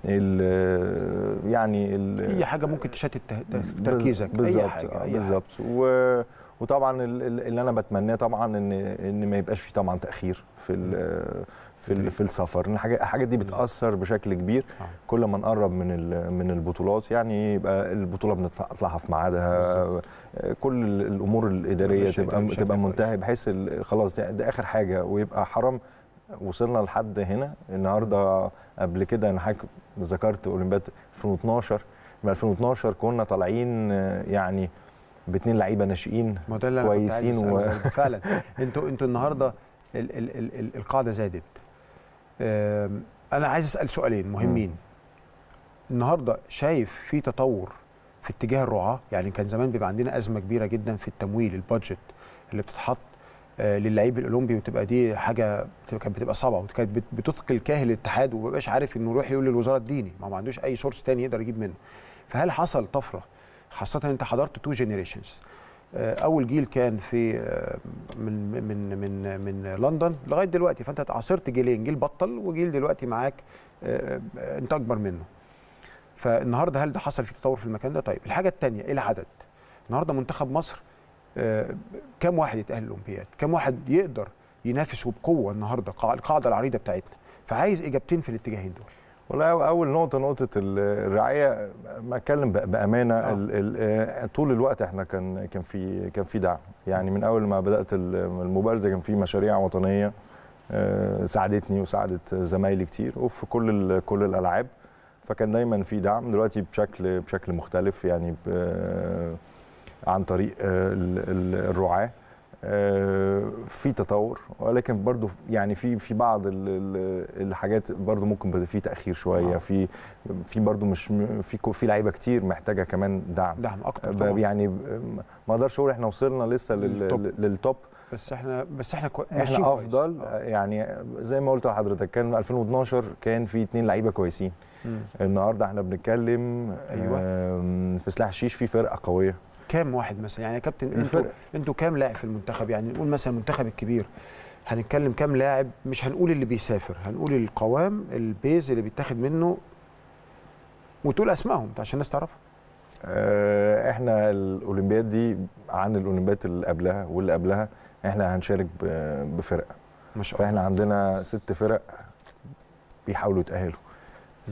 ال يعني ال أي حاجة ممكن تشتت تركيزك بالظبط آه، بالظبط. وطبعا ال- ال- اللي أنا بتمناه طبعا إن إن ما يبقاش في طبعا تأخير في في في السفر. الحاجات الحاجات دي بتأثر بشكل كبير. آه. كل ما نقرب من ال- من البطولات يعني يبقى البطولة بنطلعها في ميعادها. كل ال- الأمور الإدارية تبقى تبقى. منتهية بحيث خلاص ده, ده آخر حاجة ويبقى حرام. وصلنا لحد هنا. النهارده قبل كده أنا حضرتك ذكرت أولمبياد 2012 من 2012 كنا طالعين يعني باثنين لعيبة ناشئين كويسين و-. فعلا. أنتوا أنتوا النهارده ال ال ال ال القاعدة زادت. أنا عايز أسأل سؤالين مهمين. النهارده شايف في تطور في اتجاه الرعاة؟ يعني كان زمان بيبقى عندنا أزمة كبيرة جدا في التمويل ال budget اللي بتتحط آه، للعيب الأولمبي وتبقى دي حاجة بتبقى- كانت بتبقى صعبة وكانت بت- بتثقل كاهل الاتحاد وما بيبقاش عارف إنه يروح يقول للوزارة اديني ما هو ما عندوش أي source تاني يقدر يجيب منه. فهل حصل طفرة خاصة أنت حضرت two generations أول جيل كان في آه، من من من من لندن لغاية دلوقتي. فأنت عاصرت جيلين جيل بطل وجيل دلوقتي معاك آه، آه، أنت أكبر منه. فالنهاردة هل ده حصل في تطور في المكان ده؟ طيب الحاجة الثانية إيه العدد؟ النهارده منتخب مصر آه، كم واحد يتأهل الاولمبياد كم واحد يقدر ينافس وبقوه النهارده قاع- القاعدة العريضة بتاعتنا؟ فعايز إجابتين في الاتجاهين دول. والله أول نقطة نقطة ال- الرعاية ما أتكلم بأمانة آه. ال- ال- آه، طول الوقت إحنا كان كان في كان في دعم. يعني من أول ما بدأت ال- المبارزة كان في مشاريع وطنية آه، ساعدتني وساعدت زمايلي كتير وفي كل كل الألعاب. فكان دايما في دعم. دلوقتي بشكل بشكل مختلف يعني عن طريق آه، ال- ال- الرعاة. آه، في تطور ولكن برضو يعني في في بعض ال- ال- الحاجات برضو ممكن في تأخير شوية آه. في في برضو مش في في لعيبة كتير محتاجة كمان دعم دعم أكتر طبعا يعني ما أقدرش أقول إحنا وصلنا لسه لل- لل top. لل top بس إحنا بس إحنا كو... إحنا كويس. أفضل آه. يعني زي ما قلت لحضرتك كان 2012 كان في اتنين لعيبة كويسين مم. النهارده إحنا بنتكلم. آم، في سلاح الشيش في فرقة قوية كام واحد مثلا؟ يعني يا كابتن أنتوا. أنتوا كام لاعب في المنتخب؟ يعني نقول مثلا المنتخب الكبير. هنتكلم كام لاعب؟ مش هنقول اللي بيسافر هنقول القوام البيز اللي بيتاخد منه وتقول أسمائهم عشان الناس تعرفها آه، إحنا الأولمبياد دي عن الأولمبياد اللي قبلها واللي قبلها إحنا هنشارك ب- بفرق ما شاء الله. فإحنا عندنا ست فرق بيحاولوا يتأهلوا.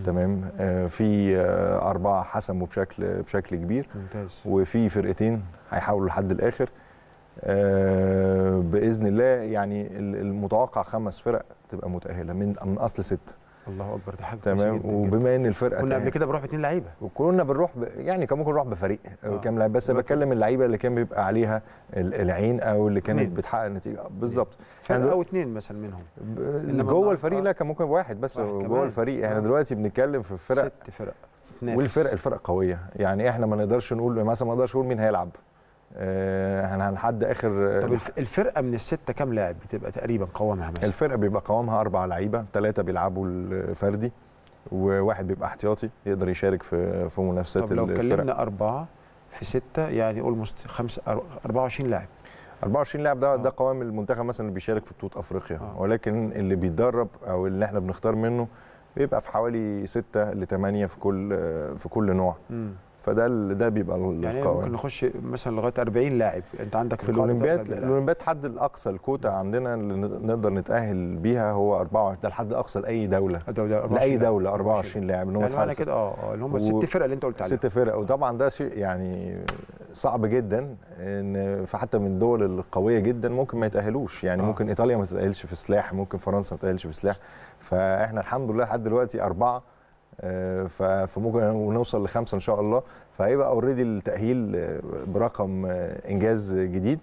تمام؟ آه، في آه، أربعة حسموا بشكل بشكل كبير. ممتاز. وفي فرقتين هيحاولوا لحد الآخر. آه، بإذن الله يعني ال- المتوقع خمس فرق تبقى متأهلة من من أصل ستة. الله أكبر دي حاجة تمام جداً. وبما إن الفرقة كنا قبل كده بنروح باثنين لعيبة وكنا بنروح ب... يعني كان ممكن نروح بفريق آه. كام لاعب بس بتكلم اللعيبة اللي كان بيبقى عليها ال- العين أو اللي كانت. بتحقق نتيجة بالظبط فرقة يعني أو اثنين مثلا منهم ب- جوه الفريق آه. لا كان ممكن واحد بس واحد جوه. الفريق إحنا آه. دلوقتي بنتكلم في فرق ست فرق. والفرق الفرق قوية يعني إحنا ما نقدرش نقول مثلا ما نقدرش نقول مين هيلعب هنحد آخر طب الف- الفرقة من الستة كام لاعب بتبقى تقريبا قوامها مثلا الفرقة بيبقى قوامها أربع لعيبة ثلاثة بيلعبوا الفردي وواحد بيبقى احتياطي يقدر يشارك في في منافسات طب لو الفرق كلمنا أربعة في ستة يعني اولموست خمسه أر- 24 لاعب 24 لاعب ده آه. ده قوام المنتخب مثلا اللي بيشارك في بطولة أفريقيا آه. ولكن اللي بيتدرب أو اللي إحنا بنختار منه بيبقى في حوالي 6 ل 8 في كل في كل نوع مم. فده ده بيبقى يعني القوام. ممكن نخش مثلا لغاية 40 لاعب. أنت عندك في الأولمبياد 40 لاعب. الأولمبياد حد الأقصى الكوتا عندنا اللي نقدر نتأهل بيها هو 24 ده الحد الاقصى لأي دولة. ده- ده 24 لأي لاعب. دولة 24 لاعب إن هو يعني. كده آه اللي هم الست فرق اللي أنت قلت عليهم. ست فرق. وطبعا ده شيء يعني صعب جدا إن فحتى من الدول القوية جدا ممكن ما يتأهلوش. يعني آه. ممكن إيطاليا ما تتأهلش في سلاح ممكن فرنسا ما تتأهلش في سلاح فإحنا الحمد لله لحد دلوقتي أربعة فممكن نوصل لخمسة إن شاء الله. فهيبقى اوريدي التأهيل آه، برقم آه، إنجاز جديد.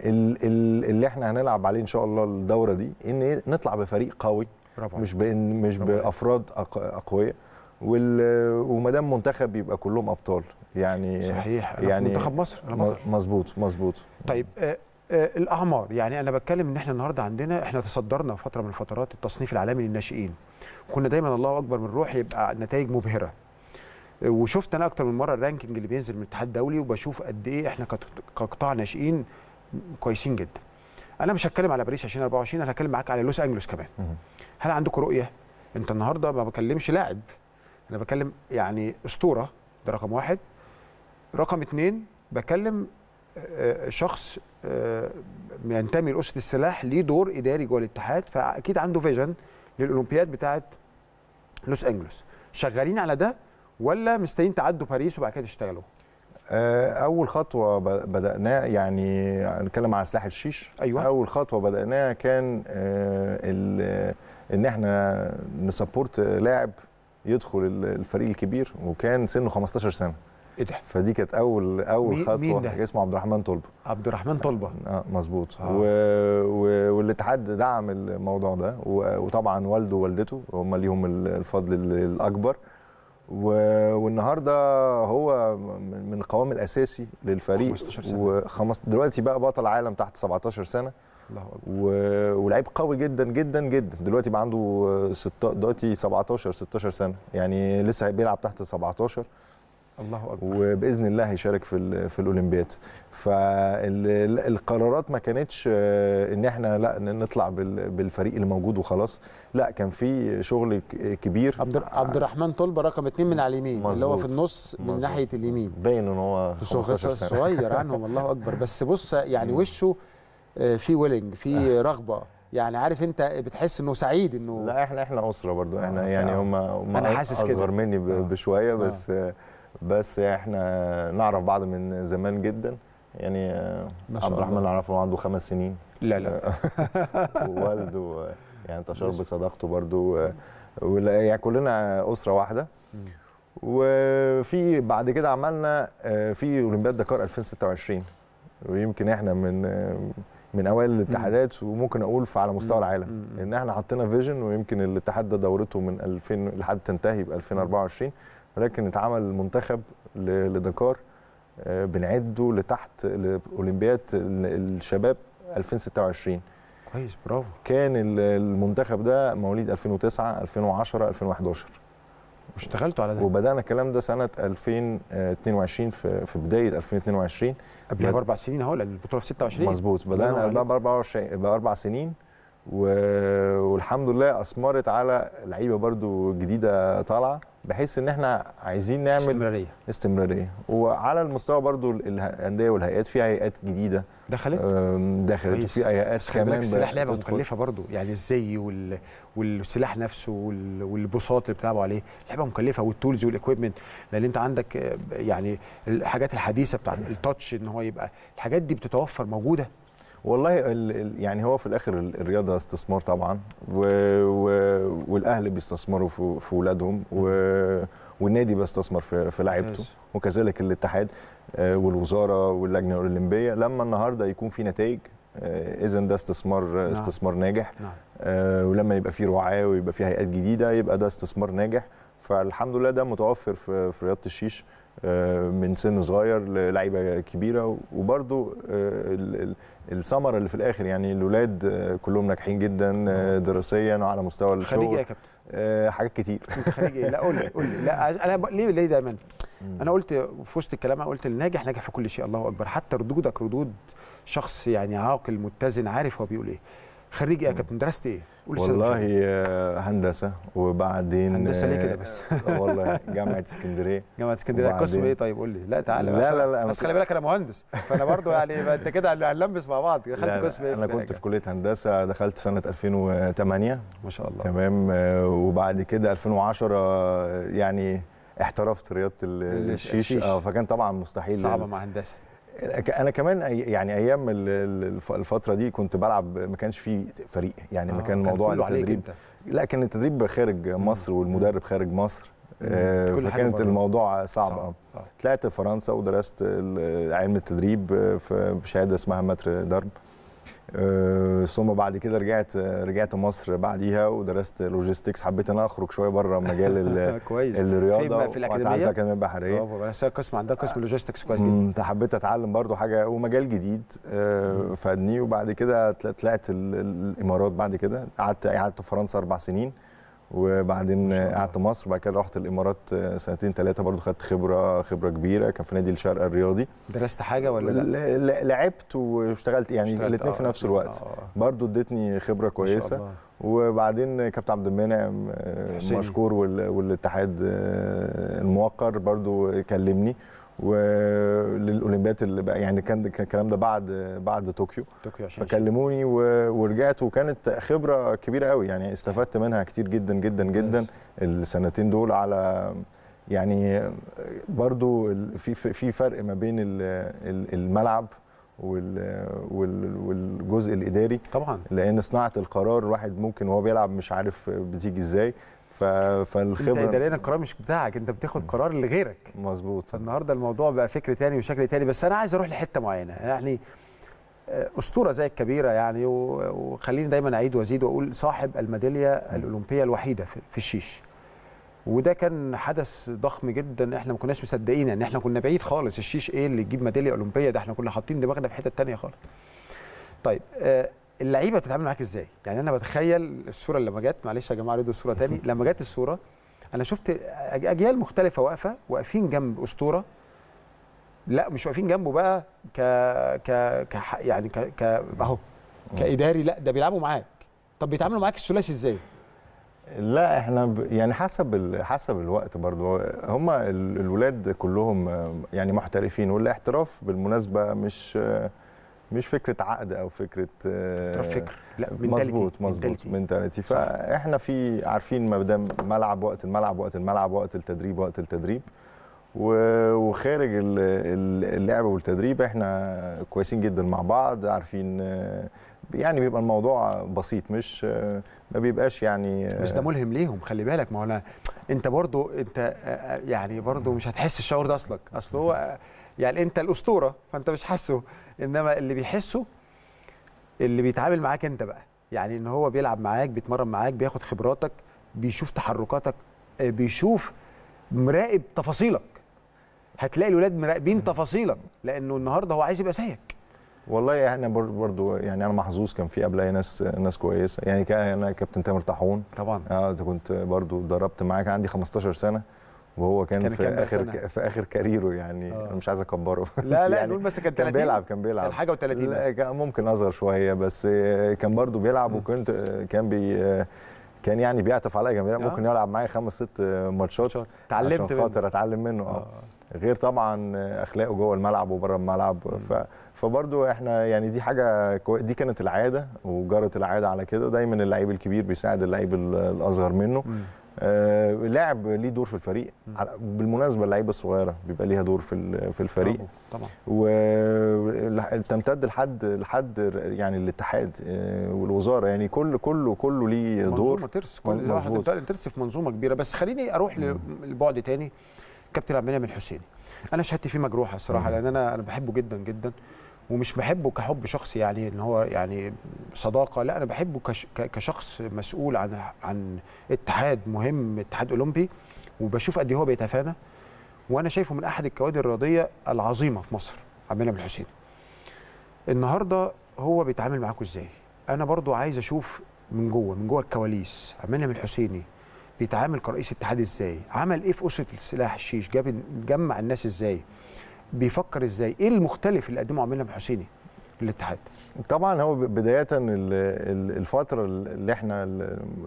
ال- ال- اللي إحنا هنلعب عليه إن شاء الله الدورة دي إن؟ نطلع بفريق قوي برافو مش بإن مش. بأفراد أقوياء. وما دام منتخب يبقى كلهم أبطال. يعني صحيح. أنا يعني منتخب مصر. أنا مظبوط مظبوط. طيب آه آه الأعمار. يعني أنا بتكلم إن إحنا النهارده عندنا إحنا تصدرنا فترة من الفترات التصنيف العالمي للناشئين. وكنا دايما الله أكبر من روح يبقى نتائج مبهرة. آه، وشفت أنا أكتر من مرة الرانكينج اللي بينزل من الاتحاد الدولي وبشوف قد إيه إحنا كقطاع ناشئين كويسين جدا. أنا مش هتكلم على باريس 2024 أنا هتكلم معاك على لوس أنجلوس كمان. هل عندكم رؤية؟ أنت النهارده ما بكلمش لاعب. أنا بكلم يعني أسطورة ده رقم واحد. رقم اتنين بكلم آه، شخص آه، ينتمي لأسرة السلاح ليه دور إداري جوة الاتحاد فأكيد عنده فيجن للأولمبياد بتاعه لوس أنجلوس. شغالين على ده ولا مستنيين تعدوا باريس وبعد كده تشتغلوا؟ آه، أول خطوة ب- بدأناه يعني نتكلم على سلاح الشيش. أيوة. أول خطوة بدأناها كان آه، إن إحنا نسبورت لاعب يدخل ال- الفريق الكبير وكان سنه 15 سنة. إيه ده؟ فدي كانت اول أول مين- خطوة مين ده؟ اسمه عبد الرحمن طلبة. عبد الرحمن طلبة. آه مظبوط. آه. و... و... والاتحاد دعم الموضوع ده. و... وطبعا والده ووالدته هم ليهم ال- الفضل ال- الأكبر. و... والنهاردة هو من القوام الأساسي للفريق. 15 سنة. وخمس... دلوقتي بقى بطل عالم تحت 17 سنة. الله و... ولعيب قوي جدا جدا جدا. دلوقتي بقى عنده ست... دلوقتي 17 16 سنة. يعني لسه بيلعب تحت 17 الله أكبر وبإذن الله هيشارك في ال- في الأولمبياد فالقرارات ما كانتش آه، إن إحنا لا نطلع بال- بالفريق اللي موجود وخلاص لا كان في شغل كبير عبد عبد الرحمن طلبة رقم اتنين من على اليمين اللي هو في. النص من مظبوط. ناحية اليمين باين إن هو بس هو 15 سنة صغير عنهم [LAUGHS] الله أكبر بس بص يعني وشه آه، في ويلنج في رغبة يعني عارف أنت بتحس إنه سعيد إنه لا إحنا إحنا أسرة برضو إحنا آه، يعني. هم هم أنا حاسس كده. اصغر مني ب- آه. بشوية آه. بس إحنا نعرف بعض من زمان جدا يعني آه، عبد الرحمن. نعرفه عنده خمس سنين لا لا [LAUGHS] ووالده يعني انتشر ماشي. بصداقته برضو ولا- يعني كلنا أسرة واحدة. وفي بعد كده عملنا آه، في أولمبياد دكار 2026 ويمكن إحنا من آه، من أوائل الاتحادات وممكن أقول في على مستوى. العالم. إن إحنا حطينا فيجن ويمكن الاتحاد ده دورته من 2000 لحد تنتهي ب 2024 ولكن اتعمل منتخب لدكار آه، بنعده لتحت لأولمبياد ال- الشباب 2026 كويس برافو. كان ال- المنتخب ده مواليد 2009 2010 2011 واشتغلتوا على ده؟ وبدأنا الكلام ده سنة 2022 في في بداية 2022 قبلها بأربع سنين أهو البطوله في 26 مظبوط. بدأنا. قبلها ب 24 بأربع سنين. و... والحمد لله أثمرت على لعيبة برضو جديدة طالعة. بحيث إن إحنا عايزين نعمل استمرارية. استمرارية. وعلى المستوى برضو ال- الأندية والهيئات في هيئات جديدة. دخلت؟ دخلت. وفي هيئات كمان السلاح لعبة. مكلفة برضو. يعني الزي وال... والسلاح نفسه وال... والبساط اللي بتلعبوا عليه. لعبة مكلفة وال tools وال equipment لأن أنت عندك آه، يعني الحاجات الحديثة بتاعت ال touch إن هو يبقى الحاجات دي بتتوفر موجودة. والله ال ال يعني هو في الآخر ال- الرياضة استثمار طبعا و و والأهل بيستثمروا في في اولادهم و والنادي بيستثمر في في لعيبته. وكذلك الاتحاد آه، والوزارة واللجنة الأولمبية. لما النهارده يكون في نتائج اذا ده استثمار نعم. استثمار ناجح. نعم. آه، ولما يبقى في رعاه ويبقى في هيئات جديدة يبقى ده استثمار ناجح. فالحمد لله ده متوفر في في رياضة الشيش آه، من سن صغير للعيبة كبيرة. وبرده الثمره اللي في الآخر يعني الاولاد آه، كلهم ناجحين جدا آه، دراسيا وعلى مستوى خليجي يا الشغل كابتن. آه، حاجات كتير. [LAUGHS] خليجي. لا قول لي قول لي. لا أنا ب... ليه ليه دايما؟ أنا قلت في وسط الكلام قلت الناجح ناجح في كل شيء الله أكبر. حتى ردودك ردود شخص يعني عاقل متزن عارف هو بيقول إيه. خريج إيه يا كابتن درست إيه؟ والله. آه، هندسة وبعدين هندسة ليه كده آه، بس؟ [LAUGHS] والله جامعة اسكندرية. [LAUGHS] جامعة اسكندرية. قسم إيه طيب؟ قول لي. لا تعالى لا، لا، لا، بس خلي بالك أنا مهندس. فأنا برضو يعني [LAUGHS] أنت كده هنلبس مع بعض. دخلت قسم إيه أنا كنت؟ في كلية هندسة دخلت سنة 2008 ما شاء الله. تمام آه، وبعد كده 2010 آه، يعني احترفت رياضة ال- الش- الشيش. الشيش. آه فكان طبعا مستحيل صعبة مع هندسة. أنا كمان يعني أيام ال- ال- الف- الفترة دي كنت بلعب ما كانش في فريق. يعني ما آه، كان موضوع كله عليك التدريب. لا كان التدريب خارج مصر والمدرب خارج مصر. آه، فكانت. الموضوع صعب. صعب. آه. آه. طلعت فرنسا ودرست علم التدريب آه، في بشهادة اسمها maître آه، ثم بعد كده رجعت رجعت مصر بعديها ودرست logistics حبيت إن أنا أخرج شوية بره مجال ال- [LAUGHS] كويس. الرياضة؟ في وأتعلم الأكاديمية؟ في الاكاديميه البحريه برافو بس قسم عندها قسم logistics كويس جدا. حبيت أتعلم برضو حاجة ومجال جديد آه، فادني. وبعد كده طلعت- طلعت ال- ال- الإمارات بعد كده. قعدت قعدت في فرنسا أربع سنين. وبعدين. قعدت مصر وبعد كده رحت الإمارات آه، سنتين ثلاثة برضو خدت خبرة خبرة كبيرة كان في نادي الشرق الرياضي درست حاجة ولا لأ؟ لعبت واشتغلت يعني الاثنين في آه، نفس آه، الوقت آه. برضو ادتني خبرة كويسة. وبعدين كابتن عبد المنعم. مشكور وال- والاتحاد الموقر برضو كلمني وللاولمبياد اللي بقى يعني كان الكلام ده بعد بعد طوكيو. طوكيو عشان فكلموني و- ورجعت وكانت خبرة كبيرة قوي. يعني استفدت منها كتير جدا جدا جدا. السنتين دول على يعني برضو في في فرق ما بين ال- ال- الملعب وال- وال- والجزء الإداري. طبعا. لأن صناعة القرار الواحد ممكن وهو بيلعب مش عارف بتيجي إزاي. ف- انت فالخبره اداريا القرار مش بتاعك انت بتاخد قرار لغيرك. مظبوط. فالنهاردة الموضوع بقى فكر تاني وشكل تاني بس أنا عايز أروح لحتة معينة. يعني آه، أسطورة زي الكبيرة يعني وخليني دايما أعيد وأزيد وأقول صاحب الميدالية الأولمبية الوحيدة في الشيش. وده كان حدث ضخم جدا إحنا ما كناش مصدقين ان إحنا كنا بعيد خالص. الشيش إيه اللي يجيب ميدالية أولمبية؟ ده إحنا كنا حاطين دماغنا في حتة تانية خالص. طيب آه، اللعيبة بتتعامل معاك إزاي؟ يعني أنا بتخيل الصورة اللي لما جت معلش يا جماعة ريدوا الصورة تاني. [LAUGHS] لما جت الصورة أنا شفت أجيال مختلفة واقفة واقفين جنب أسطورة. لا مش واقفين جنبه بقى ك ك ك يعني ك ك أهو كإداري. لا ده بيلعبوا معاك. طب بيتعاملوا معاك الثلاثي إزاي؟ لا إحنا ب... يعني حسب ال... حسب الوقت برضو. هم ال- الولاد كلهم يعني محترفين والاحتراف بالمناسبة مش مش فكرة عقد أو فكرة آه، فكر لا. مظبوط مظبوط. منتاليتي. فإحنا في عارفين ما دام ملعب وقت الملعب وقت الملعب وقت التدريب وقت التدريب وخارج ال- ال- اللعب والتدريب إحنا كويسين جدا مع بعض عارفين آه، يعني بيبقى الموضوع بسيط مش آه، ما بيبقاش يعني بس ده ملهم ليهم خلي بالك ما هو أنا أنت برضو أنت يعني برضو مش هتحس الشعور ده أصلك أصل هو يعني أنت الأسطورة فأنت مش حاسه انما اللي بيحسه اللي بيتعامل معاك انت بقى. يعني ان هو بيلعب معاك بيتمرن معاك بياخد خبراتك بيشوف تحركاتك آه، بيشوف مراقب تفاصيلك. هتلاقي الولاد مراقبين تفاصيلك لأنه النهارده هو عايز يبقى زيك والله إحنا بر- برضو يعني أنا محظوظ كان في قبلي ناس ناس كويسة. يعني أنا كابتن تامر طاحون. طبعا. آه كنت برضو ضربت معاه كان عندي 15 سنة. وهو كان, كان في آخر سنة؟ في آخر كاريره يعني آه. أنا مش عايز أكبره. لا [LAUGHS] لا يعني نقول بس كان كان 30 بيلعب كان بيلعب. كان حاجة و30 لا كان ممكن أصغر شوية بس آه، كان برضو بيلعب. وكنت آه، كان بي آه، كان يعني بيعطف عليا كان آه. ممكن يلعب معايا خمس ست آه، ماتشات. اتعلمت عشان منه. خاطر أتعلم منه. آه. غير طبعا أخلاقه جوه الملعب وبره الملعب. ف فبرضو إحنا يعني دي حاجة كوي... دي كانت العادة وجرت العادة على كده. دايما اللعيب الكبير بيساعد اللعيب ال- الأصغر منه. مم. آه لاعب ليه دور في الفريق. بالمناسبة اللعيبة الصغيرة بيبقى ليها دور في في الفريق. طبعا وتمتد لحد لحد يعني الاتحاد آه، والوزارة. يعني كل كله كله ليه منظومة دور ترس. كل واحد ترس في منظومة كبيرة. بس خليني أروح لبعد تاني. كابتن عبد المنعم الحسيني. أنا شهادتي فيه مجروحة الصراحة. لأن أنا أنا بحبه جدا جدا. ومش بحبه كحب شخصي يعني إن هو يعني صداقة لا أنا بحبه كشخص مسؤول عن عن اتحاد مهم اتحاد أولمبي وبشوف قد إيه هو بيتفانى. وأنا شايفه من أحد الكوادر الرياضية العظيمة في مصر عبد المنعم الحسيني النهارده هو بيتعامل معاكم إزاي؟ أنا برضو عايز أشوف من جوه من جوه الكواليس عبد المنعم الحسيني بيتعامل كرئيس اتحاد إزاي؟ عمل إيه في أسرة السلاح الشيش؟ جاب جمع الناس إزاي؟ بيفكر إزاي إيه المختلف اللي قدمه عبد المنعم الحسيني للاتحاد طبعا هو بداية ال- ال- الفترة اللي إحنا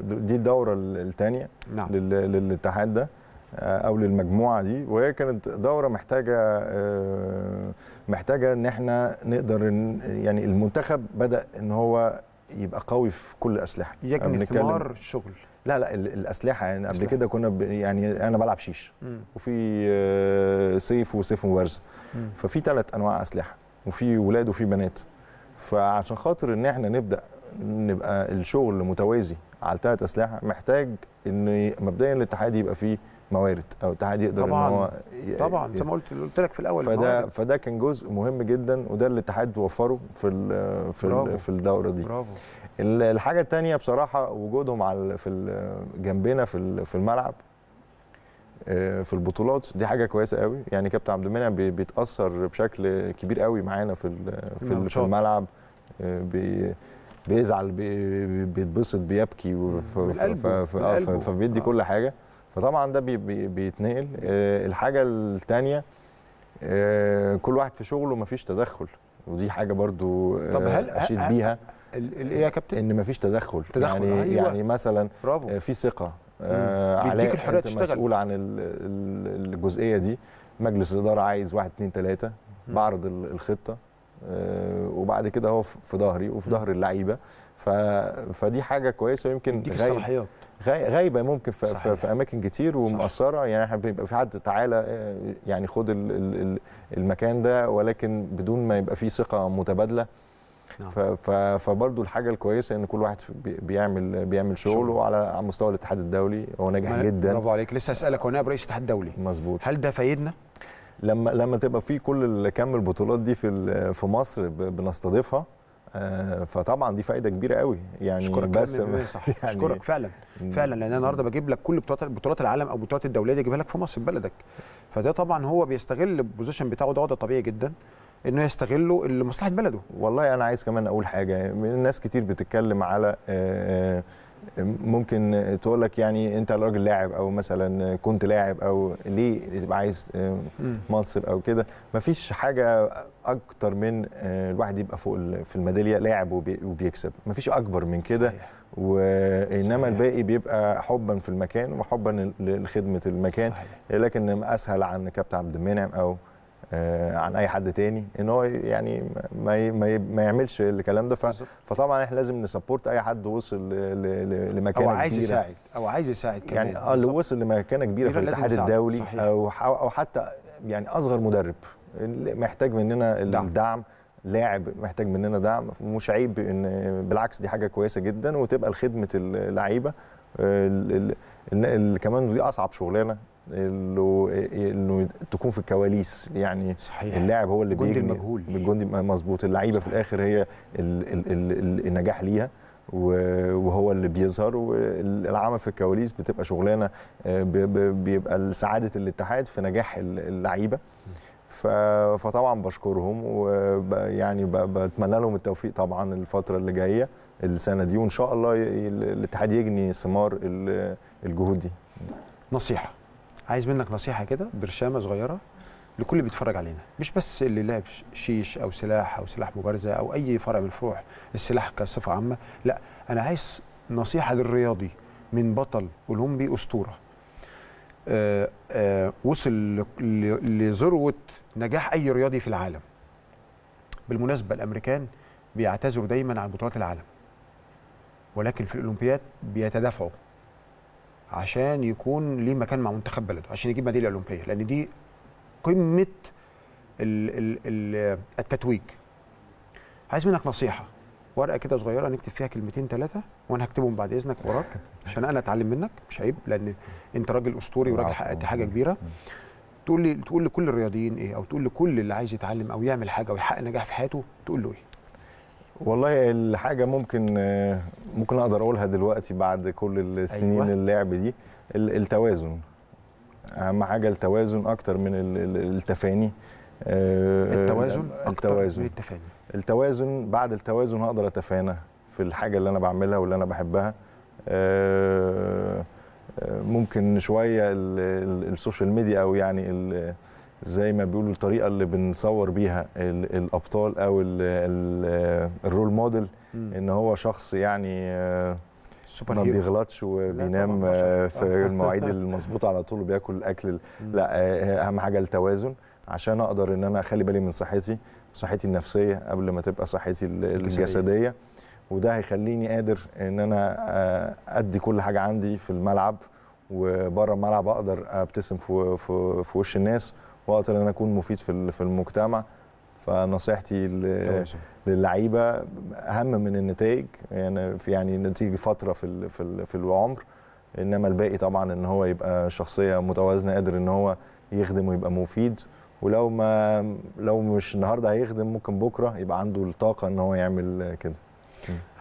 دي الدورة الثانية نعم لل- للاتحاد ده آه، أو للمجموعة دي وهي كانت دورة محتاجة آه، محتاجة إن إحنا نقدر يعني المنتخب بدأ إن هو يبقى قوي في كل الأسلحة يجني ثمار الشغل لا لا ال- الأسلحة يعني قبل. كده كنا يعني أنا بلعب شيش مم. وفي آه، سيف وسيف مبارزة. ففي ثلاث أنواع أسلحة وفي ولاد وفي بنات فعشان خاطر إن إحنا نبدأ نبقى الشغل متوازي على الثلاث أسلحة محتاج إن مبدئيا الاتحاد يبقى فيه موارد أو الاتحاد يقدر طبعاً. ان هو طبعا زي ما قلت قلت لك في الأول فده المواهب. فده كان جزء مهم جدا وده اللي الاتحاد وفره في ال- في. ال- في الدورة دي برافو ال- الحاجة الثانية بصراحة وجودهم على في جنبنا في في الملعب في البطولات. دي حاجة كويسة قوي. يعني كابتن عبد المنعم بي- بيتأثر بشكل كبير قوي معانا في في. الملعب. آه، بي بيزعل بي- بيتبسط بيبكي آه،. فبيدي آه. كل حاجة. فطبعا ده بي بي بيتنقل. آه، الحاجة الثانية كل واحد في شغله مفيش تدخل. ودي حاجة برضو آه، طب هل- أشيد بيها. ال- ال- إيه يا كابتن؟ إن مفيش تدخل. تدخل، يعني أيوة. يعني مثلا برافو. آه، في ثقة. آه علاء الحرية أنت تشتغل. مسؤول عن ال- ال- الجزئية دي مجلس الإدارة عايز واحد اتنين تلاتة مم. بعرض ال- الخطة آه وبعد كده هو في ظهري وفي. ظهر اللعيبة ف... فدي حاجة كويسة ويمكن يديك غايب غايبة ممكن في, صحيح. في, أماكن كتير ومؤثره يعني إحنا بيبقى في حد تعالى آه، يعني خد ال- ال- ال- المكان ده ولكن بدون ما يبقى فيه ثقة متبادلة نعم. ف- ف- فبرضو الحاجة الكويسة إن كل واحد بي- بيعمل بيعمل شغل. شغله. على مستوى الاتحاد الدولي. هو ناجح جدا. برافو عليك. لسه اسالك هو نائب رئيس الاتحاد الدولي مظبوط. هل ده فايدنا؟ لما لما تبقى في كل كم البطولات دي في في مصر بنستضيفها آه، فطبعا دي فايدة كبيرة قوي. يعني أشكرك بس صح [LAUGHS] يعني أشكرك فعلا. فعلا لأن أنا النهارده بجيب لك كل بطولات بطولات العالم أو بطولات الدولية دي أجيبها لك في مصر في بلدك. فده طبعا هو بيستغل البوزيشن بتاعه ده وده طبيعي جدا. إنه يستغله لمصلحة بلده والله أنا عايز كمان أقول حاجة من الناس كتير بتتكلم على آه، ممكن تقول لك يعني أنت راجل لاعب أو مثلا كنت لاعب أو ليه تبقى عايز مم. منصب أو كده مفيش حاجة أكتر من آه، الواحد يبقى فوق في الميدالية لاعب وبي- وبيكسب مفيش أكبر من كده. وإنما. الباقي بيبقى حبا في المكان وحبا لخدمة المكان صحيح. لكن أسهل عن كابتن عبد المنعم أو آه، عن أي حد تاني إن هو يعني ما ما ما يعملش الكلام ده. فطبعا إحنا لازم نسبورت أي حد وصل لمكانة أو عايز كبيرة يساعد أو عايز يساعد كمان يعني آه اللي. وصل لمكانة كبيرة في الاتحاد. الدولي صحيح. أو أو حتى يعني أصغر مدرب اللي محتاج مننا دعم. الدعم لاعب محتاج مننا دعم مش عيب إن بالعكس دي حاجة كويسة جدا وتبقى لخدمة اللعيبة ال- ال- ال- ال- كمان دي أصعب شغلانة اللي إنه تكون في الكواليس يعني صحيح اللاعب هو اللي بيجني المجهول. الجندي مظبوط اللعيبة في. الآخر هي ال ال ال النجاح ليها وهو اللي بيظهر والعمل في الكواليس بتبقى شغلانة آه، بيبقى سعادة الاتحاد في نجاح ال- اللعيبة فطبعا بشكرهم ويعني بتمنى لهم التوفيق طبعا الفترة اللي جاية السنة دي وإن شاء الله الاتحاد يجني ثمار ال- الجهود دي نصيحة عايز منك نصيحة كده برشامة صغيرة لكل اللي بيتفرج علينا. مش بس اللي لعب شيش أو سلاح أو سلاح مبارزة أو أي فرع من فروع السلاح كصفة عامة. لا أنا عايز نصيحة للرياضي من بطل أولمبي أسطورة. آه آه وصل ل- ل- لذروة نجاح أي رياضي في العالم. بالمناسبة الأمريكان بيعتذروا دايما عن بطولات العالم ولكن في الأولمبياد بيتدافعوا. عشان يكون ليه مكان مع منتخب بلده عشان يجيب ميدالية أولمبية لأن دي قمة ال ال ال التتويج. عايز منك نصيحة ورقة كده صغيرة نكتب فيها كلمتين ثلاثة وأنا هكتبهم بعد إذنك وراك عشان أنا أتعلم منك مش عيب لأن أنت راجل أسطوري وراجل. حققت حاجة كبيرة. تقول لي تقول لكل الرياضيين إيه أو تقول لكل اللي عايز يتعلم أو يعمل حاجة ويحقق نجاح في حياته تقول له إيه؟ والله الحاجة ممكن ممكن أقدر أقولها دلوقتي بعد كل السنين أيوة. اللعب دي ال- التوازن. أهم حاجة التوازن أكتر من ال- ال- التفاني. آه، التوازن أكتر التوازن. من التفاني. التوازن بعد التوازن هقدر أتفانى في الحاجة اللي أنا بعملها واللي أنا بحبها. آه، آه، ممكن ال- ال social media أو يعني زي ما بيقولوا الطريقة اللي بنصور بيها ال- الأبطال أو ال- ال- ال role model إن هو شخص يعني آه، superhero ما بيغلطش وبينام ما آه،. في [LAUGHS] المواعيد المظبوطة على طول وبياكل الأكل. لا آه، أهم حاجة التوازن عشان أقدر إن أنا أخلي بالي من صحتي صحتي النفسية قبل ما تبقى صحتي. الجسدية وده هيخليني قادر إن أنا آه، أدي كل حاجة عندي في الملعب وبره الملعب أقدر أبتسم في في, في وش الناس وأقدر إن أنا أكون مفيد في في المجتمع. فنصيحتي. للعيبة أهم من النتائج يعني في يعني نتيجة فترة في ال- في ال- في العمر. إنما الباقي طبعا إن هو يبقى شخصية متوازنة قادر إن هو يخدم ويبقى مفيد. ولو ما لو مش النهارده هيخدم ممكن بكرة يبقى عنده الطاقة إن هو يعمل كده.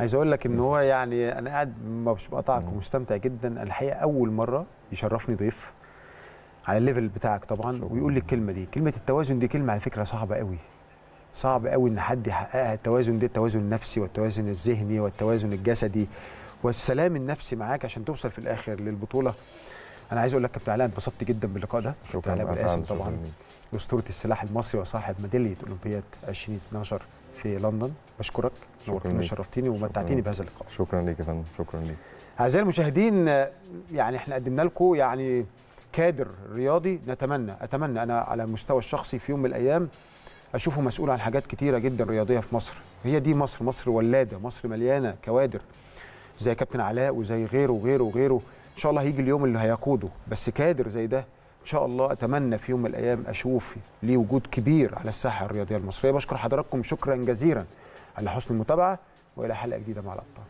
عايز أقول لك إن هو يعني أنا قاعد مش بقطعك. ومستمتع جدا. الحقيقة أول مرة يشرفني ضيف على الليفل بتاعك طبعا شكراً. ويقول لي الكلمة دي. كلمة التوازن دي كلمة على فكرة صعبة قوي. صعب قوي إن حد يحققها. التوازن ده التوازن النفسي والتوازن الذهني والتوازن الجسدي. والسلام النفسي معاك عشان توصل في الآخر للبطولة. أنا عايز أقول لك كابتن علاء اتبسطت جدا باللقاء ده. كابتن علاء بالقاسم طبعا. أسطورة السلاح المصري وصاحب ميدالية أولمبياد 2012 في لندن. بشكرك. شكراً نورتني. وشرفتني ومتعتني. بهذا اللقاء. شكرا ليك يا فندم. شكرا ليك. أعزائي المشاهدين يعني إحنا قدمنا لكم يعني كادر رياضي نتمنى أتمنى أنا على المستوى الشخصي في يوم من الأيام أشوفه مسؤول عن حاجات كتيرة جدا رياضية في مصر. هي دي مصر مصر ولادة مصر مليانة كوادر زي كابتن علاء وزي غيره وغيره وغيره. إن شاء الله هيجي اليوم اللي هيقوده. بس كادر زي ده إن شاء الله أتمنى في يوم من الأيام أشوف ليه وجود كبير على الساحة الرياضية المصرية. بشكر حضراتكم شكرا جزيلا على حسن المتابعة وإلى حلقة جديدة مع الأبطال.